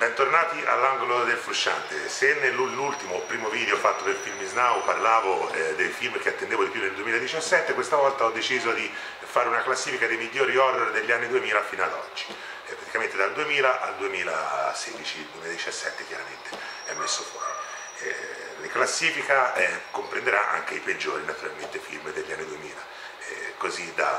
Bentornati all'angolo del frusciante. Se nell'ultimo primo video fatto per Film is Now parlavo eh, dei film che attendevo di più nel 2017, questa volta ho deciso di fare una classifica dei migliori horror degli anni 2000 fino ad oggi. Eh, praticamente dal 2000 al 2016, il 2017 chiaramente è messo fuori. Eh, la classifica eh, comprenderà anche i peggiori naturalmente film degli anni 2000, eh, così da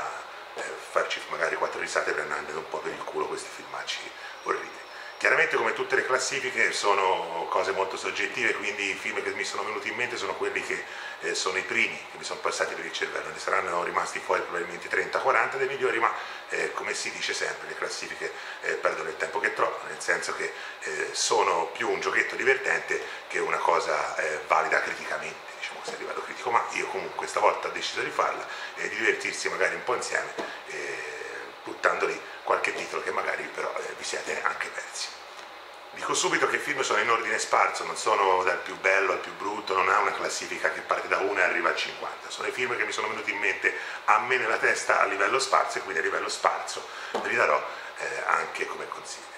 eh, farci magari quattro risate prendendo un po' per il culo questi filmacci orribili. Chiaramente come tutte le classifiche sono cose molto soggettive, quindi i film che mi sono venuti in mente sono quelli che eh, sono i primi, che mi sono passati per il cervello, ne saranno rimasti fuori probabilmente 30-40 dei migliori, ma eh, come si dice sempre le classifiche eh, perdono il tempo che trovano, nel senso che eh, sono più un giochetto divertente che una cosa eh, valida criticamente, diciamo così a livello critico, ma io comunque stavolta ho deciso di farla e di divertirsi magari un po' insieme buttandoli qualche titolo che magari però eh, vi siete anche persi. Dico subito che i film sono in ordine sparso, non sono dal più bello al più brutto, non ha una classifica che parte da 1 e arriva a 50. Sono i film che mi sono venuti in mente a me nella testa a livello sparso e quindi a livello sparso ve li darò eh, anche come consiglio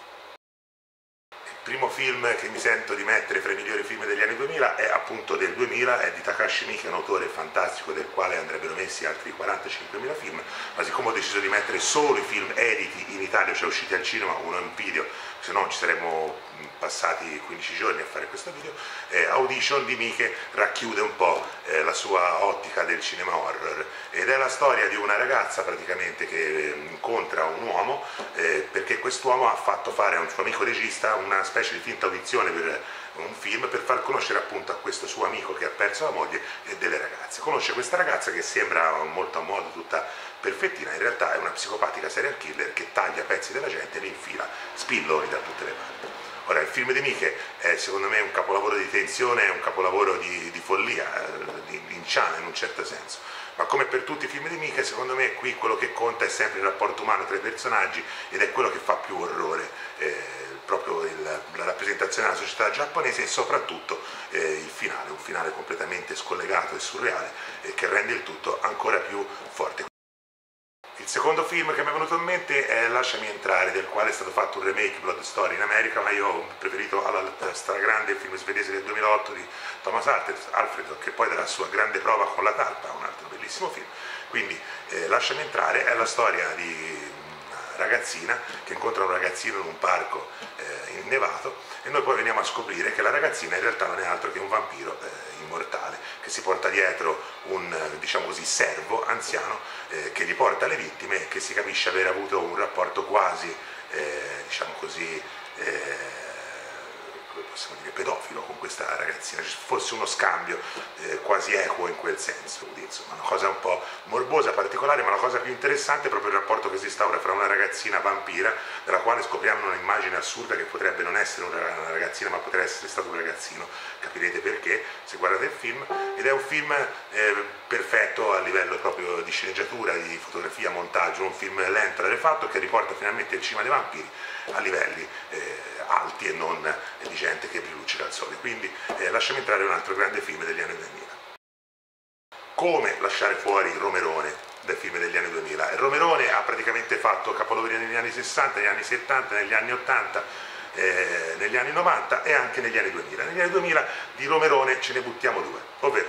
primo film che mi sento di mettere fra i migliori film degli anni 2000 è appunto del 2000, è di Takashi Miike, un autore fantastico del quale andrebbero messi altri 45.000 film, ma siccome ho deciso di mettere solo i film editi in Italia, cioè usciti al cinema, uno in video, se no ci saremmo passati 15 giorni a fare questo video, eh, Audition di Miche racchiude un po' eh, la sua ottica del cinema horror ed è la storia di una ragazza praticamente che eh, incontra un uomo eh, perché quest'uomo ha fatto fare a un suo amico regista una specie di finta audizione per un film per far conoscere appunto a questo suo amico che ha perso la moglie e delle ragazze. Conosce questa ragazza che sembra molto a modo tutta perfettina, in realtà è una psicopatica serial killer che taglia pezzi della gente e li infila spilloni da tutte le parti. Ora, il film di Miche è secondo me un capolavoro di tensione, è un capolavoro di, di follia, eh, di, di inciana in un certo senso ma come per tutti i film di Miche, secondo me qui quello che conta è sempre il rapporto umano tra i personaggi ed è quello che fa più orrore, eh, proprio il, la rappresentazione della società giapponese e soprattutto eh, il finale, un finale completamente scollegato e surreale eh, che rende il tutto ancora più forte. Il secondo film che mi è venuto in mente è Lasciami entrare, del quale è stato fatto un remake Blood Story in America, ma io ho preferito alla stragrande film svedese del 2008 di Thomas Alfred, che poi darà sua grande prova con La Talpa, un altro bellissimo film. Quindi eh, Lasciami entrare è la storia di una ragazzina che incontra un ragazzino in un parco eh, innevato e noi poi veniamo a scoprire che la ragazzina in realtà non è altro che un vampiro eh, immortale che si porta dietro un diciamo così, servo anziano eh, che gli porta le vittime che si capisce aver avuto un rapporto quasi eh, diciamo così eh, possiamo dire, pedofilo con questa ragazzina, ci fosse uno scambio eh, quasi equo in quel senso, insomma una cosa un po' morbosa, particolare, ma la cosa più interessante è proprio il rapporto che si instaura fra una ragazzina vampira, della quale scopriamo un'immagine assurda che potrebbe non essere una ragazzina, ma potrebbe essere stato un ragazzino, capirete perché se guardate il film, ed è un film eh, perfetto a livello proprio di sceneggiatura, di fotografia, montaggio, un film lento da fatto che riporta finalmente il cinema dei vampiri a livelli eh, alti e non eh, di gente che riluccica al sole. Quindi eh, lasciami entrare un altro grande film degli anni 2000. Come lasciare fuori Romerone dal film degli anni 2000? Il Romerone ha praticamente fatto capolavori negli anni 60, negli anni 70, negli anni 80, eh, negli anni 90 e anche negli anni 2000. Negli anni 2000 di Romerone ce ne buttiamo due, ovvero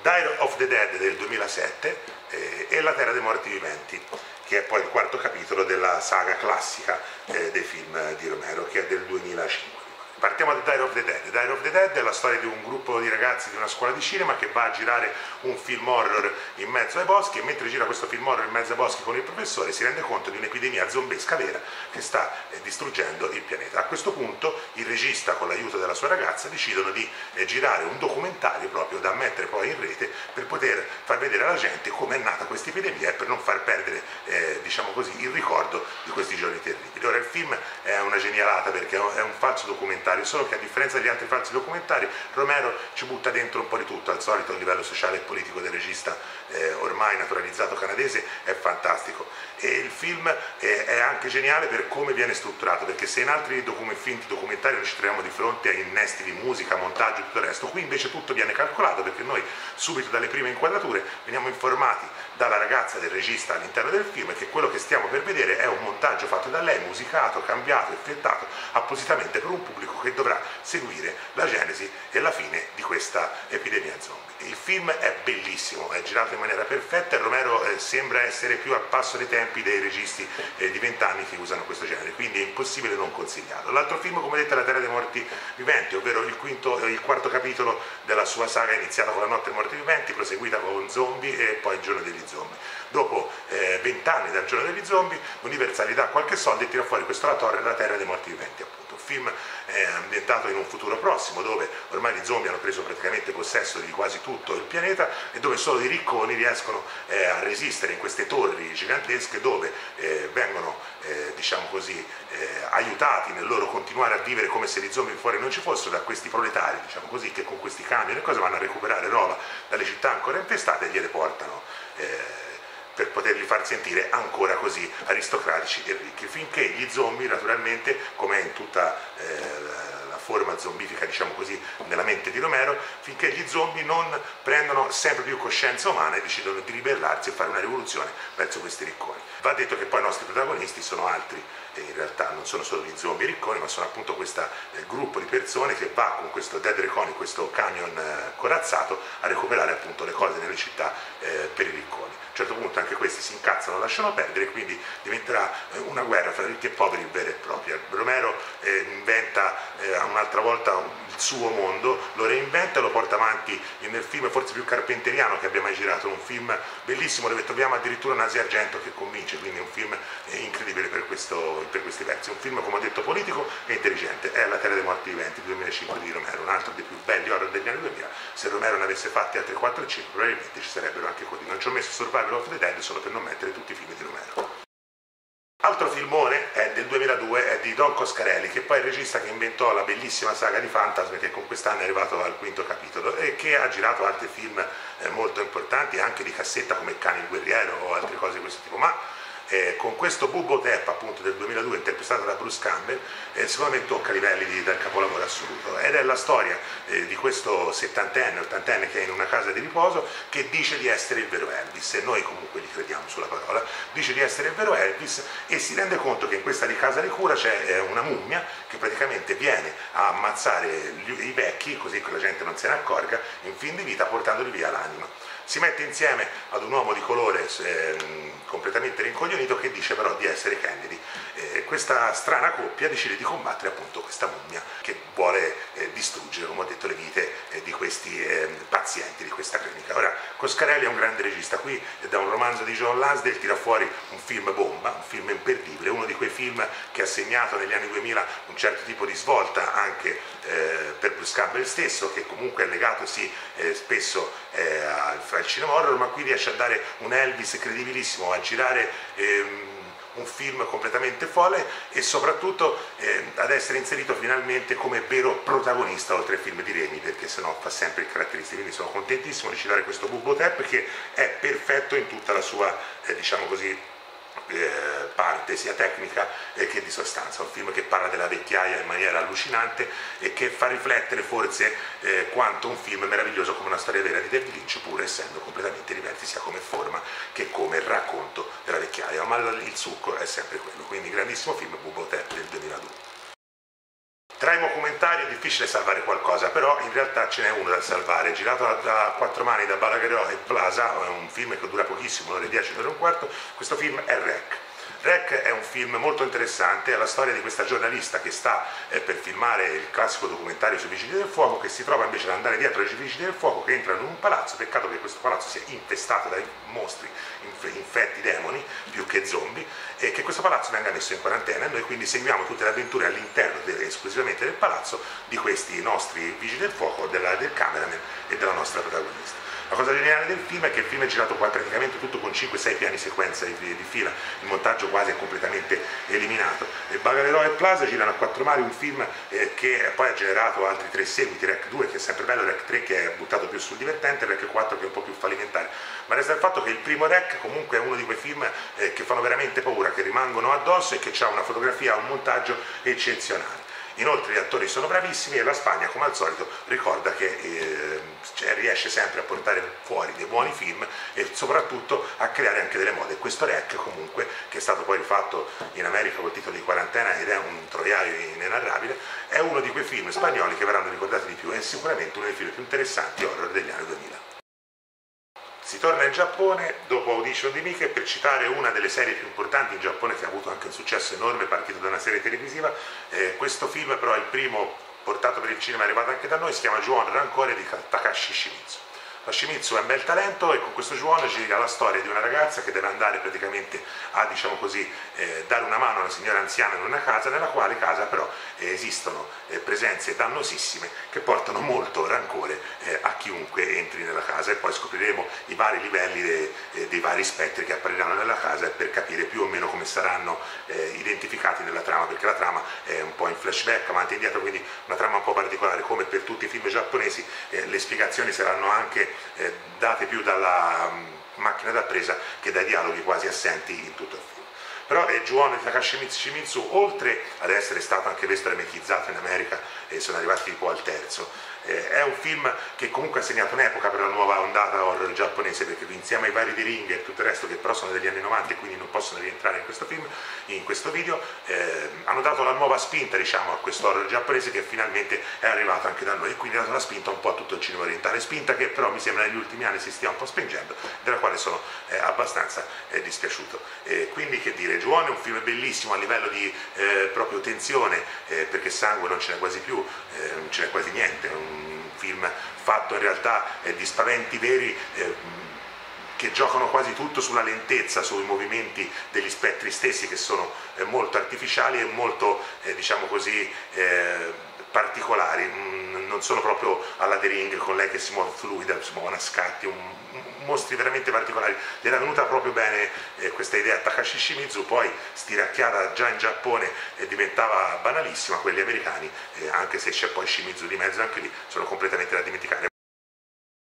Dire of the Dead del 2007 eh, e La Terra dei Morti Viventi che è poi il quarto capitolo della saga classica eh, dei film di Romero, che è del 2005. Partiamo da Dire of the Dead. Dire of the Dead è la storia di un gruppo di ragazzi di una scuola di cinema che va a girare un film horror in mezzo ai boschi e mentre gira questo film horror in mezzo ai boschi con il professore si rende conto di un'epidemia zombesca vera che sta eh, distruggendo il pianeta. A questo punto il regista con l'aiuto della sua ragazza decidono di eh, girare un documentario proprio da mettere poi in rete per poter far vedere alla gente come è nata questa epidemia e per non far perdere eh, diciamo così, il ricordo di questi giorni terribili. Ora il film è una genialata perché è un falso documentario documentari, solo che a differenza degli altri falsi documentari Romero ci butta dentro un po' di tutto, al solito a livello sociale e politico del regista eh, ormai naturalizzato canadese è fantastico. E il film è, è, anche geniale per come viene strutturato, perché se in altri document, finti documentari noi ci troviamo di fronte a innesti di musica, montaggio e tutto il resto, qui invece tutto viene calcolato perché noi subito dalle prime inquadrature veniamo informati dalla ragazza del regista all'interno del film che quello che stiamo per vedere è un montaggio fatto da lei, musicato, cambiato, effettato appositamente per un pubblico che dovrà seguire la genesi e la fine di questa epidemia zombie. Il film è bellissimo, è girato in maniera perfetta e Romero eh, sembra essere più al passo dei tempi dei registi eh, di vent'anni che usano questo genere, quindi è impossibile non consigliarlo. L'altro film, come detto, è La Terra dei Morti Viventi, ovvero il, quinto, il quarto capitolo della sua saga iniziata con La Notte dei Morti Viventi, proseguita con Zombie e poi Il Giorno degli Zombie. Dopo eh, vent'anni eh, dal Giorno degli Zombie, Universal gli dà qualche soldo e tira fuori questo La Torre, La Terra dei Morti Viventi, appunto film è ambientato in un futuro prossimo dove ormai gli zombie hanno preso praticamente possesso di quasi tutto il pianeta e dove solo i ricconi riescono eh, a resistere in queste torri gigantesche dove eh, vengono eh, diciamo così, eh, aiutati nel loro continuare a vivere come se gli zombie fuori non ci fossero da questi proletari diciamo così, che con questi camion e cose vanno a recuperare roba dalle città ancora infestate e gliele portano eh, per poterli far sentire ancora così aristocratici e ricchi, finché gli zombie naturalmente, come in tutta eh, la forma zombifica diciamo così nella mente di Romero, finché gli zombie non prendono sempre più coscienza umana e decidono di ribellarsi e fare una rivoluzione verso questi ricconi. Va detto che poi i nostri protagonisti sono altri, in realtà non sono solo gli zombie ricconi, ma sono appunto questo eh, gruppo di persone che va con questo Dead Recon, questo camion eh, corazzato, a recuperare appunto le cose nelle città eh, per i ricconi. A un certo punto anche questi si incazzano, lasciano perdere, quindi diventerà eh, una guerra fra ricchi e poveri vera e propria. Romero eh, inventa eh, un'altra volta il suo mondo, lo reinventa e lo porta avanti nel film forse più carpenteriano che abbia mai girato, un film bellissimo dove troviamo addirittura Nasi Argento che convince, quindi un film eh, incredibile per, questo, per, questi versi, un film come ho detto politico e intelligente, è La Terra dei Morti Viventi 2005 di Romero, un altro dei più belli horror degli anni 2000, se Romero ne avesse fatti altri 4 o 5 probabilmente ci sarebbero anche quelli, non ci ho messo Survival of the Dead solo per non mettere tutti i film di Romero. Altro filmone è del 2002, è di Don Coscarelli, che poi è il regista che inventò la bellissima saga di Fantasmi, che con quest'anno è arrivato al quinto capitolo, e che ha girato altri film eh, molto importanti, anche di cassetta come Cani il Guerriero o altre cose di questo tipo, ma eh, con questo Bubbo Tep appunto del 2002 interpretato da Bruce Campbell eh, me tocca livelli di, del capolavoro assoluto. Ed è la storia eh, di questo settantenne, ottantenne che è in una casa di riposo che dice di essere il vero Elvis. E noi comunque gli crediamo sulla parola. Dice di essere il vero Elvis e si rende conto che in questa di casa di cura c'è eh, una mummia che praticamente viene a ammazzare gli, i vecchi così che la gente non se ne accorga in fin di vita portandoli via l'anima si mette insieme ad un uomo di colore eh, completamente rincoglionito che dice però di essere Kennedy. Eh, questa strana coppia decide di combattere appunto questa mummia che vuole eh, distruggere, come ho detto, le vite eh, di questi ehm, pazienti di questa clinica. Ora, Coscarelli è un grande regista, qui da un romanzo di John Lansdale tira fuori un film bomba, un film imperdibile, uno di quei film che ha segnato negli anni 2000 un certo tipo di svolta anche eh, per Bruce Campbell stesso, che comunque è legato sì, eh, spesso eh, al, al cinema horror, ma qui riesce a dare un Elvis credibilissimo, a girare ehm, un film completamente folle e soprattutto eh, ad essere inserito finalmente come vero protagonista oltre ai film di Remi perché sennò fa sempre il caratteristico quindi sono contentissimo di citare questo Bubbo Tep che è perfetto in tutta la sua eh, diciamo così eh, parte sia tecnica che di sostanza, un film che parla della vecchiaia in maniera allucinante e che fa riflettere forse eh, quanto un film meraviglioso come una storia vera di David Lynch pur essendo completamente diversi sia come forma che come racconto della vecchiaia, ma il succo è sempre quello, quindi grandissimo film Bubo Tep del 2002. Tra i documentari è difficile salvare qualcosa, però in realtà ce n'è uno da salvare, girato da quattro mani da Balaguerò e Plaza, è un film che dura pochissimo, ore 10 ore un quarto, questo film è Rec. Rec è un film molto interessante, è la storia di questa giornalista che sta eh, per filmare il classico documentario sui vigili del fuoco, che si trova invece ad andare dietro ai vigili del fuoco che entrano in un palazzo, peccato che questo palazzo sia infestato dai mostri, infetti demoni, più che zombie, e che questo palazzo venga messo in quarantena e noi quindi seguiamo tutte le avventure all'interno esclusivamente del palazzo di questi nostri vigili del fuoco, della, del cameraman e della nostra protagonista. La cosa geniale del film è che il film è girato qua praticamente tutto con 5-6 piani sequenza di, di, fila, il montaggio quasi è completamente eliminato. E Bagalero e Plaza girano a quattro mari un film eh, che poi ha generato altri tre seguiti, Rec 2 che è sempre bello, Rec 3 che è buttato più sul divertente, Rec 4 che è un po' più fallimentare. Ma resta il fatto che il primo Rec comunque è uno di quei film eh, che fanno veramente paura, che rimangono addosso e che ha una fotografia, un montaggio eccezionale Inoltre gli attori sono bravissimi e la Spagna, come al solito, ricorda che eh, cioè, riesce sempre a portare fuori dei buoni film e soprattutto a creare anche delle mode. Questo rec comunque, che è stato poi rifatto in America col titolo di quarantena ed è un troiario inenarrabile, è uno di quei film spagnoli che verranno ricordati di più, è sicuramente uno dei film più interessanti horror degli anni 2000. Si torna in Giappone dopo Audition di Mika per citare una delle serie più importanti in Giappone che ha avuto anche un successo enorme partito da una serie televisiva. Eh, questo film però è il primo portato per il cinema, arrivato anche da noi, si chiama Juon Rancore di Takashi Shimizu. La Shimizu è un bel talento e con questo Juon ci dica la storia di una ragazza che deve andare praticamente a diciamo così, eh, dare una mano a una signora anziana in una casa, nella quale casa però eh, esistono eh, presenze dannosissime che portano molto rancore eh, a chiunque entri nella casa. E poi scopriremo i vari livelli de, eh, dei vari spettri che appariranno nella casa per capire più o meno come saranno eh, identificati nella trama, perché la trama è un po' in flashback, avanti e indietro, quindi una trama un po' particolare, come per tutti i film giapponesi le spiegazioni saranno anche eh, date più dalla um, macchina da presa che dai dialoghi quasi assenti in tutto il film. Però eh, Juon di Takashi Shimizu, oltre ad essere stato anche questo remechizzato in America e sono arrivati tipo al terzo, eh, è un film che comunque ha segnato un'epoca per la nuova ondata horror giapponese perché insieme ai vari di Ring e tutto il resto che però sono degli anni 90 e quindi non possono rientrare in questo film, in questo video, eh, hanno dato la nuova spinta diciamo, a questo horror giapponese che finalmente è arrivato anche da noi e quindi ha dato la spinta un po' a tutto il cinema orientale, spinta che però mi sembra negli ultimi anni si stia un po' spengendo, della quale sono eh, abbastanza eh, dispiaciuto. quindi che dire, Juon è un film bellissimo a livello di eh, proprio tensione perché sangue non ce n'è quasi più, non ce n'è quasi niente, un film fatto in realtà eh, di spaventi veri eh, che giocano quasi tutto sulla lentezza, sui movimenti degli spettri stessi che sono eh, molto artificiali e molto, diciamo così, particolari, mm, non sono proprio alla The Ring con lei che si muove fluida, si muovono a scatti, un, mostri veramente particolari. Gli era venuta proprio bene eh, questa idea Takashi Shimizu, poi stiracchiata già in Giappone e diventava banalissima, quelli americani, eh, anche se c'è poi Shimizu di mezzo, anche lì sono completamente da dimenticare.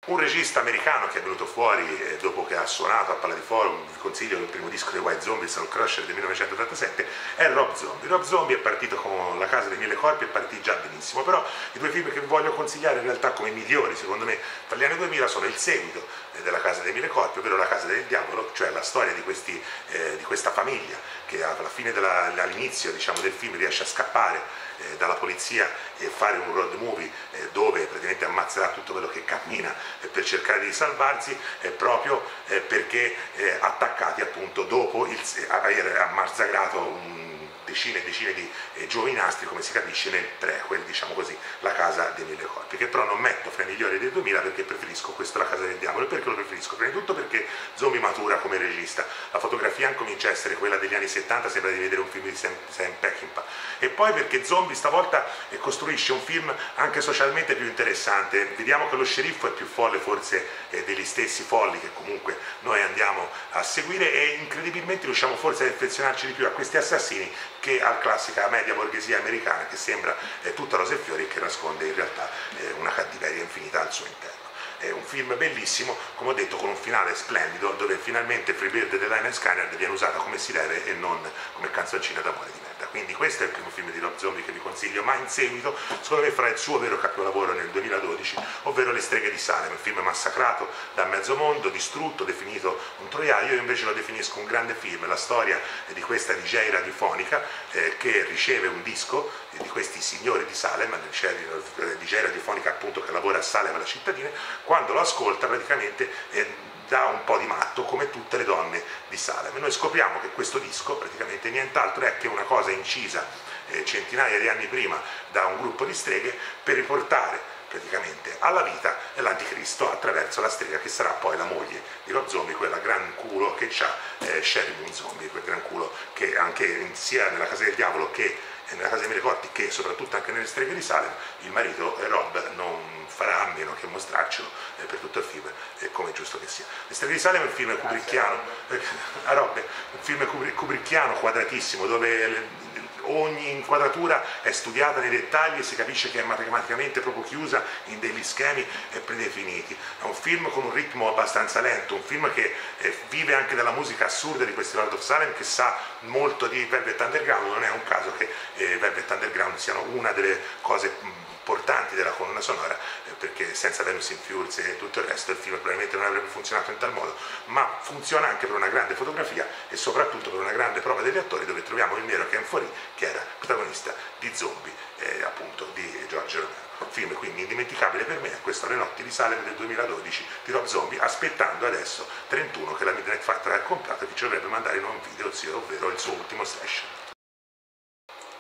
Un regista americano che è venuto fuori eh, dopo che ha suonato a Palla di Forum, vi consiglio il primo disco dei White Zombie, Soul Crusher del 1987, è Rob Zombie. Rob Zombie è partito con La Casa dei Mille Corpi e partì già benissimo, però i due film che vi voglio consigliare in realtà come migliori secondo me tra gli anni 2000 sono il seguito eh, della Casa dei Mille Corpi, ovvero La Casa del Diavolo, cioè la storia di, questi, eh, di questa famiglia che all'inizio diciamo, del film riesce a scappare eh, dalla polizia e fare un road movie eh, dove praticamente ammazzerà tutto quello che cammina eh, per cercare di salvarsi proprio perché attaccati appunto dopo il, aver ammazzagato un decine e decine di eh, giovinastri, come si capisce nel prequel, diciamo così, La Casa dei Mille Corpi, che però non metto fra i migliori del 2000 perché preferisco questo La Casa del Diavolo. Perché lo preferisco? Prima di tutto perché Zombie matura come regista, la fotografia comincia a essere quella degli anni 70, sembra di vedere un film di Sam, Sam Peckinpah. E poi perché Zombie stavolta eh, costruisce un film anche socialmente più interessante. Vediamo che lo sceriffo è più folle forse eh, degli stessi folli che comunque noi andiamo a seguire e incredibilmente riusciamo forse ad affezionarci di più a questi assassini che alla classica media borghesia americana che sembra eh, tutta rose e fiori e che nasconde in realtà eh, una cattiveria infinita al suo interno. È un film bellissimo, come ho detto, con un finale splendido, dove finalmente Freebird Line Scanner viene usata come si deve e non come canzoncina d'amore di merda. Quindi questo è il primo film di Rob Zombie che vi consiglio, ma in seguito secondo me farà il suo vero capolavoro nel 2012, ovvero Le streghe di Salem, un film massacrato da mezzo mondo, distrutto, definito un troiaio, io invece lo definisco un grande film, la storia di questa DJ radiofonica eh, che riceve un disco di questi signori di Salem, DJ radiofonica appunto che lavora a Salem alla cittadina, quando lo ascolta praticamente eh, dà un po' di matto come tutte le donne di Salem. Noi scopriamo che questo disco praticamente nient'altro è che una cosa incisa eh, centinaia di anni prima da un gruppo di streghe per riportare praticamente alla vita l'anticristo attraverso la strega che sarà poi la moglie di Rob Zombie, quella gran culo che ha eh, Sherry Moon Zombie, quel gran culo che anche sia nella casa del diavolo che nella casa dei miei ricordi che soprattutto anche nelle streghe di Salem il marito Rob non farà a meno che mostrarcelo eh, per tutto il film eh, come è giusto che sia. Le streghe di Salem è un film kubrickiano, eh, a Rob, un film kubrickiano quadratissimo dove ogni inquadratura è studiata nei dettagli e si capisce che è matematicamente proprio chiusa in degli schemi predefiniti. È un film con un ritmo abbastanza lento, un film che eh, vive anche della musica assurda di questi Lord of Salem che sa molto di Velvet Underground, non è un caso che eh, Velvet Underground siano una delle cose importanti della colonna sonora eh, perché senza Venus in Furs e tutto il resto il film probabilmente non avrebbe funzionato in tal modo ma funziona anche per una grande fotografia e soprattutto per una grande prova degli attori dove troviamo il nero Ken Foree che era protagonista di Zombie eh, appunto di Giorgio Romero. Film quindi indimenticabile per me questo Le notti di Salem del 2012 di Rob Zombie aspettando adesso 31 che la Midnight Factory ha comprato e che ci dovrebbe mandare in un video ovvero il suo ultimo session.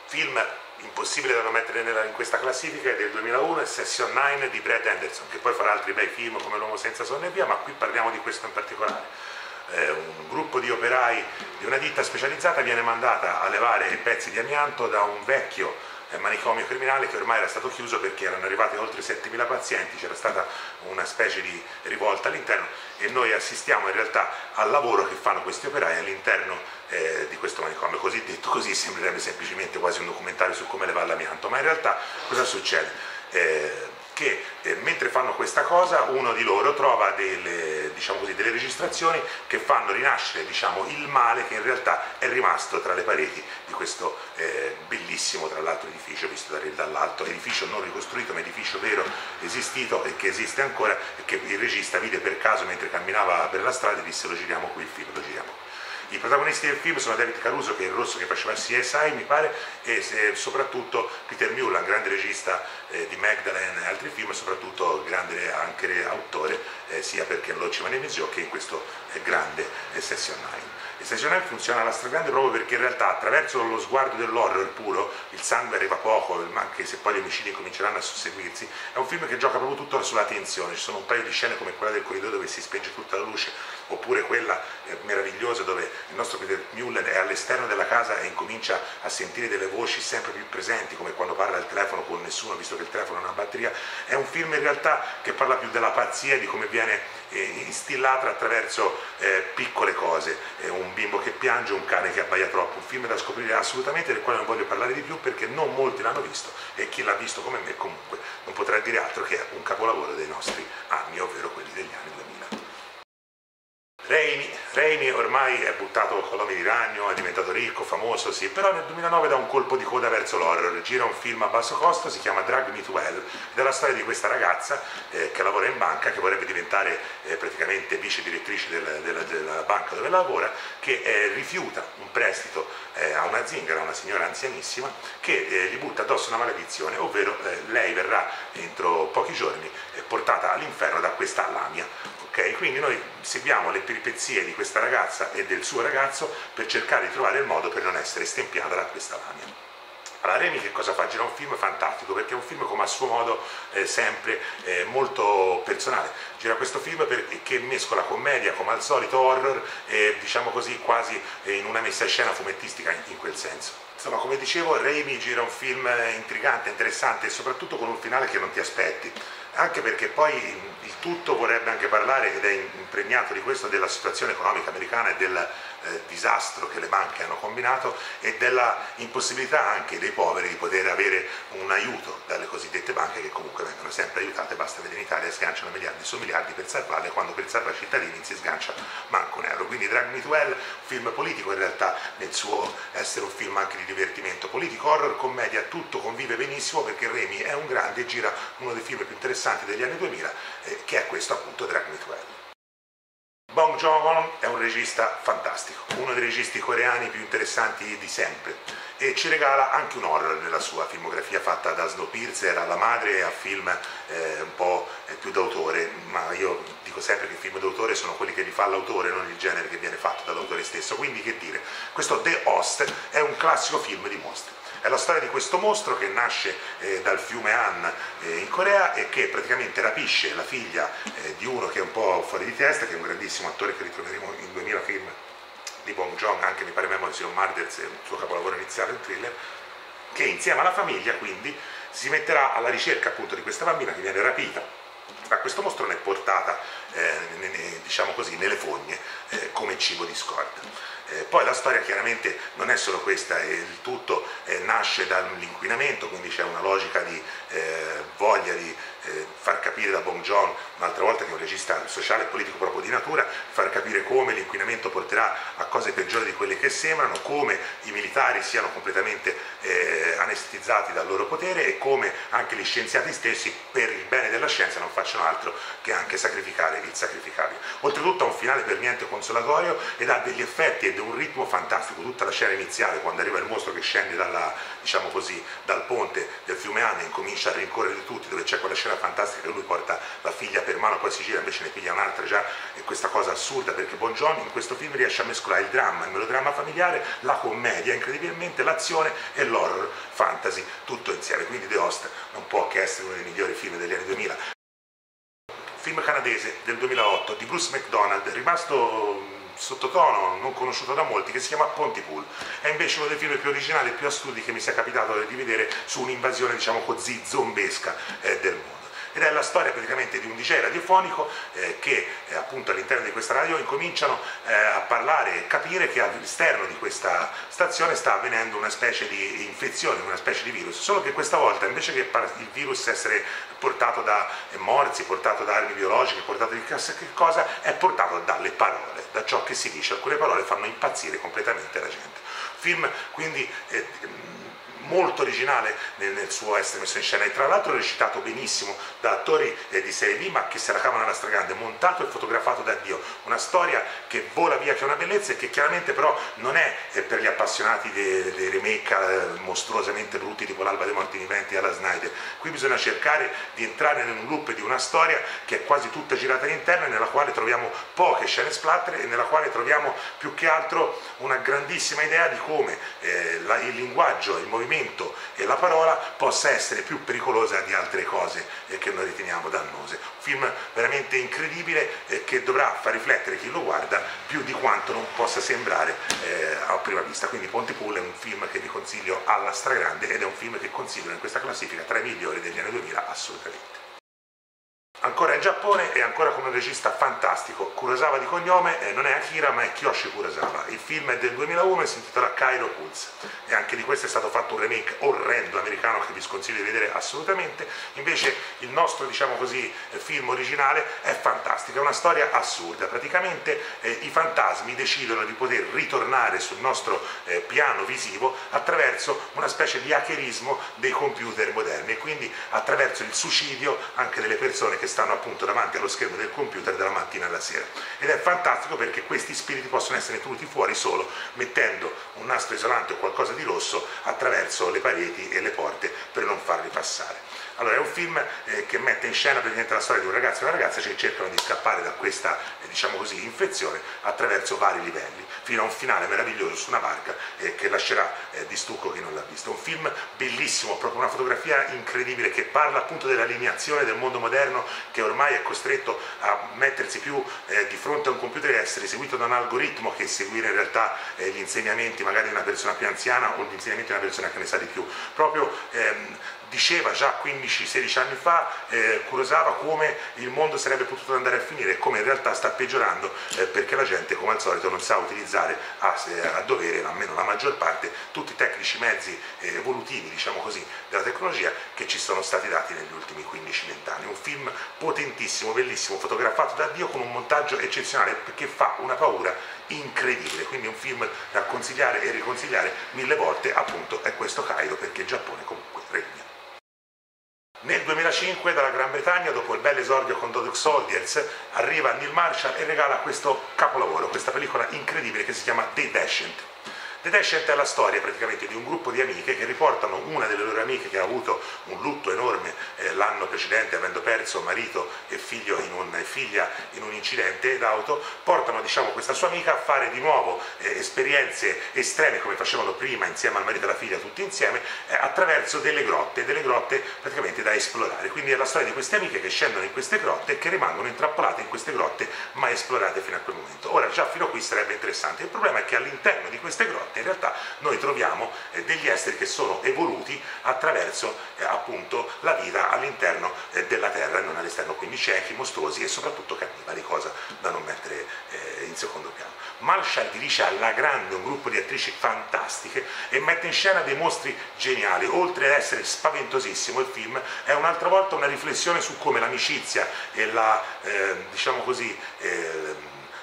Film impossibile da non mettere nella, in questa classifica è del 2001 è Session 9 di Brad Anderson che poi farà altri bei film come L'uomo senza sonno e via ma qui parliamo di questo in particolare. Eh, un gruppo di operai di una ditta specializzata viene mandata a levare pezzi di amianto da un vecchio manicomio criminale che ormai era stato chiuso perché erano arrivati oltre 7.000 pazienti, c'era stata una specie di rivolta all'interno e noi assistiamo in realtà al lavoro che fanno questi operai all'interno eh, di questo manicomio, così detto così sembrerebbe semplicemente quasi un documentario su come leva l'amianto, ma in realtà cosa succede? Eh, che eh, mentre fanno questa cosa uno di loro trova delle, diciamo così, delle registrazioni che fanno rinascere diciamo, il male che in realtà è rimasto tra le pareti di questo eh, bellissimo tra l'altro edificio visto dall'alto, edificio non ricostruito ma edificio vero esistito e che esiste ancora e che il regista vide per caso mentre camminava per la strada e disse lo giriamo qui il film, lo giriamo qui. I protagonisti del film sono David Caruso, che è il rosso che faceva CSI, mi pare, e soprattutto Peter Mulan, grande regista eh, di Magdalene e altri film, e soprattutto grande anche autore, eh, sia per Ken Loach e Nevisio che in questo eh, grande Session 9. 9 funziona alla stragrande proprio perché in realtà attraverso lo sguardo dell'horror puro, il sangue arriva poco, anche se poi gli omicidi cominceranno a susseguirsi, è un film che gioca proprio tutto sulla tensione, ci sono un paio di scene come quella del corridoio dove si spenge tutta la luce, oppure quella eh, meravigliosa dove il nostro Peter Mullen è all'esterno della casa e incomincia a sentire delle voci sempre più presenti, come quando parla al telefono con nessuno, visto che il telefono non ha batteria. È un film in realtà che parla più della pazzia e di come viene instillata attraverso eh, piccole cose, eh, un bimbo che piange, un cane che abbaia troppo, un film da scoprire assolutamente del quale non voglio parlare di più perché non molti l'hanno visto e chi l'ha visto come me comunque non potrà dire altro che un capolavoro dei nostri anni, ovvero quelli degli anni 2000. Raimi, Raimi ormai è buttato con l'uomo di ragno, è diventato ricco, famoso, sì, però nel 2009 dà un colpo di coda verso l'horror, gira un film a basso costo, si chiama Drag Me to Hell, ed è la storia di questa ragazza eh, che lavora in banca, che vorrebbe diventare eh, praticamente vice direttrice del, della, della, banca dove lavora, che eh, rifiuta un prestito eh, a una zingara, una signora anzianissima, che eh, gli butta addosso una maledizione, ovvero eh, lei verrà entro pochi giorni portata all'inferno da questa lamia Okay? Quindi noi seguiamo le peripezie di questa ragazza e del suo ragazzo per cercare di trovare il modo per non essere stempiata da questa lamia. Allora Remy che cosa fa? Gira un film fantastico perché è un film come a suo modo eh, sempre eh, molto personale. Gira questo film che mescola commedia come al solito horror e diciamo così quasi eh, in una messa in scena fumettistica in, in quel senso. Insomma, come dicevo, Raimi gira un film eh, intrigante, interessante e soprattutto con un finale che non ti aspetti anche perché poi tutto vorrebbe anche parlare, ed è impregnato di questo, della situazione economica americana e del eh, disastro che le banche hanno combinato e della impossibilità anche dei poveri di poter avere un aiuto dalle cosiddette banche che comunque vengono sempre aiutate, basta vedere in Italia sganciano miliardi su miliardi per salvarle quando per salvare i cittadini si sgancia manco un euro. Quindi Drag Me to Hell, film politico in realtà nel suo essere un film anche di divertimento politico, horror, commedia, tutto convive benissimo perché Remy è un grande e gira uno dei film più interessanti degli anni 2000 eh, che è questo appunto Drag Me to Hell. Bong Joon-ho è un regista fantastico, uno dei registi coreani più interessanti di sempre e ci regala anche un horror nella sua filmografia fatta da Snowpiercer alla madre a film eh, un po' più d'autore, ma io dico sempre che i film d'autore sono quelli che li fa l'autore, non il genere che viene fatto dall'autore stesso, quindi che dire, questo The Host è un classico film di mostri. È la storia di questo mostro che nasce eh, dal fiume Han eh, in Corea e che praticamente rapisce la figlia eh, di uno che è un po' fuori di testa, che è un grandissimo attore che ritroveremo in 2000 film di Bong Joon, anche mi pare Memories of Murders, il suo capolavoro iniziale, un thriller, che insieme alla famiglia quindi si metterà alla ricerca appunto di questa bambina che viene rapita. Da questo mostro, è portata eh, diciamo così, nelle fogne eh, come cibo di scorta. Eh, poi la storia chiaramente non è solo questa, il tutto eh, nasce dall'inquinamento, quindi c'è una logica di eh, voglia di eh, far capire da Bong Joon, un'altra volta che è un regista sociale e politico proprio di natura, far capire come l'inquinamento porterà a cose peggiori di quelle che sembrano, come i militari siano completamente eh, anestetizzati dal loro potere e come anche gli scienziati stessi per il bene della scienza non facciano altro che anche sacrificare il sacrificabile. Oltretutto ha un finale per niente consolatorio ed ha degli effetti e un ritmo fantastico, tutta la scena iniziale quando arriva il mostro che scende dalla, diciamo così, dal ponte del fiume Anne incomincia a rincorrere tutti dove c'è quella scena fantastica che lui porta la figlia per mano poi si gira invece ne piglia un'altra già e questa cosa assurda perché Bon Jovi in questo film riesce a mescolare il dramma, il melodramma familiare, la commedia incredibilmente, l'azione e l'horror fantasy tutto insieme, quindi The Host non può che essere uno dei migliori film degli anni 2000 film canadese del 2008 di Bruce McDonald, rimasto sottotono, non conosciuto da molti, che si chiama Pontypool. È invece uno dei film più originali e più astuti che mi sia capitato di vedere su un'invasione, diciamo così, zombesca eh, del mondo. Ed è la storia praticamente di un DJ radiofonico eh, che eh, appunto all'interno di questa radio incominciano eh, a parlare e capire che all'esterno di questa stazione sta avvenendo una specie di infezione, una specie di virus, solo che questa volta invece che il virus essere portato da morsi, portato da armi biologiche, portato di che cosa, è portato dalle parole, da ciò che si dice, alcune parole fanno impazzire completamente la gente. Film quindi eh, molto originale nel, nel, suo essere messo in scena. E tra l'altro recitato benissimo da attori eh, di serie B ma che se la cavano alla stragrande, montato e fotografato da Dio, una storia che vola via che è una bellezza e che chiaramente però non è eh, per gli appassionati dei, dei remake eh, mostruosamente brutti tipo l'alba dei morti viventi alla Snyder, qui bisogna cercare di entrare in un loop di una storia che è quasi tutta girata all'interno e nella quale troviamo poche scene splatter e nella quale troviamo più che altro una grandissima idea di come eh, la, il linguaggio, il movimento movimento e la parola possa essere più pericolosa di altre cose eh, che noi riteniamo dannose. Un film veramente incredibile eh, che dovrà far riflettere chi lo guarda più di quanto non possa sembrare eh, a prima vista. Quindi Pontypool è un film che vi consiglio alla stragrande ed è un film che considero in questa classifica tra i migliori degli anni 2000 assolutamente. Ancora in Giappone e ancora come un regista fantastico, Kurosawa di cognome, eh, non è Akira ma è Kiyoshi Kurosawa. Il film è del 2001 e si intitola Cairo Pulse e anche di questo è stato fatto un remake orrendo americano che vi sconsiglio di vedere assolutamente. Invece il nostro, diciamo così, film originale è fantastico, è una storia assurda. Praticamente eh, i fantasmi decidono di poter ritornare sul nostro eh, piano visivo attraverso una specie di hackerismo dei computer moderni e quindi attraverso il suicidio anche delle persone che stanno appunto davanti allo schermo del computer dalla mattina alla sera. Ed è fantastico perché questi spiriti possono essere tenuti fuori solo mettendo un nastro isolante o qualcosa di rosso attraverso le pareti e le porte per non farli passare. Allora è un film eh, che mette in scena praticamente la storia di un ragazzo e una ragazza che cercano di scappare da questa eh, diciamo così, infezione attraverso vari livelli, fino a un finale meraviglioso su una barca eh, che lascerà eh, di stucco chi non l'ha visto. Un film bellissimo, proprio una fotografia incredibile che parla appunto dell'alienazione del mondo moderno che ormai è costretto a mettersi più eh, di fronte a un computer e essere seguito da un algoritmo che seguire in realtà eh, gli insegnamenti magari di una persona più anziana o gli insegnamenti di una persona che ne sa di più. Proprio ehm, diceva già 15-16 anni fa eh, Kurosawa come il mondo sarebbe potuto andare a finire e come in realtà sta peggiorando eh, perché la gente come al solito non sa utilizzare a, a, dovere, almeno la maggior parte, tutti i tecnici mezzi eh, evolutivi diciamo così, della tecnologia che ci sono stati dati negli ultimi 15-20 anni. Un film potentissimo, bellissimo, fotografato da Dio con un montaggio eccezionale che fa una paura incredibile, quindi un film da consigliare e riconsigliare mille volte, appunto è questo Cairo perché il Giappone comunque. Nel 2005 dalla Gran Bretagna, dopo il bel esordio con Dodok Soldiers, arriva Neil Marshall e regala questo capolavoro, questa pellicola incredibile che si chiama The Descent. The Descent è la storia praticamente di un gruppo di amiche che riportano una delle loro amiche che ha avuto un lutto enorme eh, l'anno precedente avendo perso marito e, figlio in un, figlia in un incidente d'auto, portano diciamo, questa sua amica a fare di nuovo eh, esperienze estreme come facevano prima insieme al marito e alla figlia tutti insieme eh, attraverso delle grotte, delle grotte praticamente da esplorare. Quindi è la storia di queste amiche che scendono in queste grotte e che rimangono intrappolate in queste grotte mai esplorate fino a quel momento. Ora già fino a qui sarebbe interessante. Il problema è che all'interno di queste grotte morte. In realtà noi troviamo eh, degli esseri che sono evoluti attraverso eh, appunto la vita all'interno eh, della Terra e non all'esterno, quindi ciechi, mostruosi e soprattutto cannibali, cosa da non mettere in secondo piano. Marshall dirige alla grande un gruppo di attrici fantastiche e mette in scena dei mostri geniali, oltre ad essere spaventosissimo il film è un'altra volta una riflessione su come l'amicizia e la, eh, diciamo così, eh,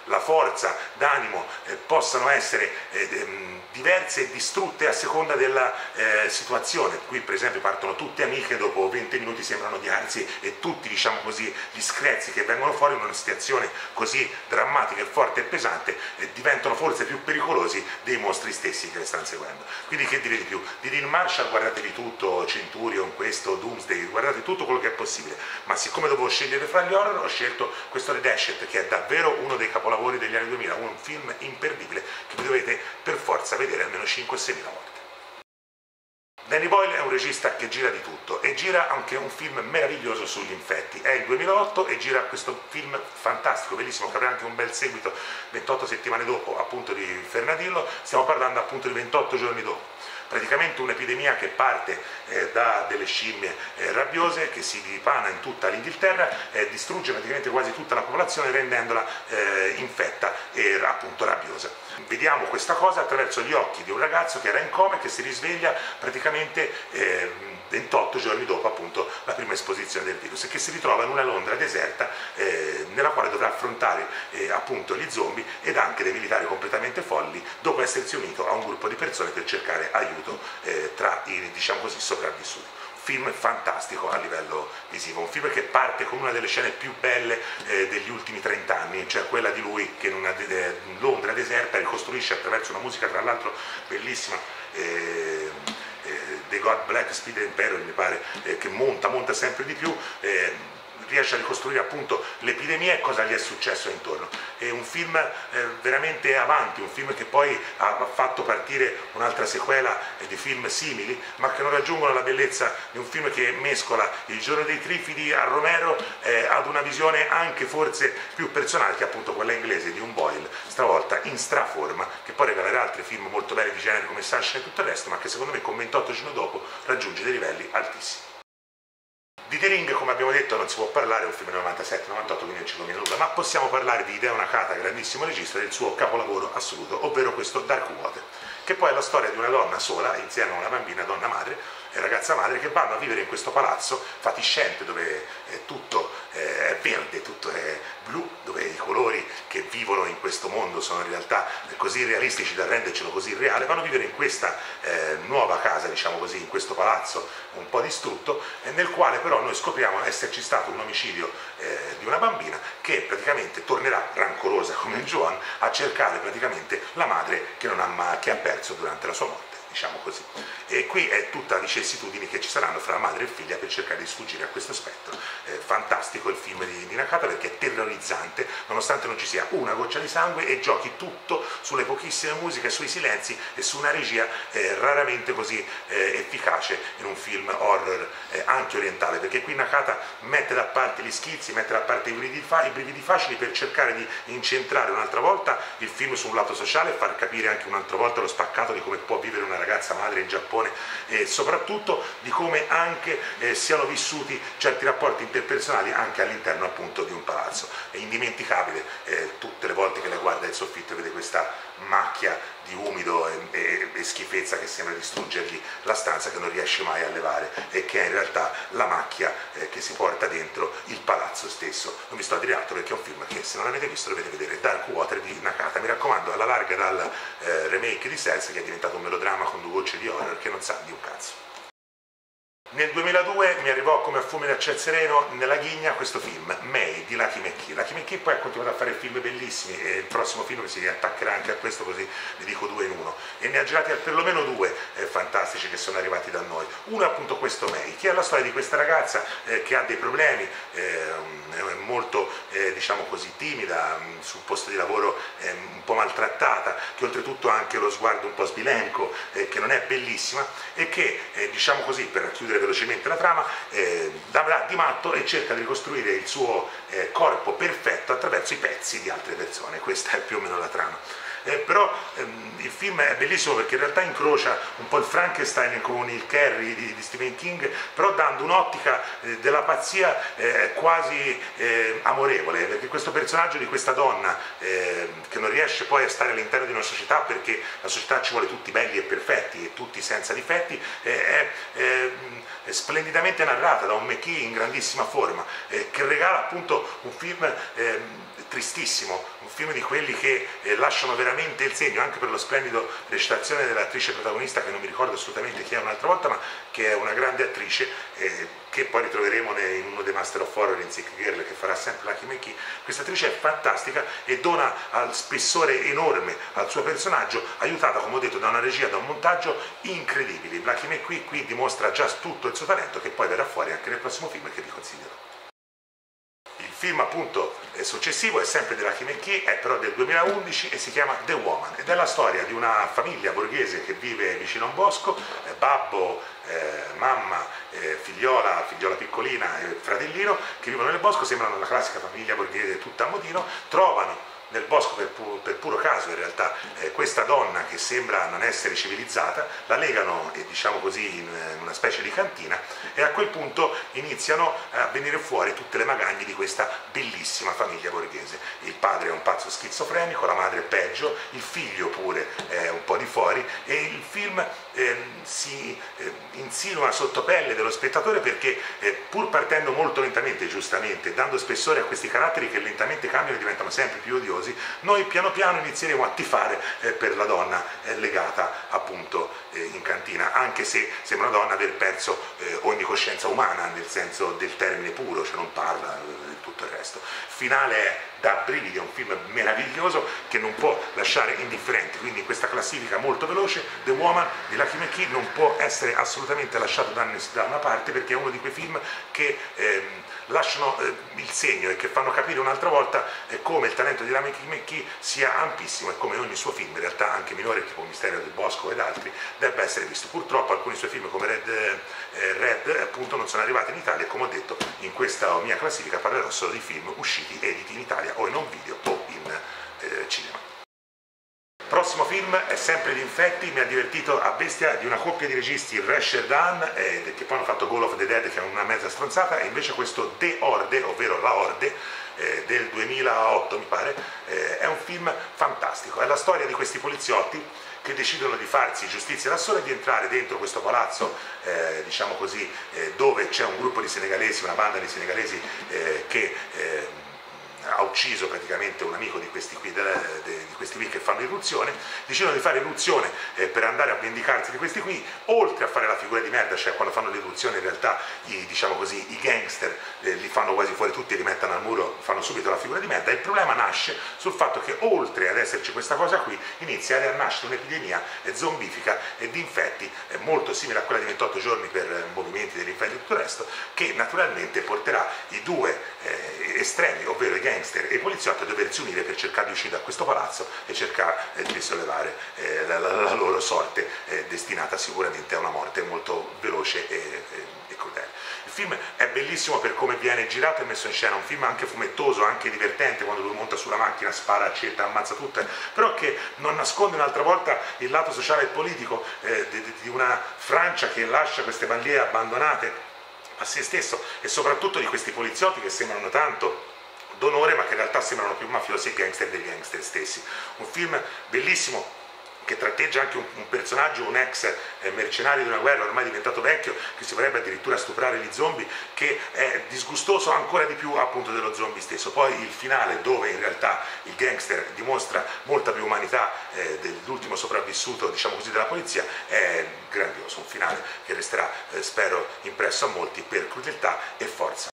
la forza d'animo eh, possano essere eh, ehm, diverse e distrutte a seconda della eh, situazione. Qui per esempio partono tutte amiche, dopo 20 minuti sembrano odiarsi e tutti diciamo così gli screzi che vengono fuori in una situazione così drammatica forte e pesante eh, diventano forse più pericolosi dei mostri stessi che le stanno seguendo. Quindi che dire di più? Di Dean Marshall guardatevi tutto, Centurion, questo, Doomsday, guardate tutto quello che è possibile, ma siccome dovevo scegliere fra gli horror ho scelto questo Red Ashet che è davvero uno dei capolavori degli anni 2000, un film imperdibile che vi dovete per forza vedere almeno 5-6 mila volte. Danny Boyle è un regista che gira di tutto e gira anche un film meraviglioso sugli infetti. È il 2008 e gira questo film fantastico, bellissimo, che avrà anche un bel seguito 28 settimane dopo appunto di Fernadillo, stiamo parlando appunto di 28 giorni dopo praticamente un'epidemia che parte eh, da delle scimmie eh, rabbiose che si dipana in tutta l'Inghilterra e distrugge praticamente quasi tutta la popolazione rendendola eh, infetta e appunto rabbiosa. Vediamo questa cosa attraverso gli occhi di un ragazzo che era in coma e che si risveglia praticamente 28 ehm, giorni dopo appunto la prima esposizione del virus e che si ritrova in una Londra deserta eh, nella quale dovrà affrontare eh, appunto gli zombie ed anche dei militari completamente folli dopo essersi unito a un gruppo di persone per cercare aiuto eh, tra i diciamo così sopravvissuti. Film fantastico a livello visivo, un film che parte con una delle scene più belle eh, degli ultimi 30 anni, cioè quella di lui che in una de Londra deserta ricostruisce attraverso una musica tra l'altro bellissima eh, The God Black Speed Imperial mi pare, eh, che monta, monta sempre di più eh, riesce a ricostruire appunto l'epidemia e cosa gli è successo intorno. È un film eh, veramente avanti, un film che poi ha fatto partire un'altra sequela di film simili, ma che non raggiungono la bellezza di un film che mescola il giorno dei trifidi a Romero eh, ad una visione anche forse più personale che appunto quella inglese di un Boyle, stavolta in straforma, che poi regalerà altri film molto belli di genere come Sunshine e tutto il resto, ma che secondo me con 28 giorni dopo raggiunge dei livelli altissimi. Di The Ring, come abbiamo detto, non si può parlare, è un film del 97-98, quindi non ci conviene nulla, ma possiamo parlare di Hideo Nakata, grandissimo regista, del suo capolavoro assoluto, ovvero questo Dark Water, che poi è la storia di una donna sola, insieme a una bambina, donna madre, e ragazza madre, che vanno a vivere in questo palazzo fatiscente dove è tutto è verde, tutto è blu, dove i colori che vivono in questo mondo sono in realtà così realistici da rendercelo così reale, vanno a vivere in questa eh, nuova casa, diciamo così, in questo palazzo un po' distrutto, eh, nel quale però noi scopriamo esserci stato un omicidio eh, di una bambina che praticamente tornerà rancorosa come Joan a cercare praticamente la madre che, ha, che ha perso durante la sua morte diciamo così. E qui è tutta vicissitudini che ci saranno fra madre e figlia per cercare di sfuggire a questo spettro. Eh, fantastico il film di, di Nakata perché è terrorizzante, nonostante non ci sia una goccia di sangue e giochi tutto sulle pochissime musiche, sui silenzi e su una regia eh, raramente così eh, efficace in un film horror eh, anche orientale, perché qui Nakata mette da parte gli schizzi, mette da parte i brividi, fa, i brividi facili per cercare di incentrare un'altra volta il film su un lato sociale e far capire anche un'altra volta lo spaccato di come può vivere una ragazza madre in Giappone e soprattutto di come anche eh, siano vissuti certi rapporti interpersonali anche all'interno appunto di un palazzo. È indimenticabile eh, tutte le volte che lei guarda il soffitto e vede questa macchia di umido e, e, e, schifezza che sembra distruggergli la stanza che non riesce mai a levare e che è in realtà la macchia eh, che si porta dentro il palazzo stesso. Non vi sto a dire altro perché è un film che se non l'avete visto dovete vedere, Dark Water di Nakata, mi raccomando alla larga dal eh, remake di Cells che è diventato un melodramma con due voci di horror che non sa di un cazzo. Nel 2002 mi arrivò come a fume a ciel sereno nella ghigna questo film, May di Lucky McKee. Lucky McKee poi ha continuato a fare film bellissimi e il prossimo film si attaccherà anche a questo così ne dico due in uno. E ne ha girati perlomeno due eh, fantastici che sono arrivati da noi. Uno è appunto questo May, che è la storia di questa ragazza eh, che ha dei problemi, eh, molto eh, diciamo così timida, mm, sul posto di lavoro un po' maltrattata, che oltretutto ha anche lo sguardo un po' sbilenco, eh, che non è bellissima e che eh, diciamo così per chiudere chiudere velocemente la trama, eh, avrà di matto e cerca di ricostruire il suo eh, corpo perfetto attraverso i pezzi di altre persone, questa è più o meno la trama. eh, però ehm, il film è bellissimo perché in realtà incrocia un po' il Frankenstein con il Carrie di, di Stephen King, però dando un'ottica eh, della pazzia eh, quasi eh, amorevole, perché questo personaggio di questa donna ehm, che non riesce poi a stare all'interno di una società perché la società ci vuole tutti belli e perfetti e tutti senza difetti, eh, è, è splendidamente narrata da un McKee in grandissima forma, eh, che regala appunto un film eh, tristissimo, un film di quelli che eh, lasciano veramente il segno, anche per lo splendido recitazione dell'attrice protagonista, che non mi ricordo assolutamente chi è un'altra volta, ma che è una grande attrice, eh, che poi ritroveremo in uno dei Master of Horror in Sick Girl, che farà sempre Lucky McKee. Questa attrice è fantastica e dona al spessore enorme al suo personaggio, aiutata, come ho detto, da una regia, da un montaggio incredibili. Lucky McKee qui dimostra già tutto il suo talento, che poi verrà fuori anche nel prossimo film che vi consiglierò film appunto successivo è sempre della Kimekki, è però del 2011 e si chiama The Woman ed è la storia di una famiglia borghese che vive vicino a un bosco, eh, babbo, eh, mamma, eh, figliola, figliola piccolina e fratellino che vivono nel bosco, sembrano la classica famiglia borghese tutta a modino, trovano nel bosco per, pu per, puro caso in realtà eh, questa donna che sembra non essere civilizzata la legano eh, diciamo così in, in, una specie di cantina e a quel punto iniziano a venire fuori tutte le magagne di questa bellissima famiglia borghese il padre è un pazzo schizofrenico la madre è peggio il figlio pure è un po' di fuori e il film eh, si eh, insinua sotto pelle dello spettatore perché eh, pur partendo molto lentamente giustamente dando spessore a questi caratteri che lentamente cambiano e diventano sempre più odiosi noi piano piano inizieremo a tifare eh, per la donna eh, legata appunto eh, in cantina, anche se sembra una donna aver perso ogni coscienza umana nel senso del termine puro, cioè non parla e tutto il resto. Finale è da brividi, è un film meraviglioso che non può lasciare indifferenti, quindi in questa classifica molto veloce The Woman di Lucky McKee non può essere assolutamente lasciato da, una parte perché è uno di quei film che ehm, lasciano eh, il segno e che fanno capire un'altra volta eh, come il talento di Lucky McKee sia ampissimo e come ogni suo film, in realtà anche minore tipo Mistero del Bosco ed altri, debba essere visto. Purtroppo alcuni suoi film come Red, eh, Red appunto non sono arrivati in Italia e come ho detto in questa mia classifica parlerò solo di film usciti editi in Italia o in un video o in eh, cinema. Prossimo film è sempre di infetti, mi ha divertito a bestia di una coppia di registi, Rasher Dan, eh, che poi hanno fatto Goal of the Dead, che è una mezza stronzata, e invece questo The Orde, ovvero La Orde, eh, del 2008 mi pare, eh, è un film fantastico, è la storia di questi poliziotti che decidono di farsi giustizia da soli e di entrare dentro questo palazzo, eh, diciamo così, eh, dove c'è un gruppo di senegalesi, una banda di senegalesi eh, che ha ucciso praticamente un amico di questi qui, di questi qui che fanno irruzione, decidono di fare irruzione eh, per andare a vendicarsi di questi qui, oltre a fare la figura di merda, cioè quando fanno l'irruzione in realtà i, diciamo così, i gangster eh, li fanno quasi fuori tutti e li mettono al muro, fanno subito la figura di merda, il problema nasce sul fatto che oltre ad esserci questa cosa qui inizia a nascere un'epidemia eh, zombifica e di infetti molto simile a quella di 28 giorni per movimenti degli infetti e tutto il resto, che naturalmente porterà i due estremi, ovvero i gangster gangster e i poliziotti a doversi unire per cercare di uscire da questo palazzo e cercare eh, di sollevare eh, la, la, la, loro sorte eh, destinata sicuramente a una morte molto veloce e, e, e, crudele. Il film è bellissimo per come viene girato e messo in scena, un film anche fumettoso, anche divertente quando lui monta sulla macchina, spara, accetta, ammazza tutte, però che non nasconde un'altra volta il lato sociale e politico eh, di, di una Francia che lascia queste bandiere abbandonate a se stesso e soprattutto di questi poliziotti che sembrano tanto d'onore ma che in realtà sembrano più mafiosi e gangster dei gangster stessi. Un film bellissimo che tratteggia anche un, un personaggio, un ex eh, mercenario di una guerra ormai diventato vecchio, che si vorrebbe addirittura stuprare gli zombie, che è disgustoso ancora di più appunto dello zombie stesso. Poi il finale dove in realtà il gangster dimostra molta più umanità eh, dell'ultimo sopravvissuto, diciamo così, della polizia, è grandioso, un finale che resterà, eh, spero, impresso a molti per crudeltà e forza.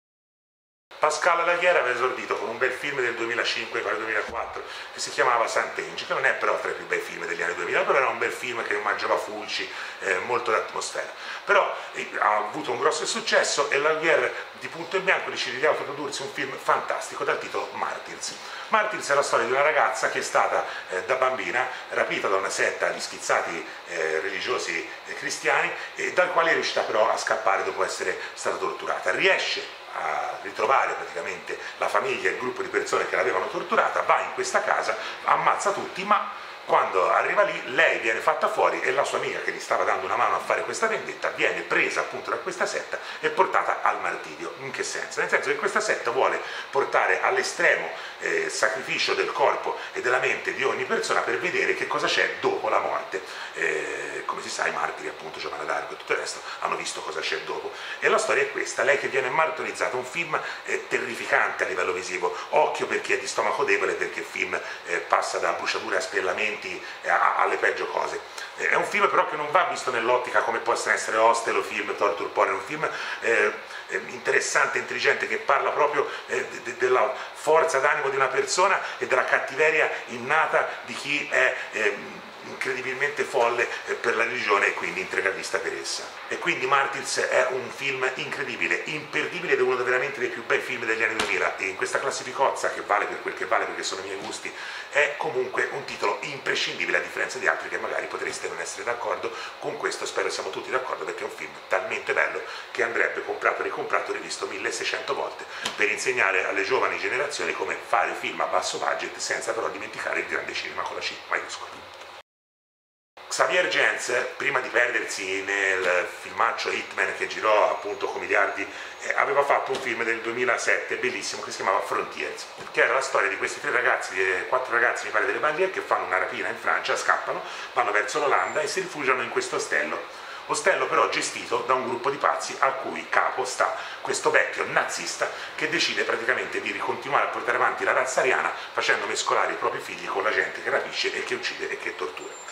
Pascal Laghiera aveva esordito con un bel film del 2005-2004 che si chiamava Sant'Enge, che non è però tra i più bei film degli anni 2000, però era un bel film che mangiava Fulci, eh, molto d'atmosfera. Però eh, ha avuto un grosso successo e Laghiera di punto in bianco decide di autoprodursi un film fantastico dal titolo Martyrs. Martyrs è la storia di una ragazza che è stata eh, da bambina rapita da una setta di schizzati eh, religiosi eh, cristiani e dal quale è riuscita però a scappare dopo essere stata torturata. Riesce a ritrovare praticamente la famiglia e il gruppo di persone che l'avevano torturata, va in questa casa, ammazza tutti, ma quando arriva lì lei viene fatta fuori e la sua amica che gli stava dando una mano a fare questa vendetta viene presa appunto da questa setta e portata al martirio. In che senso? Nel senso che questa setta vuole portare all'estremo eh, sacrificio del corpo e della mente di ogni persona per vedere che cosa c'è dopo la morte. Eh, come si sa i martiri appunto Giovanna d'Arco e tutto il resto hanno visto cosa c'è dopo. E la storia è questa, lei che viene martorizzata, un film eh, terrificante a livello visivo, occhio per chi è di stomaco debole perché il film eh, passa da bruciature a spellamenti divertimenti alle peggio cose. È un film però che non va visto nell'ottica come possono essere Hostel o film Torture Porn, è un film eh, interessante, intelligente, che parla proprio eh, de della forza d'animo di una persona e della cattiveria innata di chi è... Incredibilmente folle eh, per la religione e quindi integralista per essa. E quindi Martyrs è un film incredibile, imperdibile ed è uno veramente dei più bei film degli anni 2000 e in questa classificozza, che vale per quel che vale perché sono i miei gusti, è comunque un titolo imprescindibile a differenza di altri che magari potreste non essere d'accordo, con questo spero siamo tutti d'accordo perché è un film talmente bello che andrebbe comprato, ricomprato, rivisto 1600 volte per insegnare alle giovani generazioni come fare film a basso budget senza però dimenticare il grande cinema con la C maiuscola. Xavier Gens, prima di perdersi nel filmaccio Hitman che girò appunto con miliardi, eh, aveva fatto un film del 2007 bellissimo che si chiamava Frontiers, che era la storia di questi tre ragazzi, eh, quattro ragazzi mi pare delle bandiere che fanno una rapina in Francia, scappano, vanno verso l'Olanda e si rifugiano in questo ostello. Ostello però gestito da un gruppo di pazzi al cui capo sta questo vecchio nazista che decide praticamente di continuare a portare avanti la razza ariana facendo mescolare i propri figli con la gente che rapisce e che uccide e che tortura.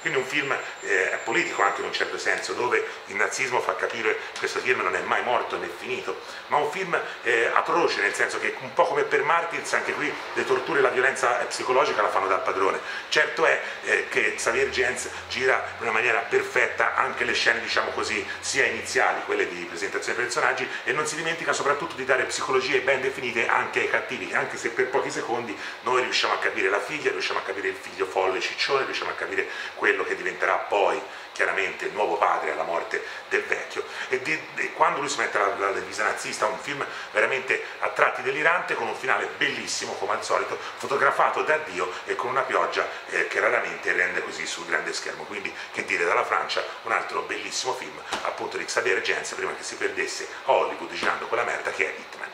Quindi un film eh, politico anche in un certo senso, dove il nazismo fa capire che questo film non è mai morto né finito, ma un film eh, atroce, nel senso che un po' come per Martins, anche qui le torture e la violenza psicologica la fanno dal padrone. Certo è eh, che Xavier Gens gira in una maniera perfetta anche le scene, diciamo così, sia iniziali, quelle di presentazione dei personaggi, e non si dimentica soprattutto di dare psicologie ben definite anche ai cattivi, anche se per pochi secondi noi riusciamo a capire la figlia, riusciamo a capire il figlio folle, ciccione, riusciamo a capire quello quello che diventerà poi chiaramente il nuovo padre alla morte del vecchio. E, di, e quando lui si mette la, la divisa nazista un film veramente a tratti delirante con un finale bellissimo come al solito fotografato da Dio e con una pioggia eh, che raramente rende così sul grande schermo. Quindi che dire dalla Francia? Un altro bellissimo film appunto di Xavier Gens prima che si perdesse a Hollywood girando quella merda che è Hitman.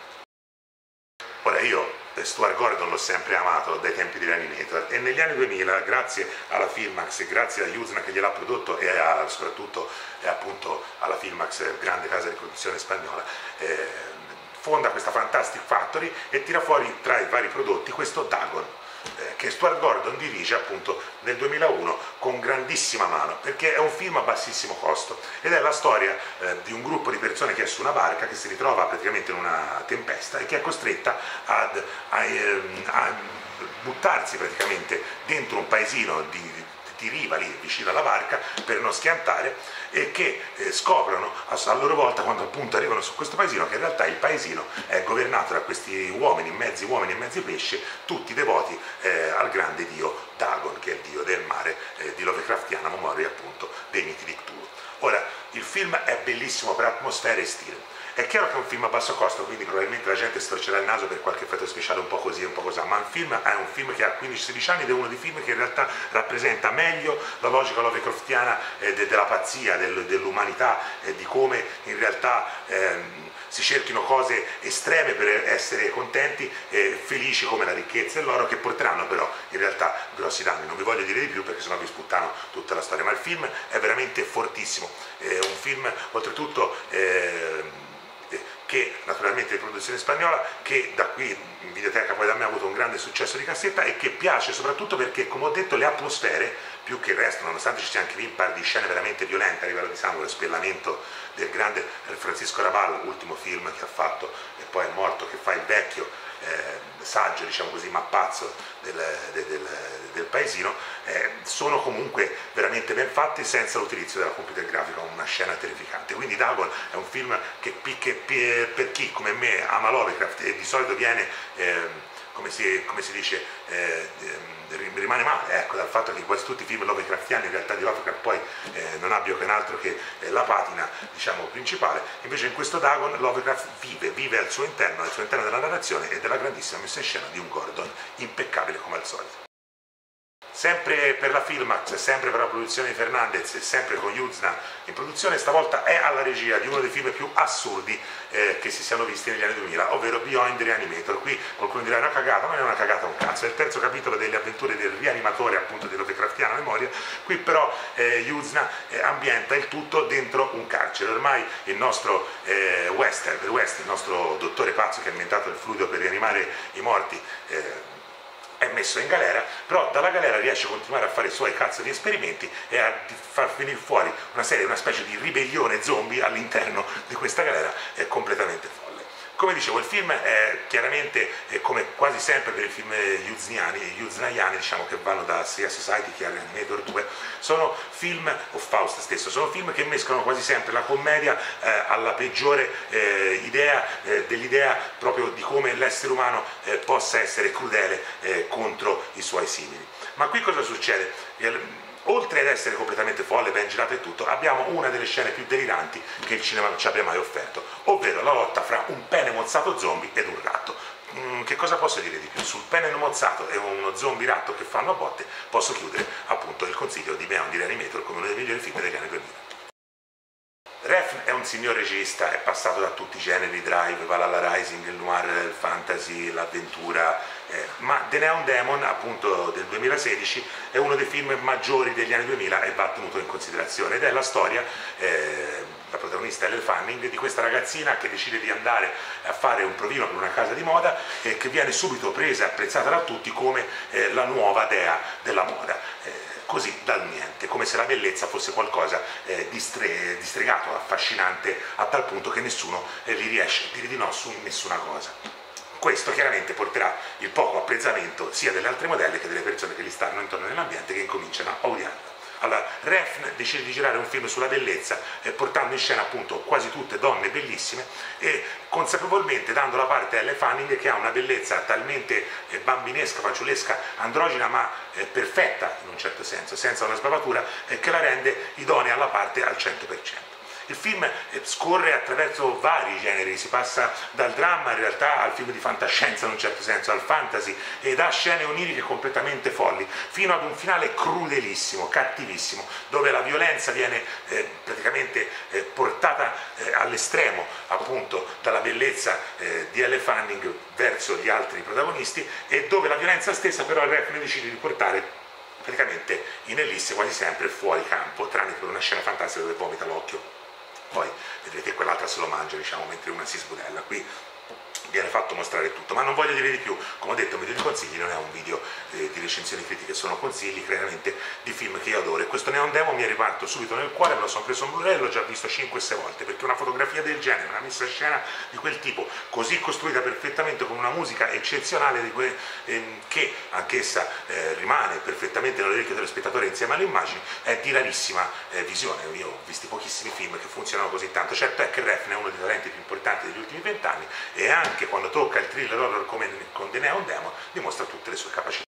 Ora io Stuart Gordon l'ho sempre amato dai tempi di Reanimator e negli anni 2000 grazie alla Filmax e grazie a Yuzna che gliel'ha prodotto e a, soprattutto e appunto alla Filmax, grande casa di produzione spagnola, eh, fonda questa Fantastic Factory e tira fuori tra i vari prodotti questo Dagon. eh, che Stuart Gordon dirige appunto nel 2001 con grandissima mano perché è un film a bassissimo costo. Ed è la storia eh, di un gruppo di persone che è su una barca che si ritrova praticamente in una tempesta e che è costretta ad, a, ehm, a buttarsi praticamente dentro un paesino di, di riva lì vicino alla barca per non schiantare e che eh, scoprono a, a, loro volta quando appunto arrivano su questo paesino che in realtà il paesino è governato da questi uomini, mezzi uomini e mezzi pesci, tutti devoti eh, al grande dio Dagon che è il dio del mare eh, di Lovecraftiana memoria appunto dei miti di Cthulhu. Ora, il film è bellissimo per atmosfera e stile è chiaro che è un film a basso costo, quindi probabilmente la gente storcerà il naso per qualche effetto speciale un po' così, un po' così, ma il film è un film che ha 15-16 anni ed è uno dei film che in realtà rappresenta meglio la logica Lovecraftiana eh, de della pazzia, del, dell'umanità e di come in realtà... Ehm, si cerchino cose estreme per essere contenti e felici come la ricchezza e l'oro che porteranno però in realtà grossi danni. Non vi voglio dire di più perché sennò vi sputtano tutta la storia, ma il film è veramente fortissimo, è un film oltretutto... Eh, che naturalmente è di produzione spagnola, che da qui in videoteca poi da me ha avuto un grande successo di cassetta e che piace soprattutto perché, come ho detto, le atmosfere, più che il resto, nonostante ci sia anche lì un par di scene veramente violente a livello di sangue, lo spellamento del grande Francisco Raval, l'ultimo film che ha fatto e poi è morto, che fa il vecchio, eh, saggio, diciamo così, ma pazzo del, del, del, paesino, eh, sono comunque veramente ben fatti senza l'utilizzo della computer grafica, una scena terrificante. Quindi Dagon è un film che, che per chi come me ama Lovecraft e di solito viene... Eh, come si, come si dice, eh, rimane male ecco, dal fatto che quasi tutti i film Lovecraftiani in realtà di Lovecraft poi eh, non abbiano che altro che eh, la patina diciamo, principale, invece in questo Dagon Lovecraft vive, vive al suo interno, al suo interno della narrazione e della grandissima messa in scena di un Gordon impeccabile come al solito. Sempre per la Filmax, sempre per la produzione di Fernandez sempre con Yuzna in produzione, stavolta è alla regia di uno dei film più assurdi eh, che si siano visti negli anni 2000, ovvero Beyond Reanimator. Qui qualcuno dirà una cagata, ma non è una cagata un cazzo, è il terzo capitolo delle avventure del rianimatore appunto di Lovecraftiana memoria, qui però eh, Yuzna eh, ambienta il tutto dentro un carcere, ormai il nostro eh, Wester, West, il nostro dottore pazzo che ha inventato il fluido per rianimare i morti, eh, è messo in galera, però dalla galera riesce a continuare a fare i suoi cazzo di esperimenti e a far venire fuori una serie, una specie di ribellione zombie all'interno di questa galera è completamente folle. Come dicevo, il film è chiaramente, come quasi sempre per i film yuznaiani, diciamo che vanno da Sia Society che Reanimator 2, sono film, o Faust stesso, sono film che mescolano quasi sempre la commedia eh, alla peggiore eh, idea eh, dell'idea proprio di come l'essere umano eh, possa essere crudele eh, contro i suoi simili. Ma qui cosa succede? Oltre ad essere completamente folle, ben girata e tutto, abbiamo una delle scene più deliranti che il cinema ci abbia mai offerto, ovvero la lotta fra un pene mozzato zombie ed un ratto. Mm, che cosa posso dire di più? Sul pene mozzato e uno zombie ratto che fanno a botte posso chiudere appunto il consiglio di Beyond the Reanimator come uno dei migliori film degli anni 2000. Refn è un signor regista, è passato da tutti i generi, Drive, Valhalla Rising, il noir, il fantasy, l'avventura, eh, ma The Neon Demon appunto del 2016 è uno dei film maggiori degli anni 2000 e va tenuto in considerazione ed è la storia, eh, la protagonista è Elle Fanning, di questa ragazzina che decide di andare a fare un provino per una casa di moda e che viene subito presa e apprezzata da tutti come eh, la nuova dea della moda eh, così dal niente, come se la bellezza fosse qualcosa eh, distre, distregato, affascinante a tal punto che nessuno eh, gli riesce a dire di no su nessuna cosa. Questo chiaramente porterà il poco apprezzamento sia delle altre modelle che delle persone che gli stanno intorno nell'ambiente che incominciano a odiarla. Allora, Refn decide di girare un film sulla bellezza, eh, portando in scena appunto quasi tutte donne bellissime e consapevolmente dando la parte a Elle Fanning che ha una bellezza talmente eh, bambinesca, fanciullesca, androgina ma eh, perfetta in un certo senso, senza una sbavatura, eh, che la rende idonea alla parte al 100%. Il film eh, scorre attraverso vari generi, si passa dal dramma in realtà al film di fantascienza in un certo senso, al fantasy ed ha scene oniriche completamente folli, fino ad un finale crudelissimo, cattivissimo, dove la violenza viene eh, praticamente eh, portata eh, all'estremo appunto dalla bellezza eh, di Elle Fanning verso gli altri protagonisti e dove la violenza stessa però il Refn decide di portare praticamente in ellisse quasi sempre fuori campo, tranne per una scena fantastica dove vomita l'occhio poi vedrete quell'altra se lo mangia diciamo mentre una si sbudella. Qui viene fatto mostrare tutto, ma non voglio dire di più, come ho detto un video di consigli non è un video eh, di recensioni critiche, sono consigli chiaramente di film che io adoro. E questo Neon Demon mi è riparto subito nel cuore, me lo sono preso in Blu-ray l'ho già visto 5-6 volte, perché una fotografia del genere, una messa in scena di quel tipo, così costruita perfettamente con una musica eccezionale que, ehm, che anch'essa eh, rimane perfettamente nell'orecchio dello spettatore insieme alle immagini, è di rarissima eh, visione, io ho visti pochissimi film che funzionano così tanto, certo è che Refn è uno dei talenti più importanti degli ultimi vent'anni e anche anche quando tocca il thriller horror come con The Neon Demon, dimostra tutte le sue capacità.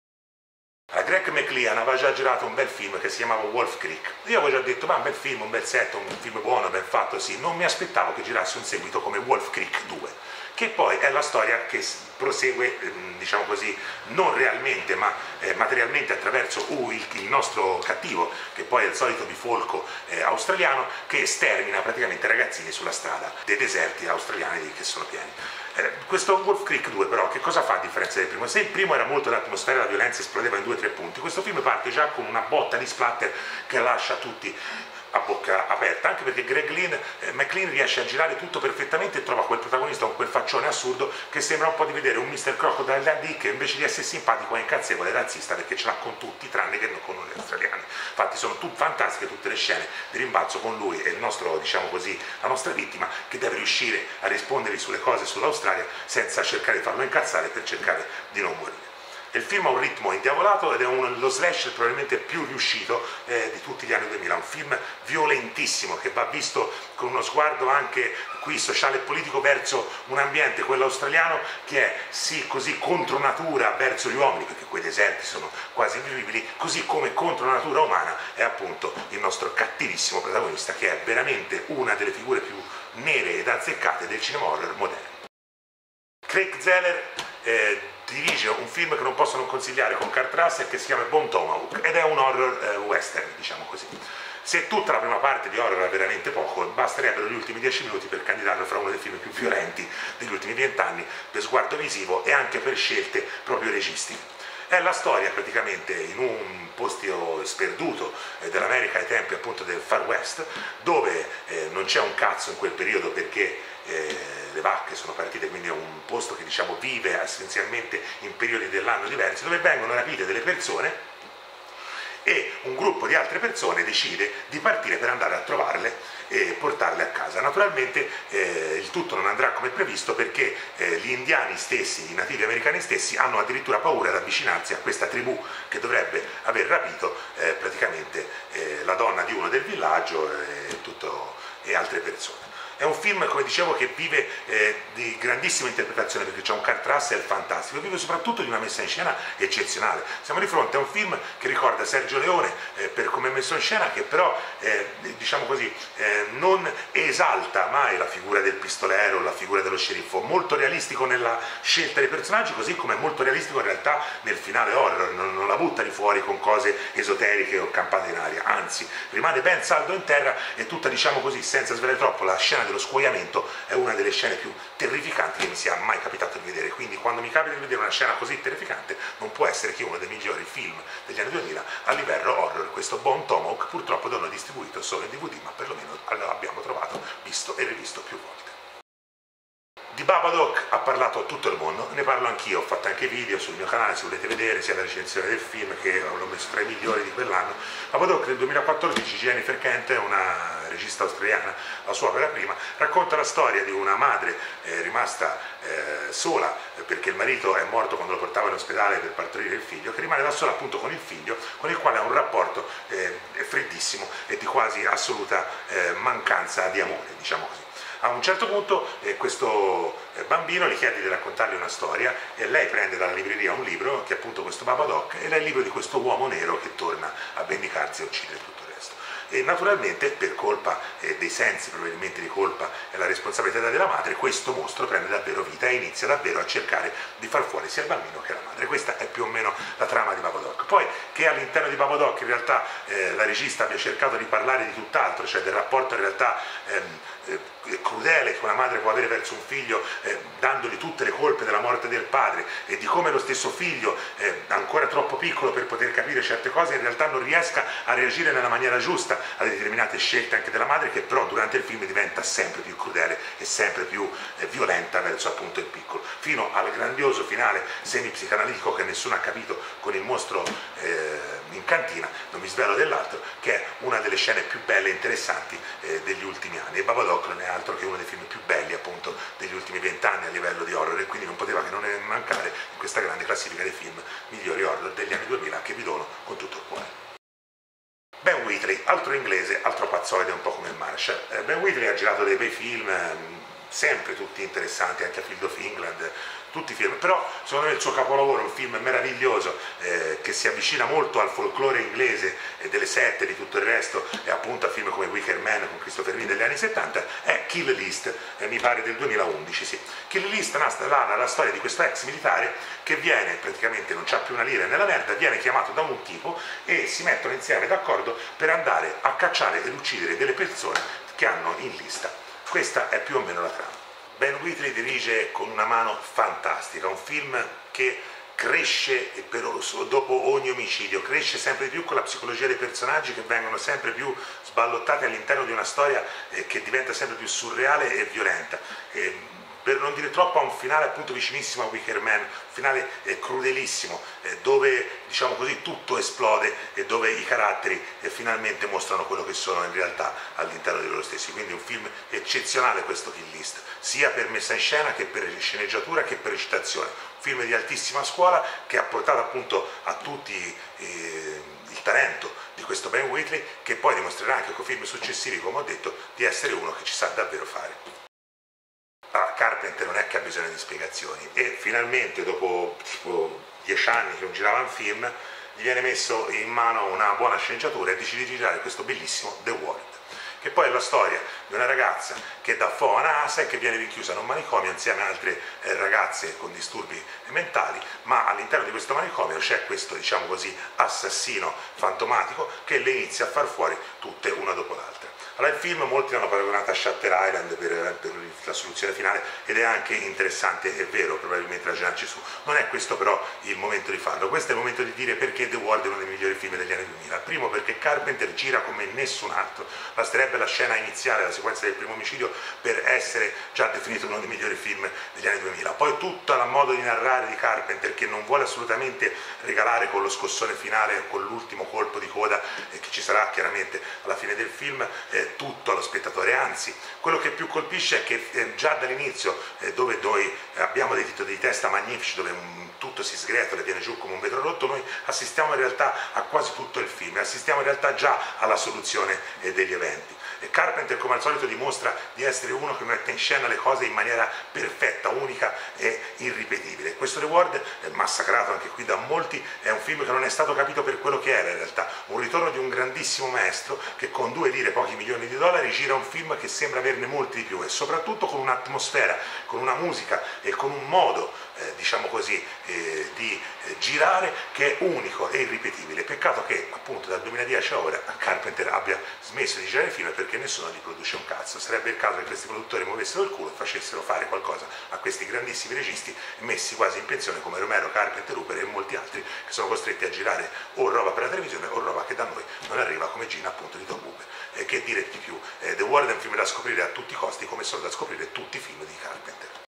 La Greg McLean aveva già girato un bel film che si chiamava Wolf Creek. Io avevo già detto, ma un bel film, un bel set, un film buono, ben fatto, sì. Non mi aspettavo che girasse un seguito come Wolf Creek 2, che poi è la storia che prosegue, ehm, diciamo così, non realmente, ma eh, materialmente attraverso uh, il, nostro cattivo, che poi è il solito bifolco eh, australiano, che stermina praticamente ragazzini sulla strada dei deserti australiani che sono pieni. Eh, questo Wolf Creek 2 però che cosa fa a differenza del primo? Se il primo era molto l'atmosfera, la violenza esplodeva in due o tre punti, questo film parte già con una botta di splatter che lascia tutti a bocca aperta, anche perché Greg Lynn, eh, McLean riesce a girare tutto perfettamente e trova quel protagonista con quel faccione assurdo che sembra un po' di vedere un Mr. Crocodile Dundee che invece di essere simpatico è incazzevole e razzista perché ce l'ha con tutti tranne che con noi australiani. Infatti sono tutte fantastiche tutte le scene di rimbalzo con lui e il nostro, diciamo così, la nostra vittima che deve riuscire a rispondere sulle cose sull'Australia senza cercare di farlo incazzare per cercare di non morire. Il film ha un ritmo indiavolato ed è uno, lo slasher probabilmente più riuscito eh, di tutti gli anni 2000, un film violentissimo che va visto con uno sguardo anche qui sociale e politico verso un ambiente, quello australiano, che è sì così contro natura verso gli uomini, perché quei deserti sono quasi invivibili, così come contro la natura umana è appunto il nostro cattivissimo protagonista che è veramente una delle figure più nere ed azzeccate del cinema horror moderno. Craig Zeller eh, dirige un film che non posso non consigliare con Kurt Russell che si chiama Bone Tomahawk ed è un horror eh, western, diciamo così. Se tutta la prima parte di horror è veramente poco, basterebbero gli ultimi dieci minuti per candidarlo fra uno dei film più violenti degli ultimi vent'anni per sguardo visivo e anche per scelte proprio registiche. È la storia praticamente in un posto sperduto eh, dell'America ai tempi appunto del Far West, dove eh, non c'è un cazzo in quel periodo perché eh, le vacche sono partite, quindi è un posto che diciamo vive essenzialmente in periodi dell'anno diversi, dove vengono rapite delle persone e un gruppo di altre persone decide di partire per andare a trovarle e portarle a casa. Naturalmente eh, il tutto non andrà come previsto perché eh, gli indiani stessi, i nativi americani stessi, hanno addirittura paura ad avvicinarsi a questa tribù che dovrebbe aver rapito eh, praticamente eh, la donna di uno del villaggio e, tutto, e altre persone. È un film, come dicevo, che vive eh, di grandissima interpretazione perché c'è un Kurt Russell fantastico, vive soprattutto di una messa in scena eccezionale. Siamo di fronte a un film che ricorda Sergio Leone eh, per come è messo in scena, che però, eh, diciamo così, eh, non esalta mai la figura del pistolero, la figura dello sceriffo, molto realistico nella scelta dei personaggi, così come è molto realistico in realtà nel finale horror, non, non la butta di fuori con cose esoteriche o campate in aria, anzi rimane ben saldo in terra e tutta, diciamo così, senza svelare troppo la scena dello scuoiamento è una delle scene più terrificanti che mi sia mai capitato di vedere, quindi quando mi capita di vedere una scena così terrificante non può essere che uno dei migliori film degli anni 2000 a livello horror, questo Bone Tomahawk purtroppo non è distribuito solo in DVD, ma perlomeno l'abbiamo trovato, visto e rivisto più volte. Di Babadook ha parlato tutto il mondo, ne parlo anch'io, ho fatto anche video sul mio canale, se volete vedere sia la recensione del film che l'ho messo tra i migliori di quell'anno. Babadook nel 2014 Jennifer Kent, una regista australiana, la sua opera prima, racconta la storia di una madre eh, rimasta eh, sola eh, perché il marito è morto quando lo portava in ospedale per partorire il figlio, che rimane da sola appunto con il figlio, con il quale ha un rapporto eh, freddissimo e di quasi assoluta eh, mancanza di amore, diciamo così. A un certo punto eh, questo eh, bambino le chiede di raccontargli una storia e lei prende dalla libreria un libro, che è appunto questo Babadoc, ed è il libro di questo uomo nero che torna a vendicarsi e uccidere tutto il resto. E naturalmente per colpa eh, dei sensi, probabilmente di colpa e la responsabilità della madre, questo mostro prende davvero vita e inizia davvero a cercare di far fuori sia il bambino che la madre. Questa è più o meno la trama di Babadoc. Poi che all'interno di Babadoc in realtà eh, la regista abbia cercato di parlare di tutt'altro, cioè del rapporto in realtà ehm, eh, crudele che una madre può avere verso un figlio eh, dandogli tutte le colpe della morte del padre e di come lo stesso figlio, eh, ancora troppo piccolo per poter capire certe cose, in realtà non riesca a reagire nella maniera giusta a determinate scelte anche della madre che però durante il film diventa sempre più crudele e sempre più eh, violenta verso appunto il piccolo, fino al grandioso finale semi-psicanalitico che nessuno ha capito con il mostro eh, in cantina, non mi svelo dell'altro, che è una delle scene più belle e interessanti eh, degli ultimi anni. E Babadoc non è altro che uno dei film più belli appunto degli ultimi vent'anni a livello di horror e quindi non poteva che non mancare in questa grande classifica dei film migliori horror degli anni 2000 che vi dono con tutto il cuore. Ben Wheatley, altro inglese, altro pazzoide un po' come Marshall. Eh, ben Wheatley ha girato dei bei film, ehm, sempre tutti interessanti, anche a Field of England, tutti i film, però secondo me il suo capolavoro è un film meraviglioso eh, che si avvicina molto al folklore inglese e delle sette di tutto il resto e appunto a film come Wicker Man con Christopher Lee degli anni 70 è Kill List, eh, mi pare del 2011, sì. Kill List narra la storia di questo ex militare che viene, praticamente non c'ha più una lira nella merda, viene chiamato da un tipo e si mettono insieme d'accordo per andare a cacciare ed uccidere delle persone che hanno in lista. Questa è più o meno la trama. Ben Wheatley dirige con una mano fantastica, un film che cresce dopo ogni omicidio, cresce sempre di più con la psicologia dei personaggi che vengono sempre più sballottati all'interno di una storia eh, che diventa sempre più surreale e violenta. Per non dire troppo, ha un finale appunto vicinissimo a Wicker Man, un finale eh, crudelissimo, eh, dove diciamo così tutto esplode e dove i caratteri eh, finalmente mostrano quello che sono in realtà all'interno di loro stessi. Quindi un film eccezionale questo Kill List, sia per messa in scena che per sceneggiatura che per recitazione. Un film di altissima scuola che ha portato appunto a tutti eh, il talento di questo Ben Whitley che poi dimostrerà anche con film successivi, come ho detto, di essere uno che ci sa davvero fare. Carpenter non è che ha bisogno di spiegazioni e finalmente dopo tipo dieci anni che non girava un film gli viene messo in mano una buona sceneggiatura e decide di girare questo bellissimo The World che poi è la storia di una ragazza che dà fuoco a una asa e che viene rinchiusa in un manicomio insieme a altre eh, ragazze con disturbi mentali, ma all'interno di questo manicomio c'è questo, diciamo così, assassino fantomatico che le inizia a far fuori tutte una dopo l'altra. Allora il film molti l'hanno paragonato a Shutter Island per, per, la soluzione finale ed è anche interessante, è vero, probabilmente ragionarci su. Non è questo però il momento di farlo, questo è il momento di dire perché The World è uno dei migliori film degli anni 2000. Primo perché Carpenter gira come nessun altro, basterebbe la scena iniziale, la sequenza del primo omicidio per essere già definito uno dei migliori film degli anni 2000. Poi tutta la modo di narrare di Carpenter che non vuole assolutamente regalare con lo scossone finale, con l'ultimo colpo di coda eh, che ci sarà chiaramente alla fine del film, eh, tutto allo spettatore, anzi quello che più colpisce è che eh, già dall'inizio eh, dove noi abbiamo dei titoli di testa magnifici, dove un, tutto si sgretola e viene giù come un vetro rotto, noi assistiamo in realtà a quasi tutto il film, assistiamo in realtà già alla soluzione eh, degli eventi. Carpenter come al solito dimostra di essere uno che mette in scena le cose in maniera perfetta, unica e irripetibile. Questo Reward, massacrato anche qui da molti, è un film che non è stato capito per quello che era in realtà, un ritorno di un grandissimo maestro che con due lire, pochi milioni di dollari, gira un film che sembra averne molti di più e soprattutto con un'atmosfera, con una musica e con un modo, diciamo così, eh, di eh, girare che è unico e irripetibile. Peccato che appunto dal 2010 a ora Carpenter abbia smesso di girare film perché nessuno gli produce un cazzo. Sarebbe il caso che questi produttori muovessero il culo e facessero fare qualcosa a questi grandissimi registi messi quasi in pensione come Romero, Carpenter, Rupert e molti altri che sono costretti a girare o roba per la televisione o roba che da noi non arriva come Gina appunto di Tom Hooper. Eh, che dire di più? Eh, The World è un film da scoprire a tutti i costi come sono da scoprire tutti i film di Carpenter.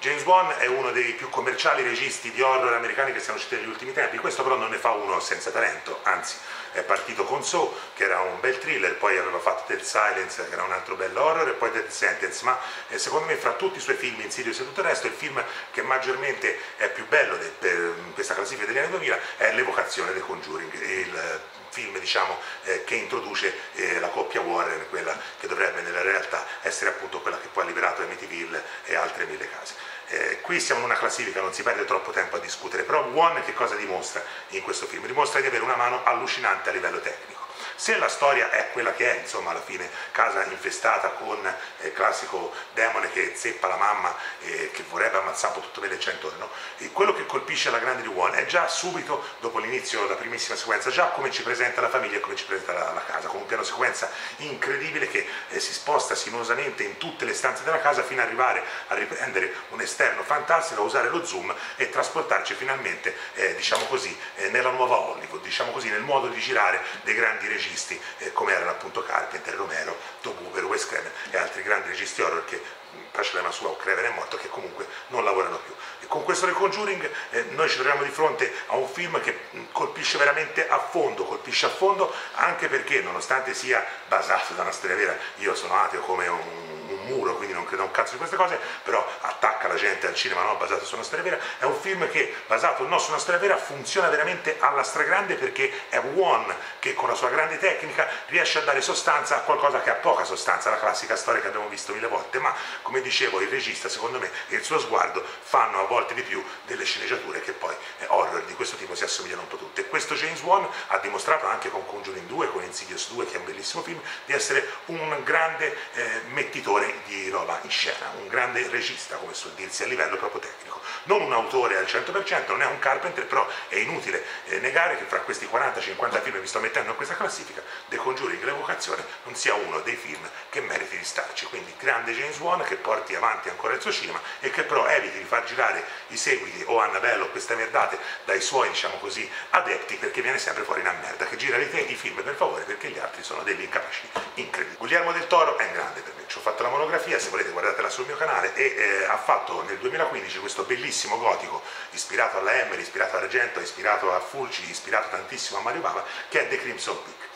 James Wan è uno dei più commerciali registi di horror americani che siano usciti negli ultimi tempi, questo però non ne fa uno senza talento, anzi è partito con So, che era un bel thriller, poi aveva fatto Dead Silence, che era un altro bel horror, e poi Dead Sentence, ma eh, secondo me fra tutti i suoi film, Insidious e tutto il resto, il film che maggiormente è più bello per questa classifica degli anni 2000 è L'evocazione dei Conjuring, il film diciamo, eh, che introduce eh, la coppia Warren, quella che dovrebbe nella realtà essere appunto quella che poi ha liberato Amityville e altre mille case. Eh, qui siamo in una classifica, non si perde troppo tempo a discutere, però One che cosa dimostra in questo film? Dimostra di avere una mano allucinante a livello tecnico. Se la storia è quella che è, insomma, alla fine, casa infestata con il eh, classico demone che zeppa la mamma e che vorrebbe ammazzare un po' tutto bene centone, no? quello che colpisce la grande di One è già subito, dopo l'inizio, la primissima sequenza, già come ci presenta la famiglia e come ci presenta la, la, casa, con un piano sequenza incredibile che eh, si sposta sinuosamente in tutte le stanze della casa fino ad arrivare a riprendere un esterno fantastico, a usare lo zoom e trasportarci finalmente, eh, diciamo così, eh, nella nuova Hollywood, diciamo così, nel modo di girare dei grandi registi registi eh, come erano appunto Carpenter, Romero, Tom Hooper, Wes Craven e altri grandi registi horror che Precedema sua o Craven è morto che comunque non lavorano più. E con questo The Conjuring eh, noi ci troviamo di fronte a un film che colpisce veramente a fondo, colpisce a fondo anche perché nonostante sia basato da una storia vera, io sono ateo come un muro, quindi non credo un cazzo di queste cose, però attacca la gente al cinema no, basato su una storia vera, è un film che basato non su una storia vera funziona veramente alla stragrande perché è One che con la sua grande tecnica riesce a dare sostanza a qualcosa che ha poca sostanza, la classica storia che abbiamo visto mille volte, ma come dicevo il regista secondo me e il suo sguardo fanno a volte di più delle sceneggiature che poi eh, horror di questo tipo si assomigliano un po' tutte. Questo James Wan ha dimostrato anche con Conjuring 2, con Insidious 2 che è un bellissimo film, di essere un grande eh, mettitore di roba in scena, un grande regista, come suol dirsi, a livello proprio tecnico. Non un autore al 100%, non è un Carpenter, però è inutile eh, negare che fra questi 40-50 film che mi sto mettendo in questa classifica, The Conjuring l'evocazione non sia uno dei film che meriti di starci. Quindi grande James Wan che porti avanti ancora il suo cinema e che però eviti di far girare i seguiti o Annabelle o queste merdate dai suoi, diciamo così, adepti perché viene sempre fuori una merda. Che gira di te i film per favore perché gli altri sono degli incapaci incredibili. Guglielmo del Toro è un grande per me, ci ho fatto la monografia, se volete guardatela sul mio canale, e eh, ha fatto nel 2015 questo bellissimo gotico ispirato alla Emmer, ispirato a Argento, ispirato a Fulci, ispirato tantissimo a Mario Bava, che è The Crimson Peak.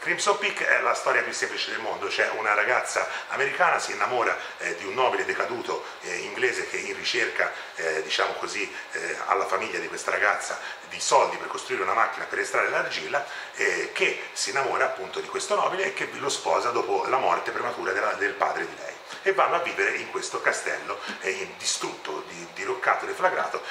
Crimson Peak è la storia più semplice del mondo, c'è una ragazza americana, si innamora eh, di un nobile decaduto eh, inglese che in ricerca, eh, diciamo così, eh, alla famiglia di questa ragazza di soldi per costruire una macchina per estrarre l'argilla, eh, che si innamora appunto di questo nobile e che lo sposa dopo la morte prematura della, del padre di lei e vanno a vivere in questo castello eh, distrutto, di, diroccato, deflagrato,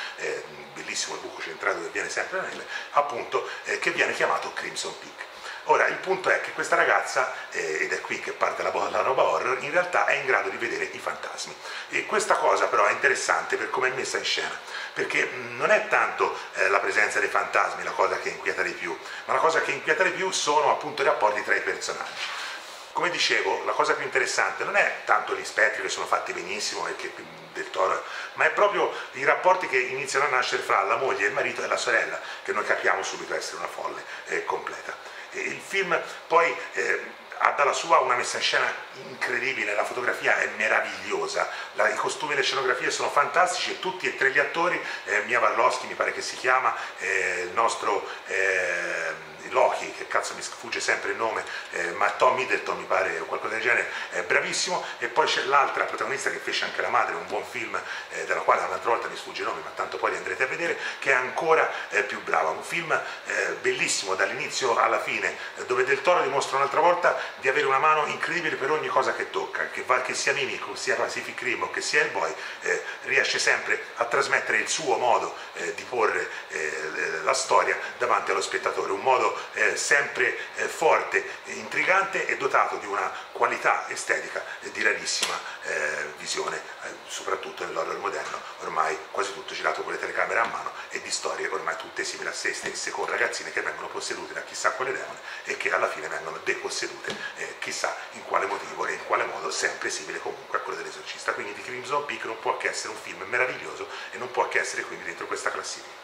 bellissimo il buco centrato che viene sempre neve, appunto che viene chiamato Crimson Peak. Ora, il punto è che questa ragazza, eh, ed è qui che parte la, la roba horror, in realtà è in grado di vedere i fantasmi. E questa cosa però è interessante per come è messa in scena, perché mh, non è tanto eh, la presenza dei fantasmi la cosa che inquieta di più, ma la cosa che inquieta di più sono appunto i rapporti tra i personaggi come dicevo, la cosa più interessante non è tanto gli spettri che sono fatti benissimo e che del Toro, ma è proprio i rapporti che iniziano a nascere fra la moglie, il marito e la sorella, che noi capiamo subito essere una folle eh, completa. Il film poi eh, ha dalla sua una messa in scena incredibile, la fotografia è meravigliosa, la, i costumi e le scenografie sono fantastici e tutti e tre gli attori, eh, Mia Varlowski mi pare che si chiama, eh, il nostro eh, Loki, che cazzo mi sfugge sempre il nome, eh, ma Tom Middleton mi pare o qualcosa del genere, è bravissimo, e poi c'è l'altra protagonista che fece anche La Madre, un buon film eh, della quale un'altra volta mi sfugge il nome, ma tanto poi li andrete a vedere, che è ancora eh, più brava, un film eh, bellissimo dall'inizio alla fine, eh, dove Del Toro dimostra un'altra volta di avere una mano incredibile per ogni cosa che tocca, che, va, che sia Mimico, sia Pacific Rim o che sia il boy, eh, riesce sempre a trasmettere il suo modo di porre la storia davanti allo spettatore, un modo eh, sempre eh, forte, intrigante e dotato di una qualità estetica di rarissima eh, visione, eh, soprattutto nell'horror moderno, ormai quasi tutto girato con le telecamere a mano e di storie ormai tutte simili a se stesse, con ragazzine che vengono possedute da chissà quale demone e che alla fine vengono depossedute eh, chissà in quale motivo e in quale modo, sempre simile comunque a quello dell'esorcista. Quindi di Crimson Peak non può che essere un film meraviglioso e non può che essere quindi dentro questa classifica.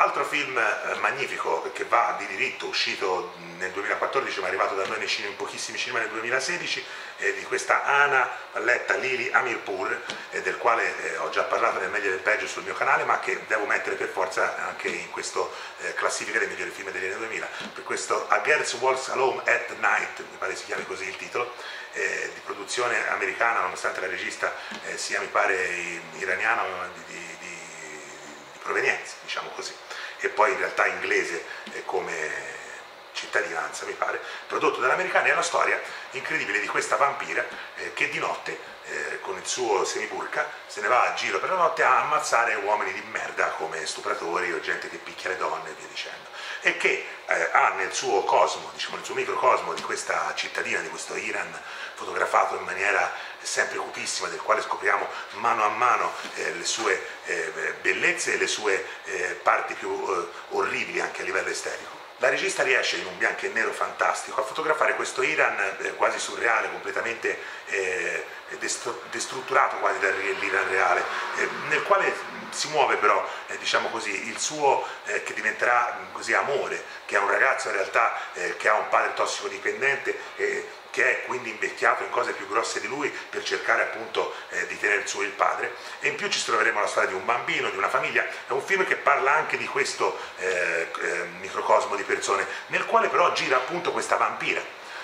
Altro film eh, magnifico che va di diritto, uscito nel 2014 ma arrivato da noi in pochissimi cinema nel 2016, è di questa Ana Valletta Lili Amirpur, eh, del quale eh, ho già parlato nel meglio e del peggio sul mio canale, ma che devo mettere per forza anche in questa classifica dei migliori film degli anni 2000, per questo A Girls Walks Alone at Night, mi pare si chiami così il titolo, di produzione americana, nonostante la regista sia, mi pare, iraniana di provenienza, diciamo così. E poi in realtà inglese come cittadinanza mi pare, prodotto dall'americana, è una storia incredibile di questa vampira eh, che di notte eh, con il suo semiburca se ne va a giro per la notte a ammazzare uomini di merda come stupratori o gente che picchia le donne e via dicendo. E che eh, ha nel suo cosmo, diciamo nel suo microcosmo di questa cittadina, di questo Iran fotografato in maniera sempre cupissima, del quale scopriamo mano a mano eh, le sue eh, bellezze e le sue eh, parti più eh, orribili anche a livello estetico. La regista riesce in un bianco e nero fantastico a fotografare questo Iran eh, quasi surreale, completamente eh, destrutturato quasi dall'Iran reale, nel quale si muove però, diciamo così, il suo che diventerà così amore, che è un ragazzo in realtà che ha un padre tossicodipendente che è quindi invecchiato in cose più grosse di lui per cercare appunto eh, di tenere su il padre. E in più ci troveremo la storia di un bambino, di una famiglia, è un film che parla anche di questo eh, eh, microcosmo di persone nel quale però gira appunto questa vampira.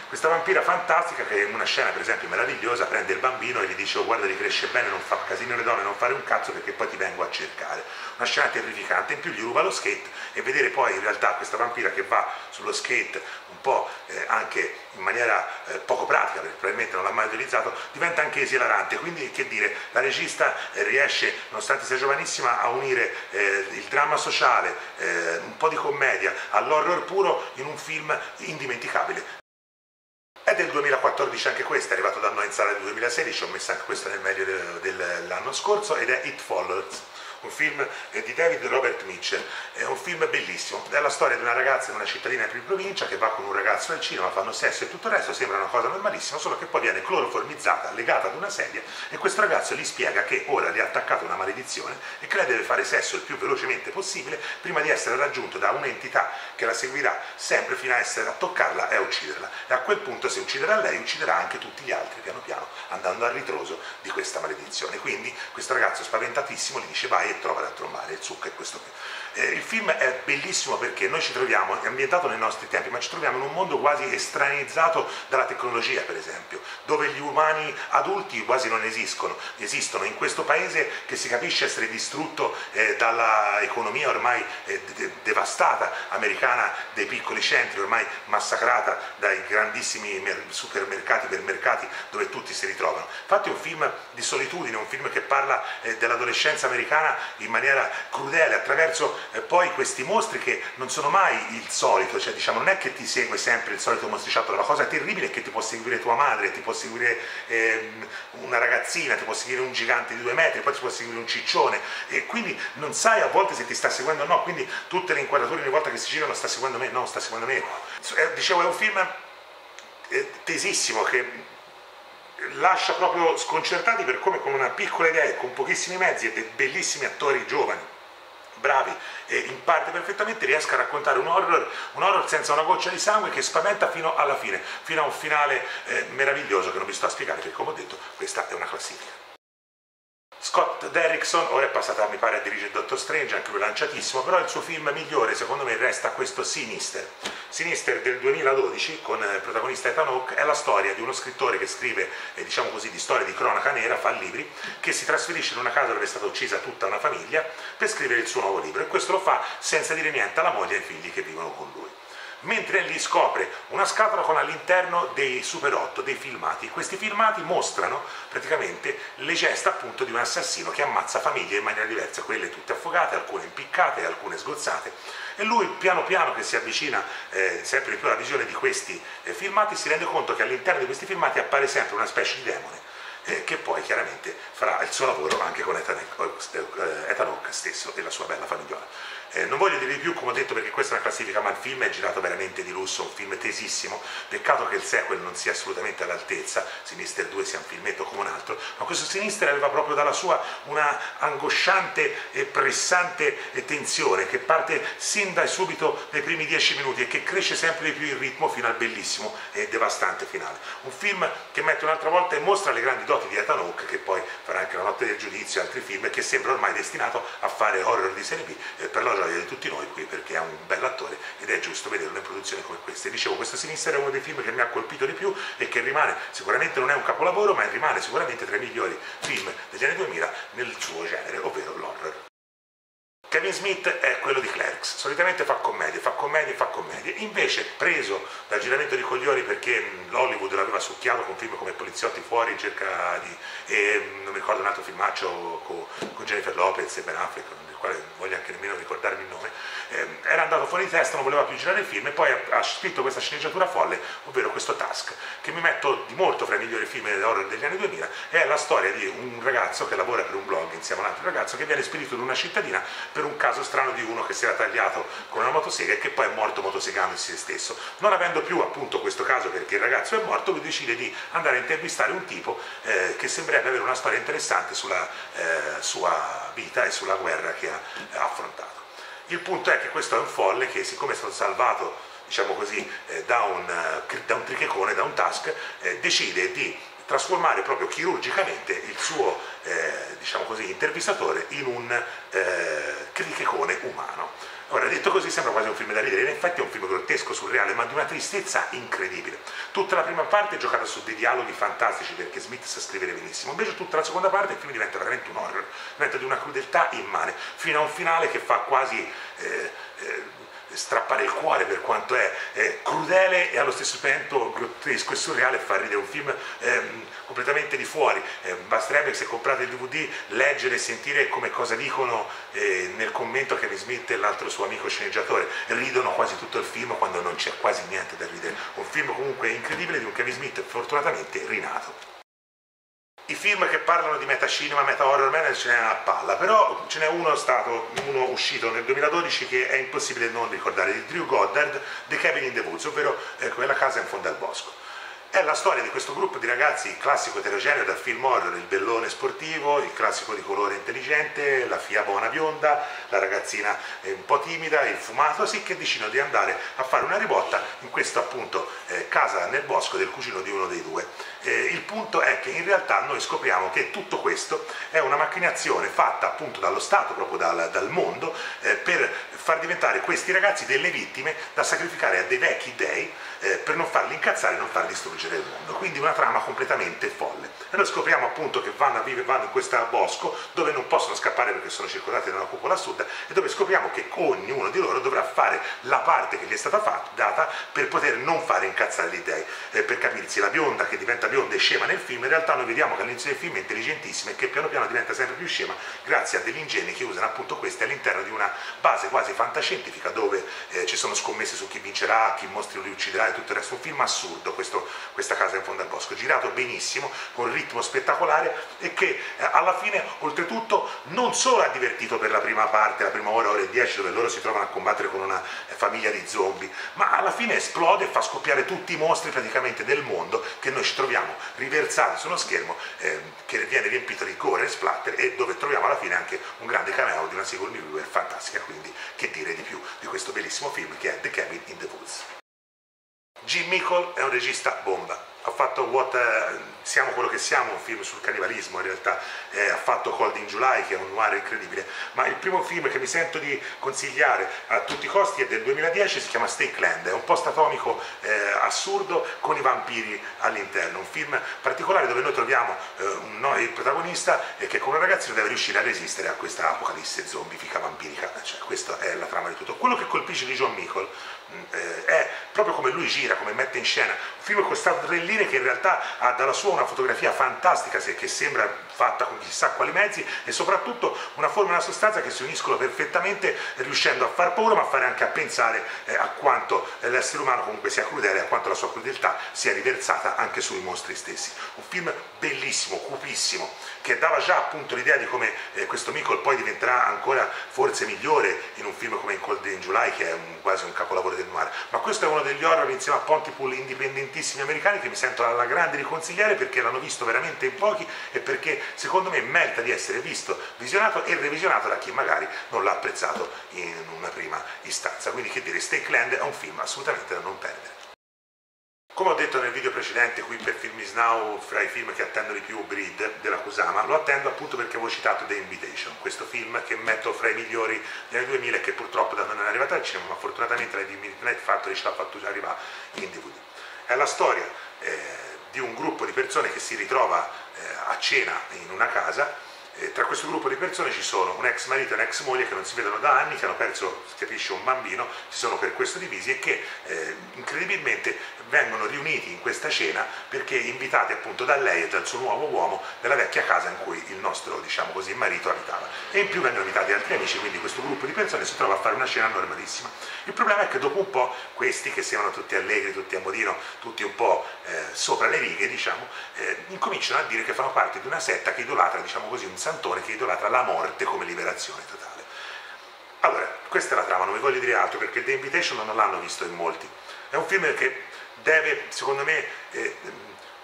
Questa vampira fantastica che in una scena per esempio meravigliosa prende il bambino e gli dice oh, guarda li cresce bene, non fa casino le donne, non fare un cazzo perché poi ti vengo a cercare. Una scena terrificante, in più gli ruba lo skate e vedere poi in realtà questa vampira che va sullo skate un po' eh, anche in maniera eh, poco pratica perché probabilmente non l'ha mai utilizzato, diventa anche esilarante. Quindi che dire, la regista eh, riesce, nonostante sia giovanissima, a unire eh, il dramma sociale, eh, un po' di commedia all'horror puro in un film indimenticabile. È del 2014 anche questo, è arrivato da noi in sala del 2016, ho messo anche questo nel meglio dell'anno scorso ed è It Follows un film di David Robert Mitchell, è un film bellissimo, è la storia di una ragazza in una cittadina di provincia che va con un ragazzo al cinema, fanno sesso e tutto il resto, sembra una cosa normalissima, solo che poi viene cloroformizzata, legata ad una sedia e questo ragazzo gli spiega che ora gli ha attaccato una maledizione e che lei deve fare sesso il più velocemente possibile prima di essere raggiunto da un'entità che la seguirà sempre fino a, essere, a toccarla e a ucciderla. E a quel punto se ucciderà lei ucciderà anche tutti gli altri piano piano, andando a ritroso di questa maledizione. Quindi questo ragazzo spaventatissimo gli dice vai trova da trombare, il zucco è questo qui. Eh, il film è bellissimo perché noi ci troviamo, è ambientato nei nostri tempi, ma ci troviamo in un mondo quasi estraneizzato dalla tecnologia, per esempio, dove gli umani adulti quasi non esistono, esistono in questo paese che si capisce essere distrutto eh, dall'economia ormai eh, de devastata americana dei piccoli centri, ormai massacrata dai grandissimi supermercati, ipermercati dove tutti si ritrovano. Infatti è un film di solitudine, un film che parla eh, dell'adolescenza americana in maniera crudele attraverso eh, poi questi mostri che non sono mai il solito, cioè diciamo non è che ti segue sempre il solito mostriciattolo, la cosa terribile è che ti può seguire tua madre, ti può seguire eh, una ragazzina, ti può seguire un gigante di due metri, poi ti può seguire un ciccione e quindi non sai a volte se ti sta seguendo o no, quindi tutte le inquadrature ogni volta che si girano sta seguendo me, no, sta seguendo me. Eh, dicevo è un film eh, tesissimo che lascia proprio sconcertati per come con una piccola idea e con pochissimi mezzi e dei bellissimi attori giovani, bravi e in parte perfettamente riesca a raccontare un horror, un horror senza una goccia di sangue che spaventa fino alla fine, fino a un finale eh, meraviglioso che non vi sto a spiegare perché come ho detto questa è una classifica. Scott Derrickson ora è passato mi pare a dirigere Doctor Strange, anche lui lanciatissimo, però il suo film migliore secondo me resta questo Sinister. Sinister del 2012 con il protagonista Ethan Hawke è la storia di uno scrittore che scrive, eh, diciamo così, di storie di cronaca nera, fa libri, che si trasferisce in una casa dove è stata uccisa tutta una famiglia per scrivere il suo nuovo libro e questo lo fa senza dire niente alla moglie e ai figli che vivono con lui mentre lì scopre una scatola con all'interno dei Super 8, dei filmati. Questi filmati mostrano praticamente le gesta appunto di un assassino che ammazza famiglie in maniera diversa, quelle tutte affogate, alcune impiccate, alcune sgozzate. E lui piano piano che si avvicina eh, sempre più alla visione di questi eh, filmati si rende conto che all'interno di questi filmati appare sempre una specie di demone eh, che poi chiaramente farà il suo lavoro anche con Ethan Hawke stesso e la sua bella famigliola. Eh, non voglio dire di più, come ho detto, perché questa è una classifica, ma il film è girato veramente di lusso, un film tesissimo. Peccato che il sequel non sia assolutamente all'altezza, Sinister 2 sia un filmetto come un altro, ma questo Sinister aveva proprio dalla sua una angosciante e pressante tensione che parte sin da subito nei primi dieci minuti e che cresce sempre di più il ritmo fino al bellissimo e devastante finale. Un film che mette un'altra volta e mostra le grandi doti di Ethan Hawke, che poi farà anche La notte del giudizio e altri film, che sembra ormai destinato a fare horror di serie B eh, per la gioia di tutti noi qui perché è un bell'attore ed è giusto vederlo in produzioni come queste. Dicevo, questa sinistra è uno dei film che mi ha colpito di più e che rimane, sicuramente non è un capolavoro, ma rimane sicuramente tra i migliori film degli anni 2000 nel suo genere, ovvero l'horror. Kevin Smith è quello di Clerks, solitamente fa commedie, fa commedie, fa commedie, invece preso dal giramento di coglioni perché l'Hollywood l'aveva succhiato con film come Poliziotti fuori in cerca di... e non mi ricordo un altro filmaccio con, con Jennifer Lopez e Ben Affleck, quale voglio anche nemmeno ricordarmi il nome, eh, era andato fuori di testa, non voleva più girare il film e poi ha, ha scritto questa sceneggiatura folle, ovvero questo Task, che mi metto di molto fra i migliori film horror degli anni 2000, è la storia di un ragazzo che lavora per un blog insieme a un altro ragazzo che viene spedito in una cittadina per un caso strano di uno che si era tagliato con una motosega e che poi è morto motosegandosi se stesso. Non avendo più appunto questo caso perché il ragazzo è morto, lui decide di andare a intervistare un tipo eh, che sembrerebbe avere una storia interessante sulla eh, sua vita e sulla guerra che ha eh, affrontato. Il punto è che questo è un folle che siccome è stato salvato diciamo così, eh, da, un, eh, da, un, trichecone, da un task, eh, decide di trasformare proprio chirurgicamente il suo eh, diciamo così, intervistatore in un trichecone umano. Ora, detto così sembra quasi un film da ridere, in effetti è un film grottesco, surreale, ma di una tristezza incredibile. Tutta la prima parte è giocata su dei dialoghi fantastici perché Smith sa scrivere benissimo, invece tutta la seconda parte il film diventa veramente un horror, diventa di una crudeltà immane, fino a un finale che fa quasi... Eh, eh, strappare il cuore per quanto è eh, crudele e allo stesso tempo grottesco e surreale far ridere un film ehm, completamente di fuori. Eh, basterebbe se comprate il DVD leggere e sentire come cosa dicono eh, nel commento Kevin Smith e l'altro suo amico sceneggiatore. Ridono quasi tutto il film quando non c'è quasi niente da ridere. Un film comunque incredibile di un Kevin Smith fortunatamente rinato. I film che parlano di metacinema, meta horror, man, ce n'è a palla, però ce n'è uno stato, uno uscito nel 2012 che è impossibile non ricordare, di Drew Goddard, The Cabin in the Woods, ovvero eh, quella casa in fondo al bosco. È la storia di questo gruppo di ragazzi classico eterogeneo da film horror, il bellone sportivo, il classico di colore intelligente, la fia buona bionda, la ragazzina un po' timida, il fumato, sì che decidono di andare a fare una ribotta in questa appunto eh, casa nel bosco del cugino di uno dei due. Eh, il punto è che in realtà noi scopriamo che tutto questo è una macchinazione fatta appunto dallo Stato, proprio dal, dal mondo, eh, per far diventare questi ragazzi delle vittime da sacrificare a dei vecchi dei eh, per non farli incazzare e non farli distruggere il mondo. Quindi una trama completamente folle. E noi scopriamo appunto che vanno a vivere, vanno in questo bosco dove non possono scappare perché sono circondati da una cupola sud e dove scopriamo che ognuno di loro dovrà fare la parte che gli è stata fatta, data per poter non fare incazzare gli dei. Eh, per capirsi, la bionda che diventa bionda e scema nel film, in realtà noi vediamo che all'inizio del film è intelligentissima e che piano piano diventa sempre più scema grazie a degli ingegni che usano appunto questi all'interno di una base quasi fantascientifica dove eh, ci sono scommesse su chi vincerà, chi mostri li ucciderà e tutto il resto. Un film assurdo questo, questa casa in fondo al bosco, girato benissimo, con un ritmo spettacolare e che eh, alla fine oltretutto non solo ha divertito per la prima parte, la prima ora, ora e dieci dove loro si trovano a combattere con una eh, famiglia di zombie, ma alla fine esplode e fa scoppiare tutti i mostri praticamente del mondo che noi ci troviamo riversati sullo schermo eh, che viene riempito di gore e splatter e dove troviamo alla fine anche un grande cameo di una Sigourney Weaver fantastica, quindi che dire di più di questo bellissimo film che è The Cabin in the Woods. Jim Mickle è un regista bomba, ha fatto What, uh, Siamo quello che siamo, un film sul cannibalismo in realtà, eh, ha fatto Cold in July che è un noir incredibile, ma il primo film che mi sento di consigliare a tutti i costi è del 2010, si chiama Stake Land, è un post atomico eh, assurdo con i vampiri all'interno, un film particolare dove noi troviamo eh, un, no, il protagonista che con una ragazzina deve riuscire a resistere a questa apocalisse zombifica vampirica, cioè, questa è la trama di tutto. Quello che colpisce di John Michael eh, è proprio come lui gira, come mette in scena, un film con queste tre linee che in realtà ha dalla sua una fotografia fantastica che sembra fatta con chissà quali mezzi e soprattutto una forma e una sostanza che si uniscono perfettamente riuscendo a far paura ma a fare anche a pensare eh, a quanto l'essere umano comunque sia crudele e a quanto la sua crudeltà sia riversata anche sui mostri stessi. Un film bellissimo, cupissimo, che dava già appunto l'idea di come eh, questo Michael poi diventerà ancora forse migliore in un film come in Cold in July che è un, quasi un capolavoro del noir, ma questo è uno degli horror insieme a Pontypool indipendentissimi americani che mi sento alla grande di consigliare perché l'hanno visto veramente in pochi e perché secondo me merita di essere visto, visionato e revisionato da chi magari non l'ha apprezzato in una prima istanza. Quindi che dire, Stake Land è un film assolutamente da non perdere. Come ho detto nel video precedente qui per Film is Now, fra i film che attendo di più, Breed della Kusama, lo attendo appunto perché avevo citato The Invitation, questo film che metto fra i migliori degli anni 2000 e che purtroppo da non è arrivato al cinema, ma fortunatamente la di Midnight Factory ce l'ha fatto già arrivare in DVD. È la storia eh, di un gruppo di persone che si ritrova a cena in una casa eh, tra questo gruppo di persone ci sono un ex marito e un'ex moglie che non si vedono da anni, che hanno perso, si capisce, un bambino, si sono per questo divisi e che eh, incredibilmente vengono riuniti in questa cena perché invitati appunto da lei e dal suo nuovo uomo nella vecchia casa in cui il nostro, diciamo così, marito abitava. E in più vengono invitati altri amici, quindi questo gruppo di persone si trova a fare una cena normalissima. Il problema è che dopo un po' questi, che sembrano tutti allegri, tutti a modino, tutti un po' eh, sopra le righe, diciamo, eh, incominciano a dire che fanno parte di una setta che idolatra, diciamo così, un santone che idolatra la morte come liberazione totale. Allora, questa è la trama, non vi voglio dire altro perché The Invitation non l'hanno visto in molti. È un film che deve, secondo me, eh,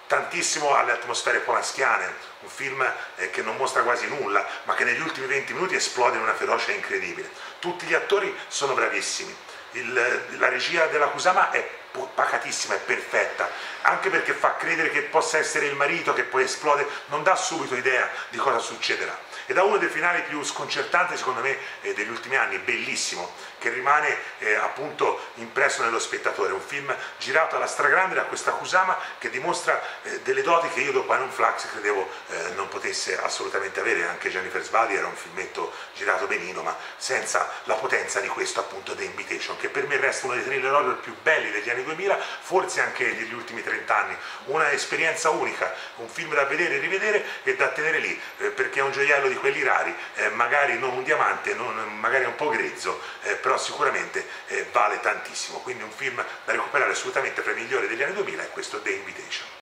tantissimo alle atmosfere polanskiane, un film eh, che non mostra quasi nulla, ma che negli ultimi 20 minuti esplode in una ferocia incredibile. Tutti gli attori sono bravissimi, Il, la regia della Kusama è pacatissima, è perfetta, anche perché fa credere che possa essere il marito che poi esplode, non dà subito idea di cosa succederà. Ed ha uno dei finali più sconcertanti, secondo me, eh, degli ultimi anni, bellissimo, che rimane eh, appunto impresso nello spettatore. Un film girato alla stragrande da questa Kusama che dimostra eh, delle doti che io dopo Iron Flux credevo eh, non potesse assolutamente avere. Anche Jennifer's Body era un filmetto girato benino, ma senza la potenza di questo appunto The Invitation, che per me resta uno dei thriller horror più belli degli anni 2000, forse anche degli ultimi 30 anni. Una esperienza unica, un film da vedere e rivedere e da tenere lì, eh, perché è un gioiello di quelli rari, eh, magari non un diamante, non, magari un po' grezzo, eh, però sicuramente eh, vale tantissimo. Quindi un film da recuperare assolutamente tra i migliori degli anni 2000 è questo The Invitation.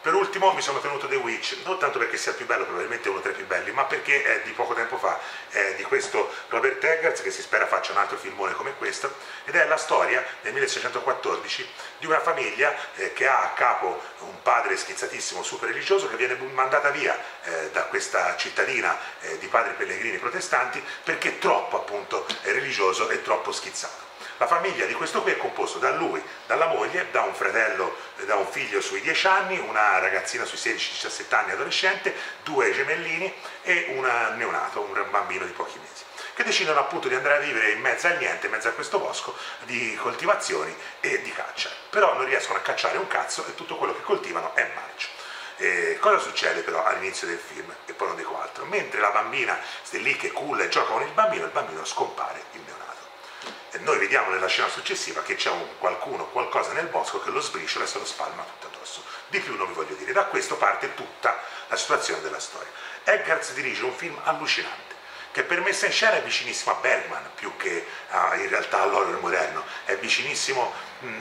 Per ultimo mi sono tenuto The Witch, non tanto perché sia più bello, probabilmente uno tra i più belli, ma perché è di poco tempo fa, è di questo Robert Eggers, che si spera faccia un altro filmone come questo, ed è la storia nel 1614 di una famiglia eh, che ha a capo un padre schizzatissimo, super religioso, che viene mandata via eh, da questa cittadina eh, di padri pellegrini protestanti perché troppo appunto religioso e troppo schizzato. La famiglia di questo qui è composto da lui, dalla moglie, da un fratello, da un figlio sui 10 anni, una ragazzina sui 16-17 anni adolescente, due gemellini e un neonato, un bambino di pochi mesi che decidono appunto di andare a vivere in mezzo al niente, in mezzo a questo bosco di coltivazioni e di caccia. Però non riescono a cacciare un cazzo e tutto quello che coltivano è marcio. Eh, cosa succede però all'inizio del film? E poi non dico altro. Mentre la bambina sta lì che culla e gioca con il bambino, il bambino scompare immediatamente noi vediamo nella scena successiva che c'è un qualcuno, qualcosa nel bosco che lo sbriciola e se lo spalma tutto addosso. Di più non vi voglio dire, da questo parte tutta la situazione della storia. Eggers dirige un film allucinante che per messa in scena è vicinissimo a Bergman più che uh, in realtà all'horror moderno, è vicinissimo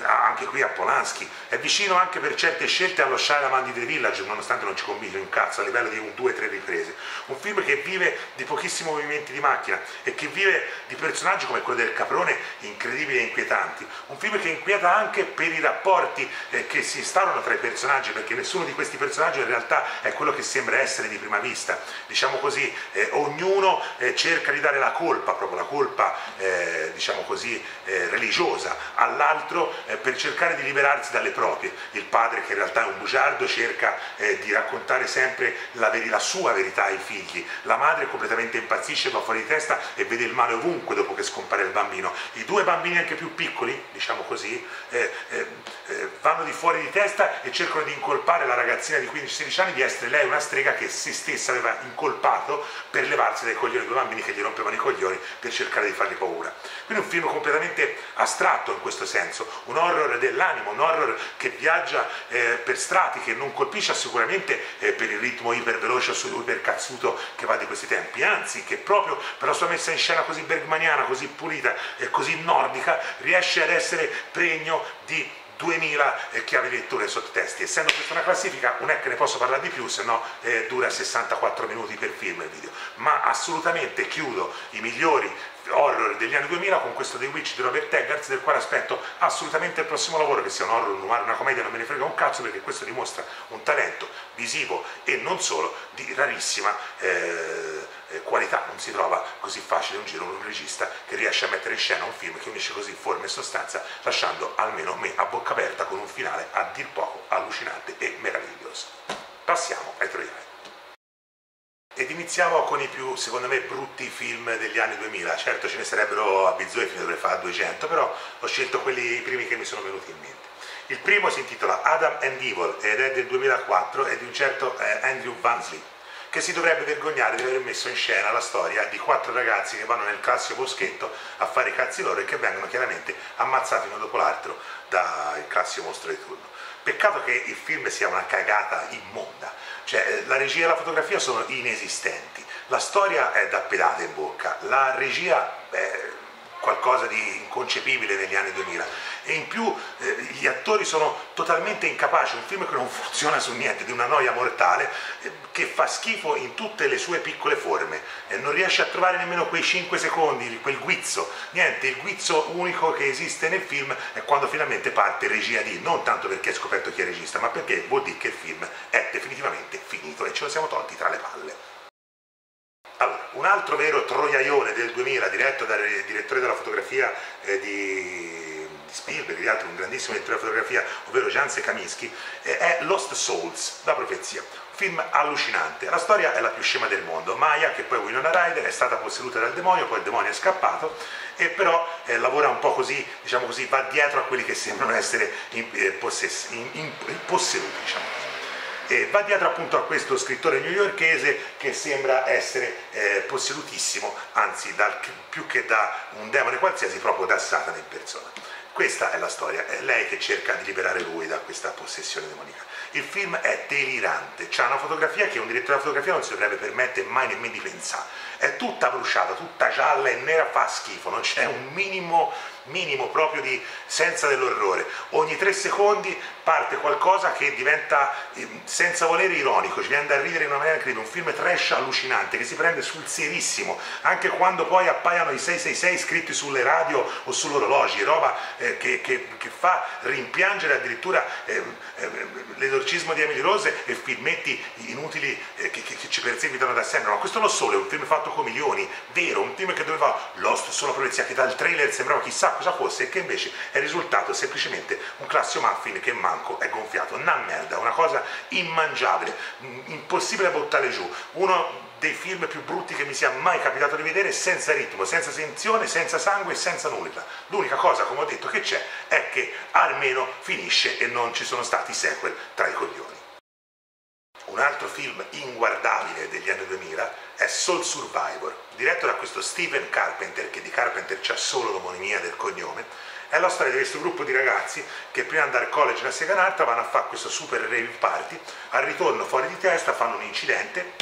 anche qui a Polanski, è vicino anche per certe scelte allo Shalaman di The Village, nonostante non ci combini un cazzo, a livello di un, due o tre riprese. Un film che vive di pochissimi movimenti di macchina e che vive di personaggi come quello del Caprone incredibili e inquietanti. Un film che inquieta anche per i rapporti eh, che si instaurano tra i personaggi, perché nessuno di questi personaggi in realtà è quello che sembra essere di prima vista. Diciamo così, eh, ognuno eh, cerca di dare la colpa, proprio la colpa eh, diciamo così, eh, religiosa all'altro eh, per cercare di liberarsi dalle proprie. Il padre che in realtà è un bugiardo cerca eh, di raccontare sempre la, veri, la, sua verità ai figli, la madre completamente impazzisce, va fuori di testa e vede il male ovunque dopo che scompare il bambino. I due bambini anche più piccoli, diciamo così, eh, vanno di fuori di testa e cercano di incolpare la ragazzina di 15-16 anni di essere lei una strega che se stessa aveva incolpato per levarsi dai coglioni due bambini che gli rompevano i coglioni per cercare di fargli paura. Quindi un film completamente astratto in questo senso, un horror dell'animo, un horror che viaggia eh, per strati, che non colpisce sicuramente eh, per il ritmo iperveloce o ipercazzuto che va di questi tempi, anzi che proprio per la sua messa in scena così bergmaniana, così pulita e così nordica riesce ad essere pregno di 2000 chiavi di lettura e sottotesti. Essendo questa una classifica non è che ne posso parlare di più, se no eh, dura 64 minuti per film il video. Ma assolutamente chiudo i migliori horror degli anni 2000 con questo The Witch di Robert Eggers del quale aspetto assolutamente il prossimo lavoro che sia un horror, una commedia non me ne frega un cazzo perché questo dimostra un talento visivo e non solo di rarissima eh, eh, qualità, non si trova così facile un giro un regista che riesce a mettere in scena un film che unisce così forma e sostanza lasciando almeno me a bocca aperta con un finale a dir poco allucinante e meraviglioso. Passiamo ai troiani. Ed iniziamo con i più, secondo me, brutti film degli anni 2000. Certo ce ne sarebbero a bizzoi, ne dovrei fare 200, però ho scelto quelli primi che mi sono venuti in mente. Il primo si intitola Adam and Evil ed è del 2004 ed di un certo eh, Andrew Vansley che si dovrebbe vergognare di aver messo in scena la storia di quattro ragazzi che vanno nel classico boschetto a fare i cazzi loro e che vengono chiaramente ammazzati uno dopo l'altro dal classico mostro di turno. Peccato che il film sia una cagata immonda, cioè la regia e la fotografia sono inesistenti, la storia è da pedate in bocca, la regia è qualcosa di inconcepibile negli anni 2000 e in più eh, gli attori sono totalmente incapaci, un film che non funziona su niente, di una noia mortale, eh, che fa schifo in tutte le sue piccole forme, e non riesce a trovare nemmeno quei 5 secondi, quel guizzo, niente, il guizzo unico che esiste nel film è quando finalmente parte regia di, non tanto perché hai scoperto chi è regista, ma perché vuol dire che il film è definitivamente finito e ce lo siamo tolti tra le palle. Allora, un altro vero troiaione del 2000 diretto dal direttore della fotografia eh, di Spielberg, di altro un grandissimo direttore di fotografia, ovvero Janse Kaminsky, è Lost Souls, la profezia. Un film allucinante. La storia è la più scema del mondo. Maya, che poi è Winona Ryder, è stata posseduta dal demonio, poi il demonio è scappato, e però eh, lavora un po' così, diciamo così, va dietro a quelli che sembrano essere in, eh, posseduti, diciamo così. E va dietro appunto a questo scrittore newyorkese che sembra essere eh, possedutissimo, anzi dal, più che da un demone qualsiasi, proprio da Satana in persona. Questa è la storia, è lei che cerca di liberare lui da questa possessione demonica. Il film è delirante, c'è una fotografia che un direttore di fotografia non si dovrebbe permettere mai nemmeno di pensare. È tutta bruciata, tutta gialla e nera, fa schifo, non c'è un minimo minimo proprio di senza dell'orrore. Ogni tre secondi parte qualcosa che diventa ehm, senza volere ironico, ci viene da ridere in una maniera incredibile, un film trash allucinante che si prende sul serissimo, anche quando poi appaiano i 666 scritti sulle radio o sull'orologi, roba eh, che, che, che, fa rimpiangere addirittura eh, l'esorcismo di Emily Rose e filmetti inutili eh, che, che, ci perseguitano da sempre. Ma questo non solo, è un film fatto con milioni, vero, un film che doveva Lost sulla profezia, che dal trailer sembrava chissà cosa fosse e che invece è risultato semplicemente un classico muffin che manco è gonfiato, una merda, una cosa immangiabile, impossibile buttare giù, uno dei film più brutti che mi sia mai capitato di vedere senza ritmo, senza sensione, senza sangue e senza nulla. L'unica cosa, come ho detto, che c'è è che almeno finisce e non ci sono stati sequel tra i coglioni. Un altro film inguardabile degli anni 2000 è Soul Survivor, diretto da questo Steven Carpenter, che di Carpenter c'ha solo l'omonimia del cognome, è la storia di questo gruppo di ragazzi che prima di andare al college a Sega Narta vanno a fare questo super rave party, al ritorno fuori di testa fanno un incidente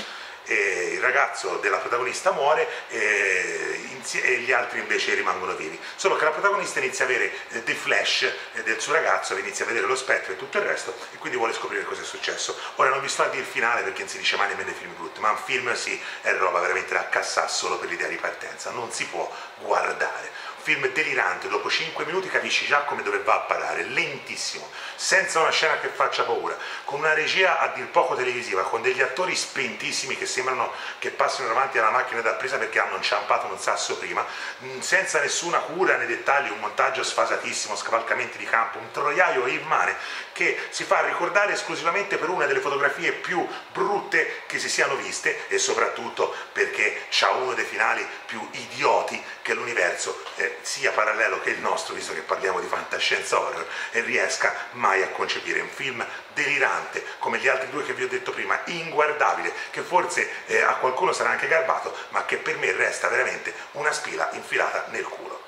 il ragazzo della protagonista muore e, gli altri invece rimangono vivi. Solo che la protagonista inizia a avere eh, dei flash eh, del suo ragazzo, inizia a vedere lo spettro e tutto il resto e quindi vuole scoprire cosa è successo. Ora non vi sto a dire il finale perché non si dice mai nemmeno dei film brutti, ma un film sì, è roba veramente da cassare solo per l'idea di partenza, non si può guardare film delirante, dopo 5 minuti capisci già come dove va a parare, lentissimo, senza una scena che faccia paura, con una regia a dir poco televisiva, con degli attori spentissimi che sembrano che passino davanti alla macchina da presa perché hanno inciampato un sasso prima, mm, senza nessuna cura nei dettagli, un montaggio sfasatissimo, scavalcamenti di campo, un troiaio immane che si fa ricordare esclusivamente per una delle fotografie più brutte che si siano viste e soprattutto perché ha uno dei finali più idioti che l'universo eh, sia parallelo che il nostro, visto che parliamo di fantascienza horror, e riesca mai a concepire un film delirante come gli altri due che vi ho detto prima, inguardabile, che forse eh, a qualcuno sarà anche garbato, ma che per me resta veramente una spila infilata nel culo.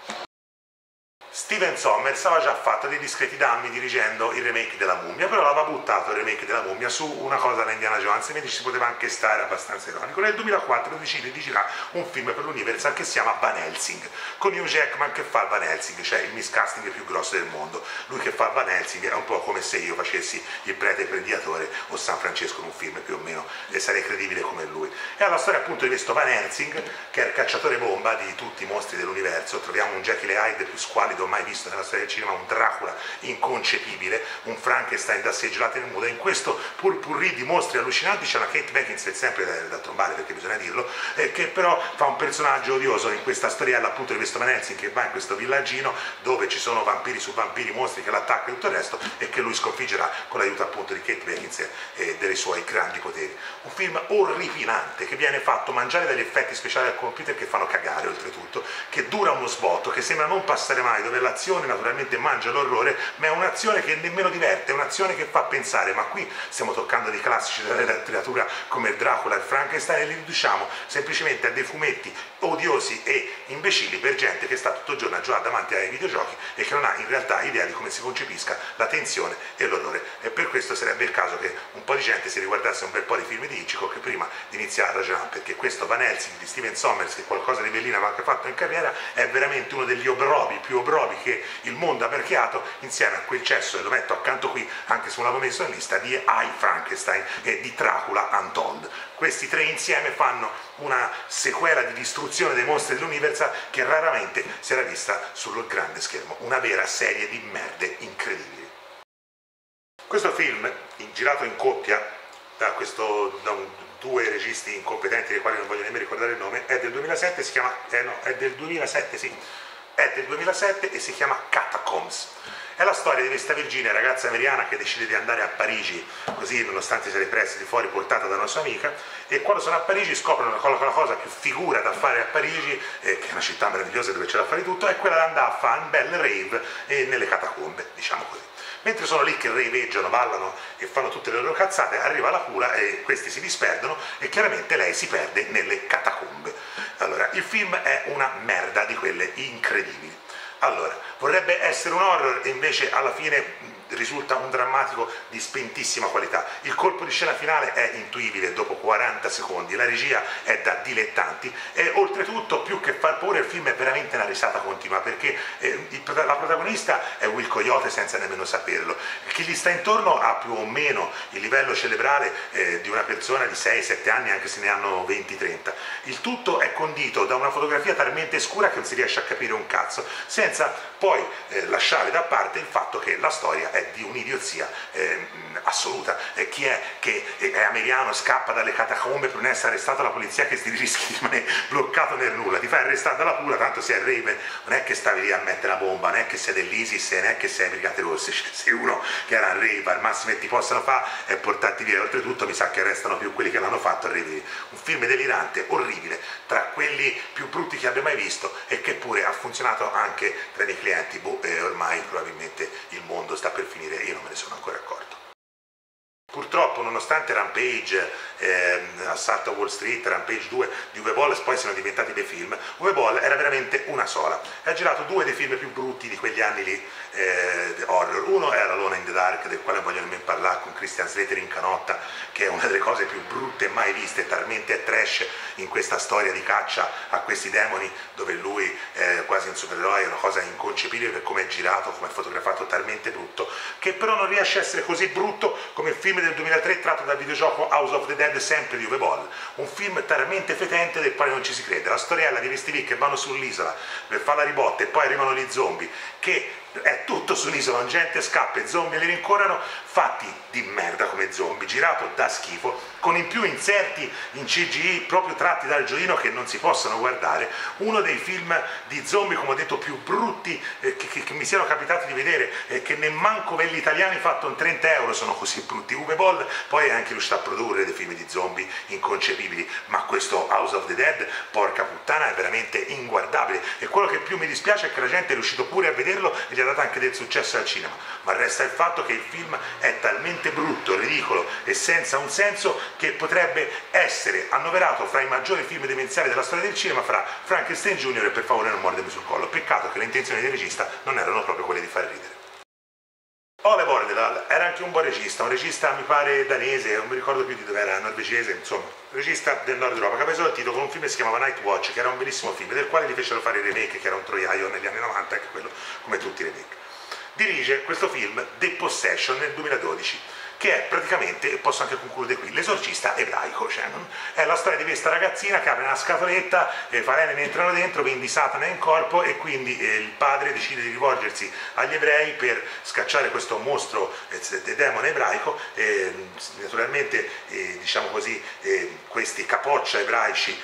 Steven Sommer aveva già fatto dei discreti danni dirigendo il remake della mummia, però aveva buttato il remake della mummia su una cosa da Indiana Jones, e ci poteva anche stare abbastanza ironico. Nel 2004 decide di girare un film per l'Universal che si chiama Van Helsing, con Hugh Jackman che fa Van Helsing, cioè il miscasting più grosso del mondo. Lui che fa Van Helsing è un po' come se io facessi il prete prediatore o San Francesco in un film più o meno, e sarei credibile come lui. E alla storia appunto di questo Van Helsing, che è il cacciatore bomba di tutti i mostri dell'universo, troviamo un Jekyll e Hyde più squalido mai visto nella storia del cinema, un Dracula inconcepibile, un Frankenstein da seggiolate nel muto, in questo purpurri di mostri allucinanti c'è una Kate Beckinsale sempre da, da trombare perché bisogna dirlo, eh, che però fa un personaggio odioso in questa storiella appunto di questo Van che va in questo villaggino dove ci sono vampiri su vampiri, mostri che l'attaccano e tutto il resto e che lui sconfiggerà con l'aiuto appunto di Kate Beckinsale e dei suoi grandi poteri. Un film orripilante che viene fatto mangiare dagli effetti speciali al computer che fanno cagare oltretutto, che dura uno sbotto, che sembra non passare mai, dove l'azione l'azione naturalmente mangia l'orrore, ma è un'azione che nemmeno diverte, è un'azione che fa pensare, ma qui stiamo toccando dei classici della letteratura come il Dracula il Frankenstein e li riduciamo semplicemente a dei fumetti odiosi e imbecilli per gente che sta tutto il giorno a giocare davanti ai videogiochi e che non ha in realtà idea di come si concepisca la tensione e l'orrore. E per questo sarebbe il caso che un po' di gente si riguardasse un bel po' di film di Hitchcock prima di iniziare a ragionare, perché questo Van Helsing di Steven Sommers, che qualcosa di bellina aveva anche fatto in carriera, è veramente uno degli obrobi più obrobi che il mondo ha perchiato insieme a quel cesso, e lo metto accanto qui, anche se non l'avevo messo in lista, di I Frankenstein e di Dracula Untold. Questi tre insieme fanno una sequela di distruzione dei mostri dell'Universal che raramente si era vista sul grande schermo, una vera serie di merde incredibili. Questo film, girato in coppia da, questo, da un, due registi incompetenti dei quali non voglio nemmeno ricordare il nome, è del 2007, si chiama, eh no, è del 2007, sì, è del 2007 e si chiama Catacombs. È la storia di questa Virginia, ragazza americana che decide di andare a Parigi, così nonostante sia depressa di fuori portata da una sua amica, e quando sono a Parigi scoprono che la cosa più figura da fare a Parigi, eh, che è una città meravigliosa dove c'è da fare tutto, è quella di andare a fare un bel rave eh, nelle catacombe, diciamo così. Mentre sono lì che raveggiano, ballano e fanno tutte le loro cazzate, arriva la cura e questi si disperdono e chiaramente lei si perde nelle catacombe. Allora, il film è una merda di quelle incredibili. Allora, vorrebbe essere un horror e invece alla fine risulta un drammatico di spentissima qualità. Il colpo di scena finale è intuibile dopo 40 secondi, la regia è da dilettanti e oltretutto più che far paura il film è veramente una risata continua perché eh, la protagonista è Will Coyote senza nemmeno saperlo. Chi gli sta intorno ha più o meno il livello cerebrale eh, di una persona di 6-7 anni anche se ne hanno 20-30. Il tutto è condito da una fotografia talmente scura che non si riesce a capire un cazzo, senza poi eh, lasciare da parte il fatto che la storia è di un'idiozia eh, assoluta. Eh, chi è che è americano, scappa dalle catacombe per non essere arrestato dalla polizia che si rischia di rimanere bloccato nel nulla, ti fai arrestare dalla pura, tanto sei Raven, non è che stavi lì a mettere la bomba, non è che sei dell'ISIS, non è che sei Brigate Rosse, cioè, sei uno che era a Rave, al massimo che ti possano fare è portarti via, oltretutto mi sa che restano più quelli che l'hanno fatto a Rave. Un film delirante, orribile, tra quelli più brutti che abbia mai visto e che pure ha funzionato anche tra i miei clienti, boh, e ormai probabilmente il mondo sta per finire io non me ne sono ancora accorto. Purtroppo, nonostante Rampage, eh, Assalto a Wall Street, Rampage 2 di Uwe Boll poi siano diventati dei film, Uwe Boll era veramente una sola. E ha girato due dei film più brutti di quegli anni lì, eh, horror. Uno era Alone in the Dark, del quale voglio nemmeno parlare, con Christian Slater in canotta, che è una delle cose più brutte mai viste, talmente trash in questa storia di caccia a questi demoni, dove lui è quasi un supereroe, è una cosa inconcepibile per come è girato, come è fotografato, talmente brutto, che però non riesce a essere così brutto come il film del 2003 tratto dal videogioco House of the Dead, sempre di Uwe Boll. Un film talmente fetente del quale non ci si crede. La storiella di questi lì che vanno sull'isola per fare la ribotta e poi arrivano gli zombie, che è tutto su un'isola, gente scappa e zombie li rincorrono, fatti di merda come zombie, girato da schifo, con in più inserti in CGI proprio tratti dal gioino che non si possono guardare, uno dei film di zombie, come ho detto, più brutti eh, che, che, che, mi siano capitati di vedere, eh, che nemmanco quelli italiani fatto in 30 euro sono così brutti. Uwe Boll poi è anche riuscito a produrre dei film di zombie inconcepibili, ma questo House of the Dead, porca puttana, è veramente inguardabile e quello che più mi dispiace è che la gente è riuscito pure a vederlo e gli ha dato anche del successo al cinema, ma resta il fatto che il film è talmente brutto, ridicolo e senza un senso che potrebbe essere annoverato fra i maggiori film demenziali della storia del cinema, fra Frankenstein Jr. e Per favore non mordermi sul collo. Peccato che le intenzioni del regista non erano proprio quelle di far ridere. Ole Bornedal era anche un buon regista, un regista mi pare danese, non mi ricordo più di dove era, norvegese, insomma, regista del nord Europa, che aveva esordito con un film che si chiamava Night Watch, che era un bellissimo film, del quale gli fecero fare il remake, che era un troiaio negli anni 90, anche quello come tutti i remake. Dirige questo film The Possession nel 2012 che è praticamente, posso anche concludere qui, l'esorcista ebraico, cioè, è la storia di questa ragazzina che apre una scatoletta, eh, Falene entrano dentro, quindi Satana è in corpo e quindi eh, il padre decide di rivolgersi agli ebrei per scacciare questo mostro eh, demone ebraico, naturalmente eh, diciamo così eh, questi capoccia ebraici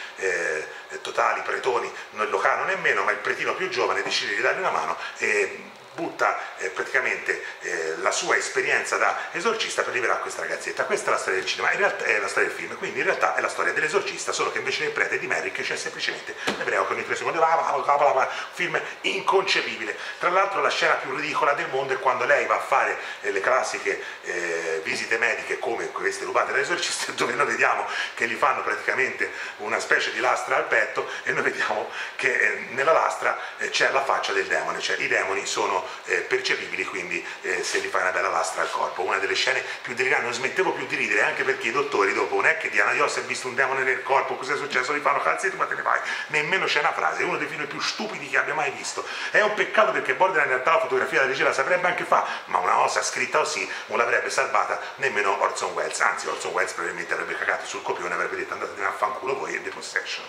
totali, pretoni, non lo cano nemmeno, ma il pretino più giovane decide di dargli una mano e butta eh, praticamente eh, la sua esperienza da esorcista per liberare questa ragazzetta. Questa è la storia del cinema, in realtà è la storia del film, quindi in realtà è la storia dell'esorcista, solo che invece del prete di Merrick c'è semplicemente l'ebreo che ogni tre secondi va, film inconcepibile. Tra l'altro la scena più ridicola del mondo è quando lei va a fare eh, le classiche eh, visite mediche come queste rubate dall'esorcista, dove noi vediamo che gli fanno praticamente una specie di lastra al petto e noi vediamo che eh, nella lastra eh, c'è la faccia del demone, cioè i demoni sono eh, percepibili quindi eh, se gli fai una bella lastra al corpo. Una delle scene più deliranti, non smettevo più di ridere anche perché i dottori dopo non è che Diana Dios ha visto un demone nel corpo, cos'è successo? Gli fanno calzetti ma te ne vai, nemmeno c'è una frase, è uno dei film più stupidi che abbia mai visto. È un peccato perché Borderline in realtà la fotografia della regia la saprebbe anche fare, ma una cosa scritta così non l'avrebbe salvata nemmeno Orson Welles, anzi Orson Welles probabilmente avrebbe cagato sul copione e avrebbe detto andate a fanculo voi e The Possession.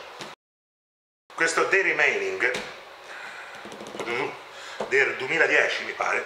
Questo The Remaining del 2010 mi pare,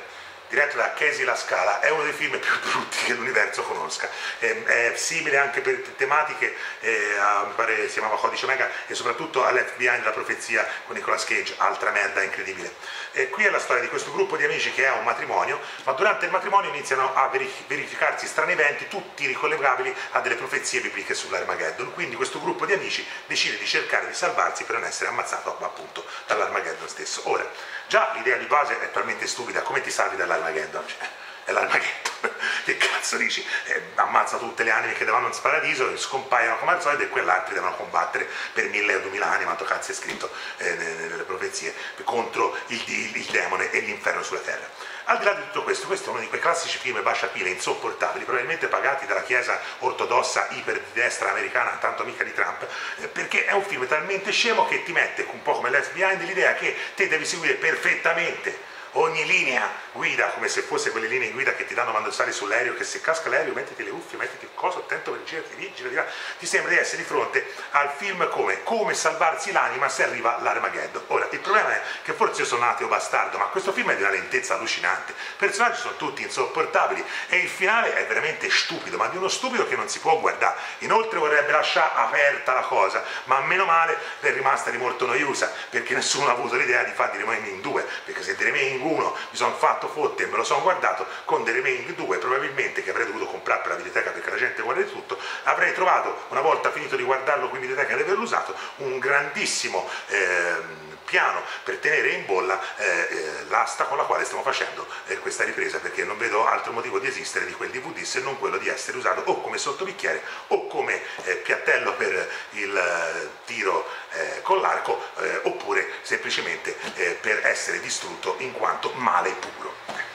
diretto da Casey La Scala, è uno dei film più brutti che l'universo conosca. È, è simile anche per tematiche, eh, a, mi pare si chiamava Codice Omega, e soprattutto a Left Behind, la profezia con Nicolas Cage, altra merda incredibile. E qui è la storia di questo gruppo di amici che ha un matrimonio, ma durante il matrimonio iniziano a verificarsi strani eventi, tutti ricollegabili a delle profezie bibliche sull'Armageddon. Quindi questo gruppo di amici decide di cercare di salvarsi per non essere ammazzato appunto dall'Armageddon stesso. Ora, già l'idea di base è talmente stupida, come ti salvi dall'Armageddon? Cioè, è l'Armageddon. che cazzo dici? Eh, ammazza tutte le anime che devono in paradiso, scompaiono come al solito e quell'altri devono combattere per mille o duemila anni, quanto cazzo è scritto eh, nelle profezie, contro il, il, il demone e l'inferno sulla terra. Al di là di tutto questo, questo è uno di quei classici film baciapile insopportabili, probabilmente pagati dalla chiesa ortodossa iper di destra americana, tanto amica di Trump, eh, perché è un film talmente scemo che ti mette, un po' come Left Behind, l'idea che te devi seguire perfettamente ogni linea guida, come se fosse quelle linee guida che ti danno quando sali sull'aereo, che se casca l'aereo mettiti le cuffie, mettiti il coso, attento per girare, di gira, di ti sembra di essere di fronte al film come come salvarsi l'anima se arriva l'Armageddon. Ora, il problema è che forse io sono ateo bastardo, ma questo film è di una lentezza allucinante, i personaggi sono tutti insopportabili e il finale è veramente stupido, ma di uno stupido che non si può guardare. Inoltre vorrebbe lasciare aperta la cosa, ma meno male è rimasta di molto noiosa, perché nessuno ha avuto l'idea di fare di Remaining 2, perché se di Remaining 1 mi sono fatto fotte e me lo sono guardato con The Remaining 2 probabilmente che avrei dovuto comprare per la videoteca perché la gente guarda di tutto avrei trovato una volta finito di guardarlo qui in videoteca ed averlo usato un grandissimo eh, piano per tenere in bolla eh, eh, l'asta con la quale stiamo facendo eh, questa ripresa perché non vedo altro motivo di esistere di quel DVD se non quello di essere usato o come sottobicchiere o come eh, piattello per il eh, tiro eh, con l'arco oppure semplicemente per essere distrutto in quanto male puro.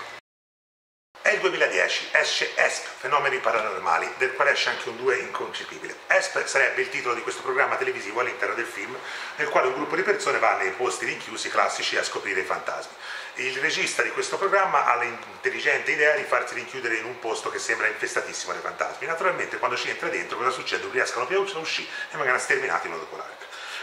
È il 2010, esce ESP, Fenomeni Paranormali, del quale esce anche un 2 inconcepibile. ESP sarebbe il titolo di questo programma televisivo all'interno del film, nel quale un gruppo di persone va nei posti rinchiusi classici a scoprire i fantasmi. Il regista di questo programma ha l'intelligente idea di farsi rinchiudere in un posto che sembra infestatissimo dai fantasmi. Naturalmente quando ci entra dentro cosa succede? Non riescono più a uscire e vengono sterminati uno dopo l'altro.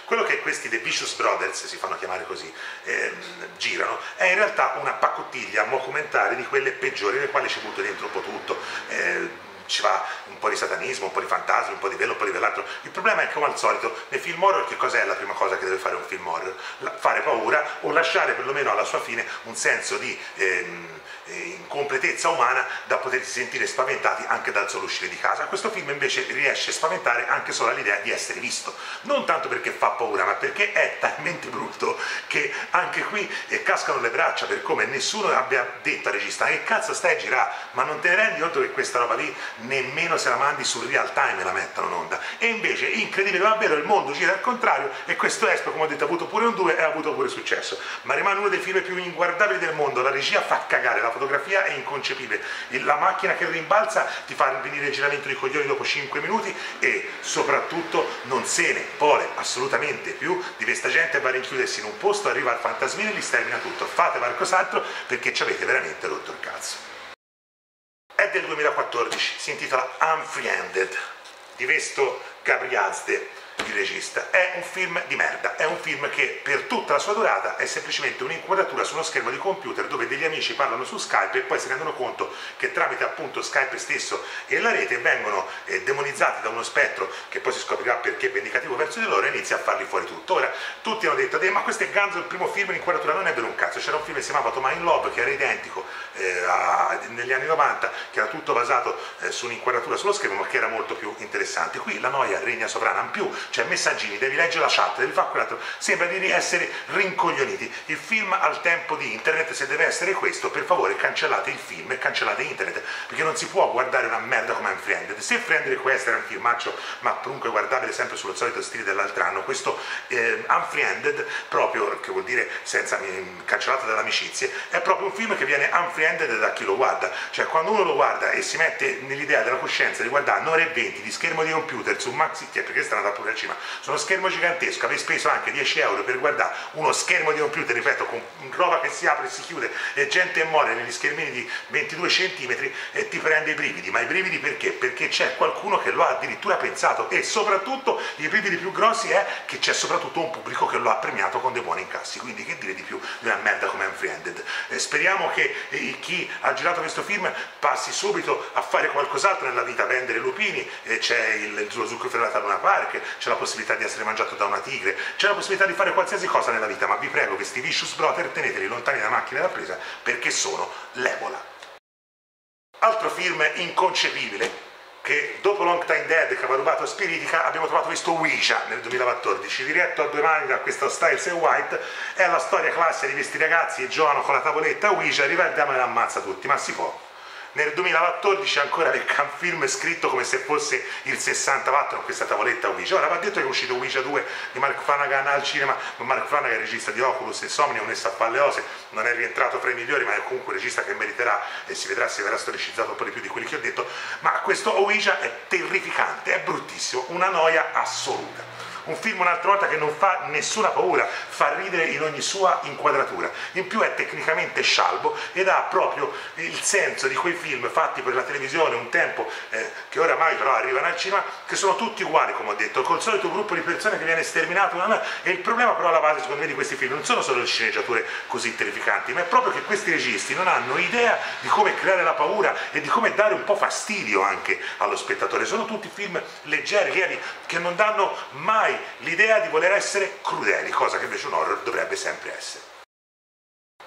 Quello che questi The Vicious Brothers, si fanno chiamare così, eh, girano, è in realtà una pacottiglia mockumentare di quelle peggiori, nelle quali ci butto dentro un po' tutto. Eh, ci va un po' di satanismo, un po' di fantasmi, un po' di quello, un po' di quell'altro. Il problema è che come al solito nei film horror che cos'è la prima cosa che deve fare un film horror? La, fare paura o lasciare perlomeno alla sua fine un senso di ehm, incompletezza umana da potersi sentire spaventati anche dal solo uscire di casa. Questo film invece riesce a spaventare anche solo all'idea di essere visto, non tanto perché fa paura, ma perché è talmente brutto che anche qui eh, cascano le braccia per come nessuno abbia detto al regista che cazzo stai a girare, ma non te ne rendi conto che questa roba lì nemmeno se la mandi sul real time la mettono in onda. E invece, incredibile, ma vero, il mondo gira al contrario e questo Espo, come ho detto, ha avuto pure un 2 e ha avuto pure successo. Ma rimane uno dei film più inguardabili del mondo, la regia fa cagare, la fotografia è inconcepibile, la macchina che rimbalza ti fa venire il giramento di coglioni dopo 5 minuti e soprattutto non se ne vuole assolutamente più di questa gente va a rinchiudersi in un posto, arriva il fantasmino e li stermina tutto. Fate qualcos'altro perché ci avete veramente rotto il cazzo. È del 2014, si intitola Unfriended, di Vesto Gabriazde il regista. È un film di merda, è un film che per tutta la sua durata è semplicemente un'inquadratura su uno schermo di computer dove degli amici parlano su Skype e poi si rendono conto che tramite appunto Skype stesso e la rete vengono eh, demonizzati da uno spettro che poi si scoprirà perché è vendicativo verso di loro e inizia a farli fuori tutto. Ora, tutti hanno detto, ma questo è Ganzo il primo film in inquadratura, non è vero un cazzo, c'era un film che si chiamava Toma in Love che era identico eh, a, negli anni 90, che era tutto basato eh, su un'inquadratura sullo schermo ma che era molto più interessante. Qui la noia regna sovrana in più, cioè messaggini, devi leggere la chat, devi fare quell'altro, sembra di essere rincoglioniti. Il film al tempo di internet, se deve essere questo, per favore cancellate il film e cancellate internet, perché non si può guardare una merda come Unfriended. Se Unfriended può essere un filmaccio, ma comunque guardabile sempre sullo solito stile dell'altro anno, questo eh, Unfriended, proprio, che vuol dire senza cancellato dalle amicizie, è proprio un film che viene unfriended da chi lo guarda, cioè quando uno lo guarda e si mette nell'idea della coscienza di guardare un'ora e venti di schermo di computer su maxi, perché è andata pure al cinema, su schermo gigantesco, avevi speso anche 10 euro per guardare uno schermo di computer, ripeto, con roba che si apre e si chiude e gente muore negli schermini di 22 cm e ti prende i brividi, ma i brividi perché? Perché c'è qualcuno che lo ha addirittura pensato e soprattutto i brividi più grossi è che c'è soprattutto un pubblico che lo ha premiato con dei buoni incassi, quindi che dire di più di una merda come Unfriended. Eh, speriamo che eh, chi ha girato questo film passi subito a fare qualcos'altro nella vita, vendere lupini, eh, c'è il, il zucchero ferrato a Luna Park, c'è la possibilità di essere mangiato da una tigre, c'è la possibilità di fare qualsiasi cosa nella vita, ma vi prego questi vicious brother teneteli lontani da macchine da presa perché sono l'Ebola. Altro film inconcepibile che dopo Long Time Dead che aveva rubato Spiritica abbiamo trovato questo Ouija nel 2014 diretto a due mani da questo Styles e White è la storia classica di questi ragazzi che giocano con la tavoletta Ouija arriva il demone e ammazza tutti ma si può nel 2014 ancora il film scritto come se fosse il 64 con questa tavoletta Ouija. Ora va detto che è uscito Ouija 2 di Mark Flanagan al cinema, ma Mark Flanagan è regista di Oculus e Somnia, un a palle ose, non è rientrato fra i migliori, ma è comunque un regista che meriterà e si vedrà se verrà storicizzato un po' di più di quelli che ho detto. Ma questo Ouija è terrificante, è bruttissimo, una noia assoluta un film un'altra volta che non fa nessuna paura, fa ridere in ogni sua inquadratura, in più è tecnicamente scialbo ed ha proprio il senso di quei film fatti per la televisione un tempo eh, che oramai però arrivano al cinema, che sono tutti uguali come ho detto, col solito gruppo di persone che viene sterminato e il problema però alla base secondo me di questi film non sono solo le sceneggiature così terrificanti, ma è proprio che questi registi non hanno idea di come creare la paura e di come dare un po' fastidio anche allo spettatore, sono tutti film leggeri, lievi, che non danno mai l'idea di voler essere crudeli, cosa che invece un horror dovrebbe sempre essere.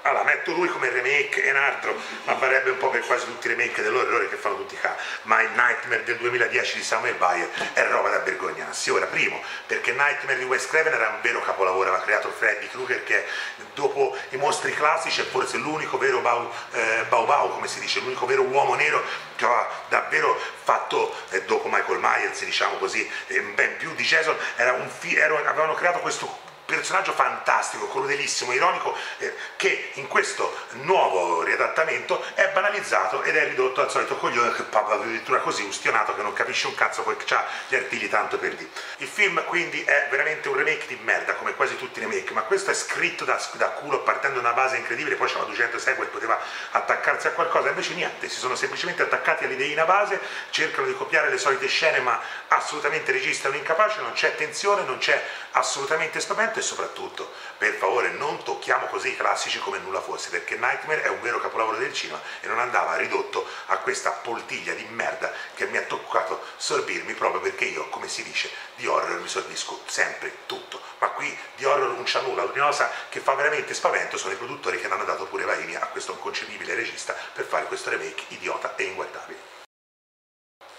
Allora metto lui come remake e un altro ma varrebbe un po' per quasi tutti i remake dell'orrore che fanno tutti qua ma il Nightmare del 2010 di Samuel Bayer è roba da vergognarsi. Ora primo perché Nightmare di Wes Craven era un vero capolavoro aveva creato Freddy Krueger che dopo i mostri classici è forse l'unico vero Bau, eh, Bau Bau come si dice l'unico vero uomo nero che aveva davvero fatto eh, dopo Michael Myers diciamo così eh, ben più di Jason. Era un fi- era, avevano creato questo personaggio fantastico, crudelissimo, ironico, eh, che in questo nuovo riadattamento è banalizzato ed è ridotto al solito coglione che parla addirittura così ustionato che non capisce un cazzo poi ha gli artigli tanto per di. Il film quindi è veramente un remake di merda, come quasi tutti i remake, ma questo è scritto da, da culo partendo da una base incredibile, poi c'era 200 sequel, poteva attaccarsi a qualcosa, invece niente, si sono semplicemente attaccati all'ideina base, cercano di copiare le solite scene, ma assolutamente un incapace, non c'è tensione, non c'è assolutamente spavento e soprattutto, per favore, non tocchiamo così i classici come nulla fosse, perché Nightmare è un vero capolavoro del cinema e non andava ridotto a questa poltiglia di merda che mi ha toccato sorbirmi proprio perché io, come si dice, di horror mi sorbisco sempre tutto. Ma qui di horror non c'è nulla, l'unica cosa che fa veramente spavento sono i produttori che hanno dato pure Vaini a questo inconcepibile regista per fare questo remake idiota e inguardabile.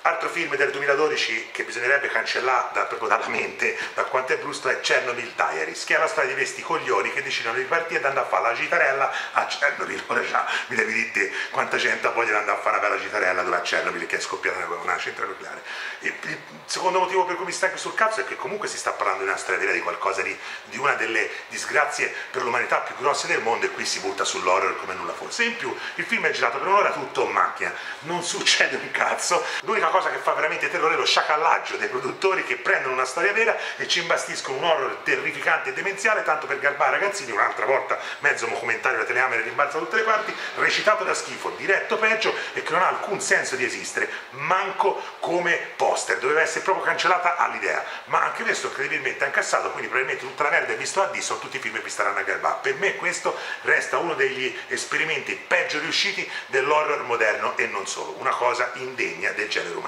Altro film del 2012 che bisognerebbe cancellare da, proprio dalla mente, da quanto è brutto, è Chernobyl Diaries, che è la storia di questi coglioni che decidono di partire e andare a fare la gitarella a Chernobyl. Ora già mi devi dire quanta gente voglia andare a fare una bella gitarella dove a Chernobyl che è scoppiata una, centrale nucleare. Il, il, secondo motivo per cui mi sta anche sul cazzo è che comunque si sta parlando di una storia vera di qualcosa di, di una delle disgrazie per l'umanità più grosse del mondo e qui si butta sull'horror come nulla fosse. In più il film è girato per un'ora tutto in macchina, non succede un cazzo. L'unica cosa che fa veramente terrore è lo sciacallaggio dei produttori che prendono una storia vera e ci imbastiscono un horror terrificante e demenziale tanto per garbare ragazzini, un'altra volta mezzo documentario da telecamere rimbalza da tutte le parti, recitato da schifo, diretto peggio e che non ha alcun senso di esistere, manco come poster, doveva essere proprio cancellata all'idea, ma anche questo incredibilmente ha incassato, quindi probabilmente tutta la merda è visto a D, sono tutti i film che vi staranno a garbare. Per me questo resta uno degli esperimenti peggio riusciti dell'horror moderno e non solo, una cosa indegna del genere.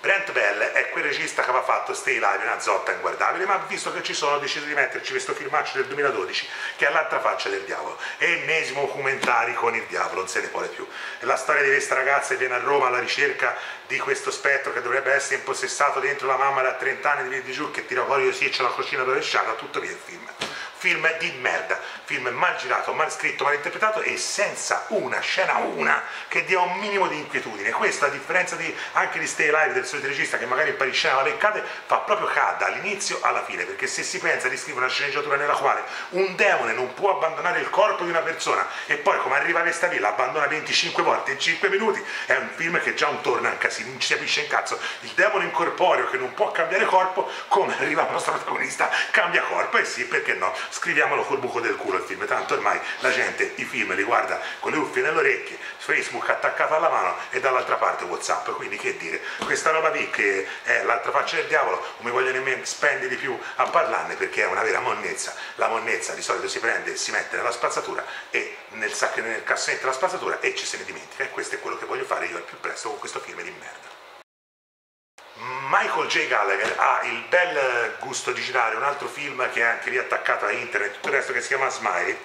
Brent Bell è quel regista che aveva fatto Stay Live, una zotta inguardabile, ma visto che ci sono ho deciso di metterci questo filmaccio del 2012 che è l'altra faccia del diavolo, ennesimo documentario con il diavolo, non se ne vuole più. È la storia di questa ragazza che viene a Roma alla ricerca di questo spettro che dovrebbe essere impossessato dentro la mamma da 30 anni di giù che tira fuori così c'è la cucina rovesciata, tutto via il film film di merda, film mal girato, mal scritto, mal interpretato e senza una scena una che dia un minimo di inquietudine. Questa, a differenza di, anche di Stay Alive del solito regista che magari in pariscena la beccate, fa proprio ca dall'inizio alla fine, perché se si pensa di scrivere una sceneggiatura nella quale un demone non può abbandonare il corpo di una persona e poi come arriva questa villa abbandona 25 volte in 5 minuti, è un film che già un torna anche casino, non ci capisce in cazzo. Il demone incorporeo che non può cambiare corpo, come arriva il nostro protagonista, cambia corpo, e sì, perché no? Scriviamolo col buco del culo il film, tanto ormai la gente i film li guarda con le cuffie nelle orecchie, Facebook attaccato alla mano e dall'altra parte Whatsapp, quindi che dire, questa roba qui che è l'altra faccia del diavolo, non mi voglio nemmeno spendere di più a parlarne perché è una vera monnezza, la monnezza di solito si prende e si mette nella spazzatura e nel, sacco, nel cassonetto della spazzatura e ci se ne dimentica. E questo è quello che voglio fare io al più presto con questo film di merda. Michael J. Gallagher ha il bel gusto di girare un altro film che è anche lì attaccato a internet, tutto il resto che si chiama Smiley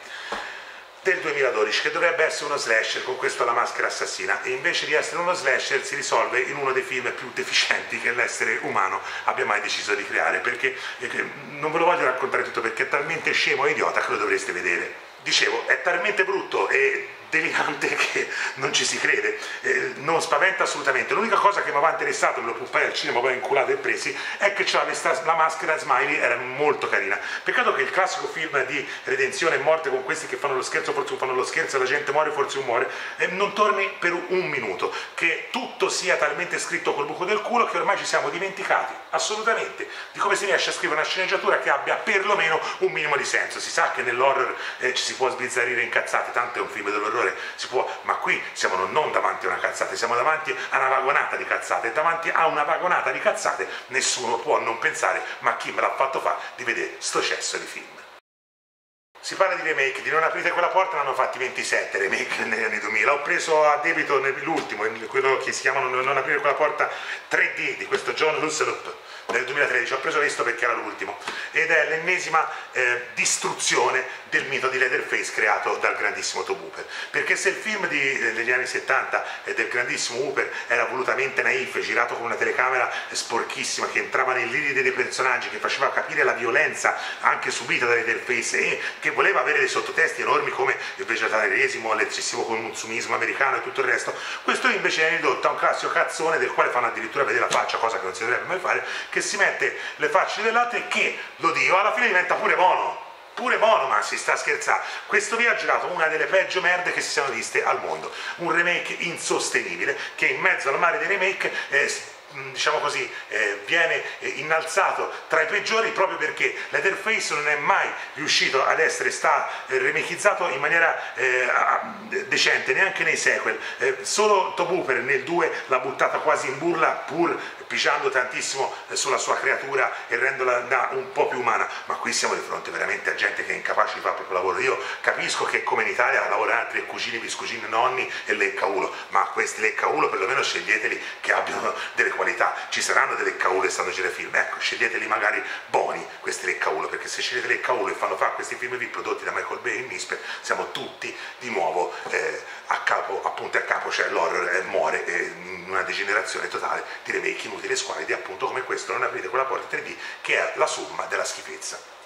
del 2012 che dovrebbe essere uno slasher con questo La maschera assassina e invece di essere uno slasher si risolve in uno dei film più deficienti che l'essere umano abbia mai deciso di creare perché eh, non ve lo voglio raccontare tutto perché è talmente scemo e idiota che lo dovreste vedere dicevo è talmente brutto e delirante che non ci si crede, eh, non spaventa assolutamente. L'unica cosa che mi aveva interessato, me lo puppai al cinema poi inculato e presi, è che c'era la maschera Smiley, era molto carina. Peccato che il classico film di redenzione e morte con questi che fanno lo scherzo, forse fanno lo scherzo, la gente muore, forse muore, eh, non torni per un minuto, che tutto sia talmente scritto col buco del culo che ormai ci siamo dimenticati, assolutamente, di come si riesce a scrivere una sceneggiatura che abbia perlomeno un minimo di senso. Si sa che nell'horror eh, ci si può sbizzarrire incazzati, tanto è un film dell'orrore errore si può, ma qui siamo non davanti a una cazzata, siamo davanti a una vagonata di cazzate e davanti a una vagonata di cazzate nessuno può non pensare ma chi me l'ha fatto fare di vedere sto cesso di film. Si parla di remake, di non aprite quella porta, ne hanno fatti 27 remake negli anni 2000. Ho preso a debito l'ultimo, quello che si chiama Non aprire quella porta 3D di questo John Lusserup del 2013, ho preso questo perché era l'ultimo. Ed è l'ennesima eh, distruzione del mito di Leatherface creato dal grandissimo Tom Hooper. Perché se il film di, eh, degli anni 70 e del grandissimo Hooper era volutamente naif, girato con una telecamera sporchissima che entrava nell'iride dei personaggi, che faceva capire la violenza anche subita da Leatherface e che voleva avere dei sottotesti enormi come il vegetarianesimo, l'eccessivo consumismo americano e tutto il resto, questo invece è ridotto a un classico cazzone del quale fanno addirittura vedere la faccia, cosa che non si dovrebbe mai fare, che si mette le facce del latte che, lo dico, alla fine diventa pure buono. Pure buono, ma si sta scherzando. Questo vi ha girato una delle peggio merde che si siano viste al mondo. Un remake insostenibile che in mezzo al mare dei remake eh, Mm, diciamo così, eh, viene eh, innalzato tra i peggiori proprio perché Leatherface non è mai riuscito ad essere sta, eh, remechizzato in maniera eh, decente, neanche nei sequel. Eh, solo Tom Hooper nel 2 l'ha buttata quasi in burla pur pigiando tantissimo eh, sulla sua creatura e rendola un po' più umana, ma qui siamo di fronte veramente a gente che è incapace di fare il proprio lavoro. Io capisco che come in Italia lavorano tre cugini, biscugini, nonni e leccaulo, ma questi leccaulo perlomeno sceglieteli che abbiano delle qualità. Ci saranno delle caule che stanno girare film, ecco, sceglieteli magari buoni questi leccaule, perché se scegliete le caule e fanno fare questi film vi prodotti da Michael Bay e Misper, siamo tutti di nuovo eh, a capo, appunto a capo, cioè l'horror eh, muore in una degenerazione totale di remake inutili e squalidi, appunto come questo, non aprite quella porta 3D, che è la somma della schifezza.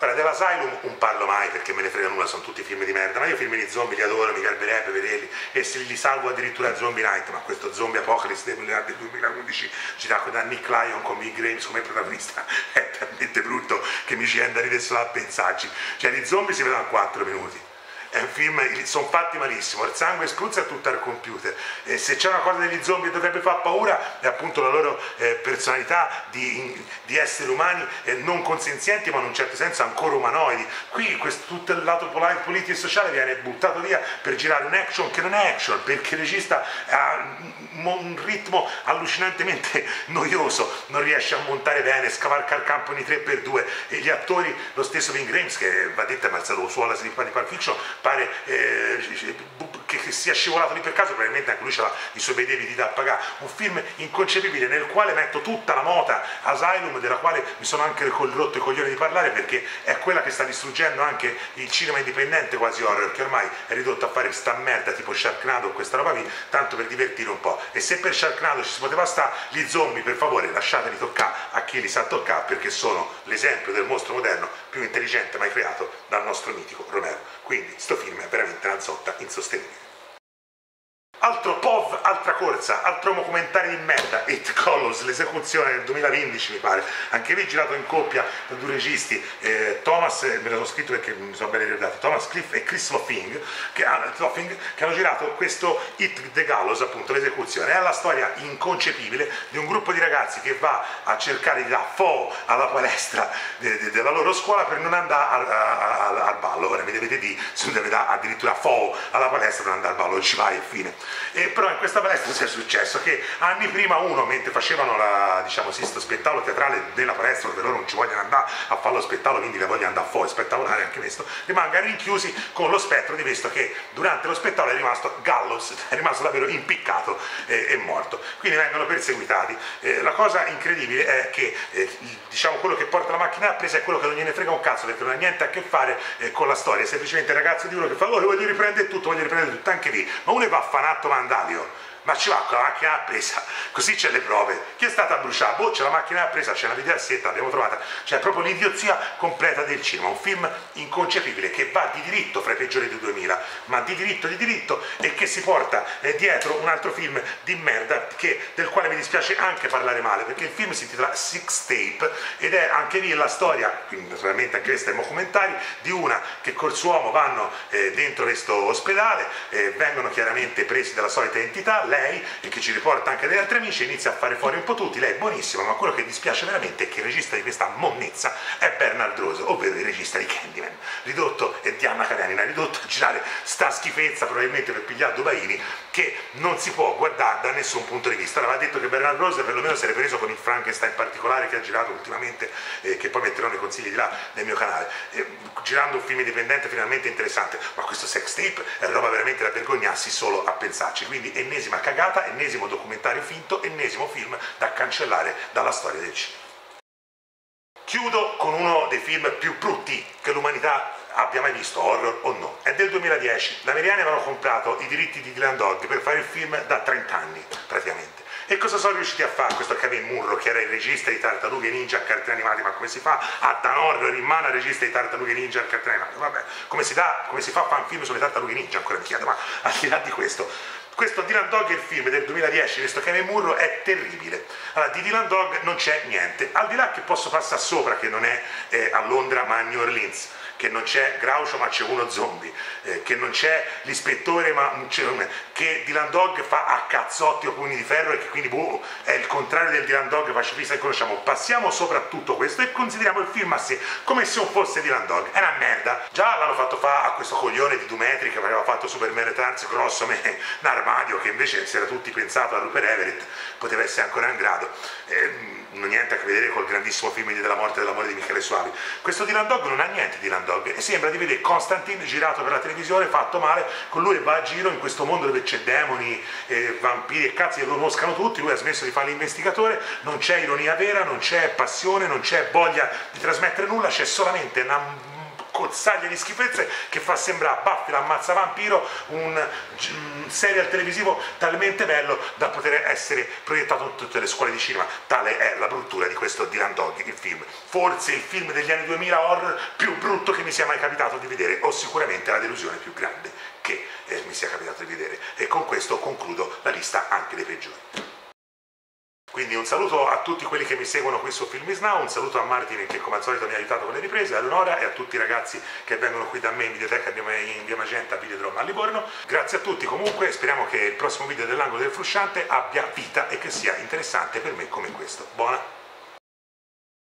Ora, dell'Asylum non parlo mai perché me ne frega nulla, sono tutti film di merda, ma io film di zombie li adoro, mi garberebbe vederli e se li salvo addirittura Zombie Night, ma questo Zombie Apocalypse del 2011 girato da Nick Lyon con Big Graves come protagonista è talmente brutto che mi ci viene da ridere solo a pensarci. Cioè, di zombie si vedono 4 minuti è un film, sono fatti malissimo, il sangue spruzza tutto al computer. E se c'è una cosa degli zombie che dovrebbe far paura è appunto la loro eh, personalità di, di, esseri umani eh, non consenzienti ma in un certo senso ancora umanoidi. Qui questo, tutto il lato politico e sociale viene buttato via per girare un action che non è action, perché il regista ha un ritmo allucinantemente noioso, non riesce a montare bene, scavalca il campo in 3x2 e gli attori, lo stesso Vin Grimes che va detto ma se lo suola di Pulp Fiction pare eh, che sia scivolato lì per caso, probabilmente anche lui ha i suoi bei debiti da pagare. Un film inconcepibile nel quale metto tutta la mota Asylum, della quale mi sono anche rotto i coglioni di parlare perché è quella che sta distruggendo anche il cinema indipendente quasi horror, che ormai è ridotto a fare sta merda tipo Sharknado o questa roba qui, tanto per divertire un po'. E se per Sharknado ci si poteva stare, gli zombie per favore lasciateli toccare a chi li sa toccare perché sono l'esempio del mostro moderno più intelligente mai creato dal nostro mitico Romero. Quindi sto film è veramente una zotta insostenibile. Altro POV, altra corsa, altro documentario di merda, It Colors, l'esecuzione del 2015 mi pare, anche lì girato in coppia da due registi, eh, Thomas, me l'ho scritto perché mi sono bene ricordato, Thomas Cliff e Chris Loffing che, Loffing, che hanno girato questo It The Gallows, appunto l'esecuzione, è la storia inconcepibile di un gruppo di ragazzi che va a cercare di dare fo alla palestra de, de, della loro scuola per non andare al ballo, ora mi dovete dire se deve dare addirittura fo alla palestra per non andare al ballo, ci vai e fine e però in questa palestra si è successo che anni prima uno, mentre facevano la, diciamo, sì, spettacolo teatrale della palestra dove loro non ci vogliono andare a fare lo spettacolo, quindi le vogliono andare fuori, spettacolare anche questo, rimangano rinchiusi con lo spettro di questo che durante lo spettacolo è rimasto Gallows, è rimasto davvero impiccato e, e morto. Quindi vengono perseguitati. Eh, la cosa incredibile è che eh, diciamo, quello che porta la macchina a presa è quello che non gliene frega un cazzo perché non ha niente a che fare eh, con la storia, è semplicemente il ragazzo di uno che fa, oh, voglio riprendere tutto, voglio riprendere tutto, anche lì, ma uno è baffanato Mandalio ma ci va con la macchina appesa, così c'è le prove. Chi è stata a bruciare? Boh, c'è la macchina appesa, c'è una videocassetta, l'abbiamo trovata. Cioè, proprio l'idiozia completa del cinema. Un film inconcepibile che va di diritto fra i peggiori del 2000, ma di diritto di diritto e che si porta eh, dietro un altro film di merda che, del quale mi dispiace anche parlare male, perché il film si intitola Six Tape ed è anche lì la storia, naturalmente anche questo è un documentari, di una che col suo uomo vanno eh, dentro questo ospedale, eh, vengono chiaramente presi dalla solita entità, lei lei e che ci riporta anche degli altri amici inizia a fare fuori un po' tutti, lei è buonissima, ma quello che dispiace veramente è che il regista di questa monnezza è Bernard Rose, ovvero il regista di Candyman, ridotto, e Diana Karenina, ridotto a girare sta schifezza probabilmente per pigliare Dubaini che non si può guardare da nessun punto di vista. Aveva detto che Bernard Rose perlomeno si era preso con il Frankenstein particolare che ha girato ultimamente, eh, che poi mette metterò nei consigli di là del mio canale, eh, girando un film indipendente finalmente interessante, ma questo sex tape è roba veramente da vergognarsi solo a pensarci, quindi ennesima cagata, ennesimo documentario finto, ennesimo film da cancellare dalla storia del cinema. Chiudo con uno dei film più brutti che l'umanità abbia mai visto, horror o no. È del 2010. Gli americani avevano comprato i diritti di Dylan Dog per fare il film da 30 anni, praticamente. E cosa sono riusciti a fare questo Kevin Murro, che era il regista di Tartarughe Ninja a cartoni animati, ma come si fa a Dan horror in mano al regista di Tartarughe Ninja a cartoni animati? Vabbè, come si, da, come si fa a fare un film sulle Tartarughe Ninja, ancora mi chiedo, ma al di là di questo, questo Dylan Dog, il film del 2010, questo Kevin Murro, è terribile. Allora, di Dylan Dog non c'è niente, al di là che posso passare sopra, che non è eh, a Londra ma a New Orleans che non c'è Groucho ma c'è uno zombie, eh, che non c'è l'ispettore ma che Dylan Dog fa a cazzotti o pugni di ferro e che quindi boh, è il contrario del Dylan Dog pacifista che conosciamo. Passiamo sopra tutto questo e consideriamo il film a sé come se non fosse Dylan Dog. È una merda. Già l'hanno fatto fare a questo coglione di Dumetri che aveva fatto Superman Returns grosso me un armadio che invece si era tutti pensato a Rupert Everett poteva essere ancora in grado. Eh, non niente a che vedere col grandissimo film della morte e dell'amore di Michele Suavi. Questo Dylan Dog non ha niente di Dylan Dog e sembra di vedere Constantine girato per la televisione, fatto male, con lui va a giro in questo mondo dove c'è demoni, eh, vampiri e cazzi che lo conoscano tutti, lui ha smesso di fare l'investigatore, non c'è ironia vera, non c'è passione, non c'è voglia di trasmettere nulla, c'è solamente una cozzaglia di schifezze che fa sembrare Buffy l'ammazza vampiro un, serial televisivo talmente bello da poter essere proiettato in tutte le scuole di cinema. Tale è la bruttura di questo Dylan Dog il film. Forse il film degli anni 2000 horror più brutto che mi sia mai capitato di vedere o sicuramente la delusione più grande che eh, mi sia capitato di vedere. E con questo concludo la lista anche dei peggiori quindi un saluto a tutti quelli che mi seguono qui su Film is Now, un saluto a Martin che come al solito mi ha aiutato con le riprese, a Leonora e a tutti i ragazzi che vengono qui da me in videoteca in via Magenta a Videodrom a Livorno. Grazie a tutti comunque, speriamo che il prossimo video dell'angolo del frusciante abbia vita e che sia interessante per me come questo. Buona!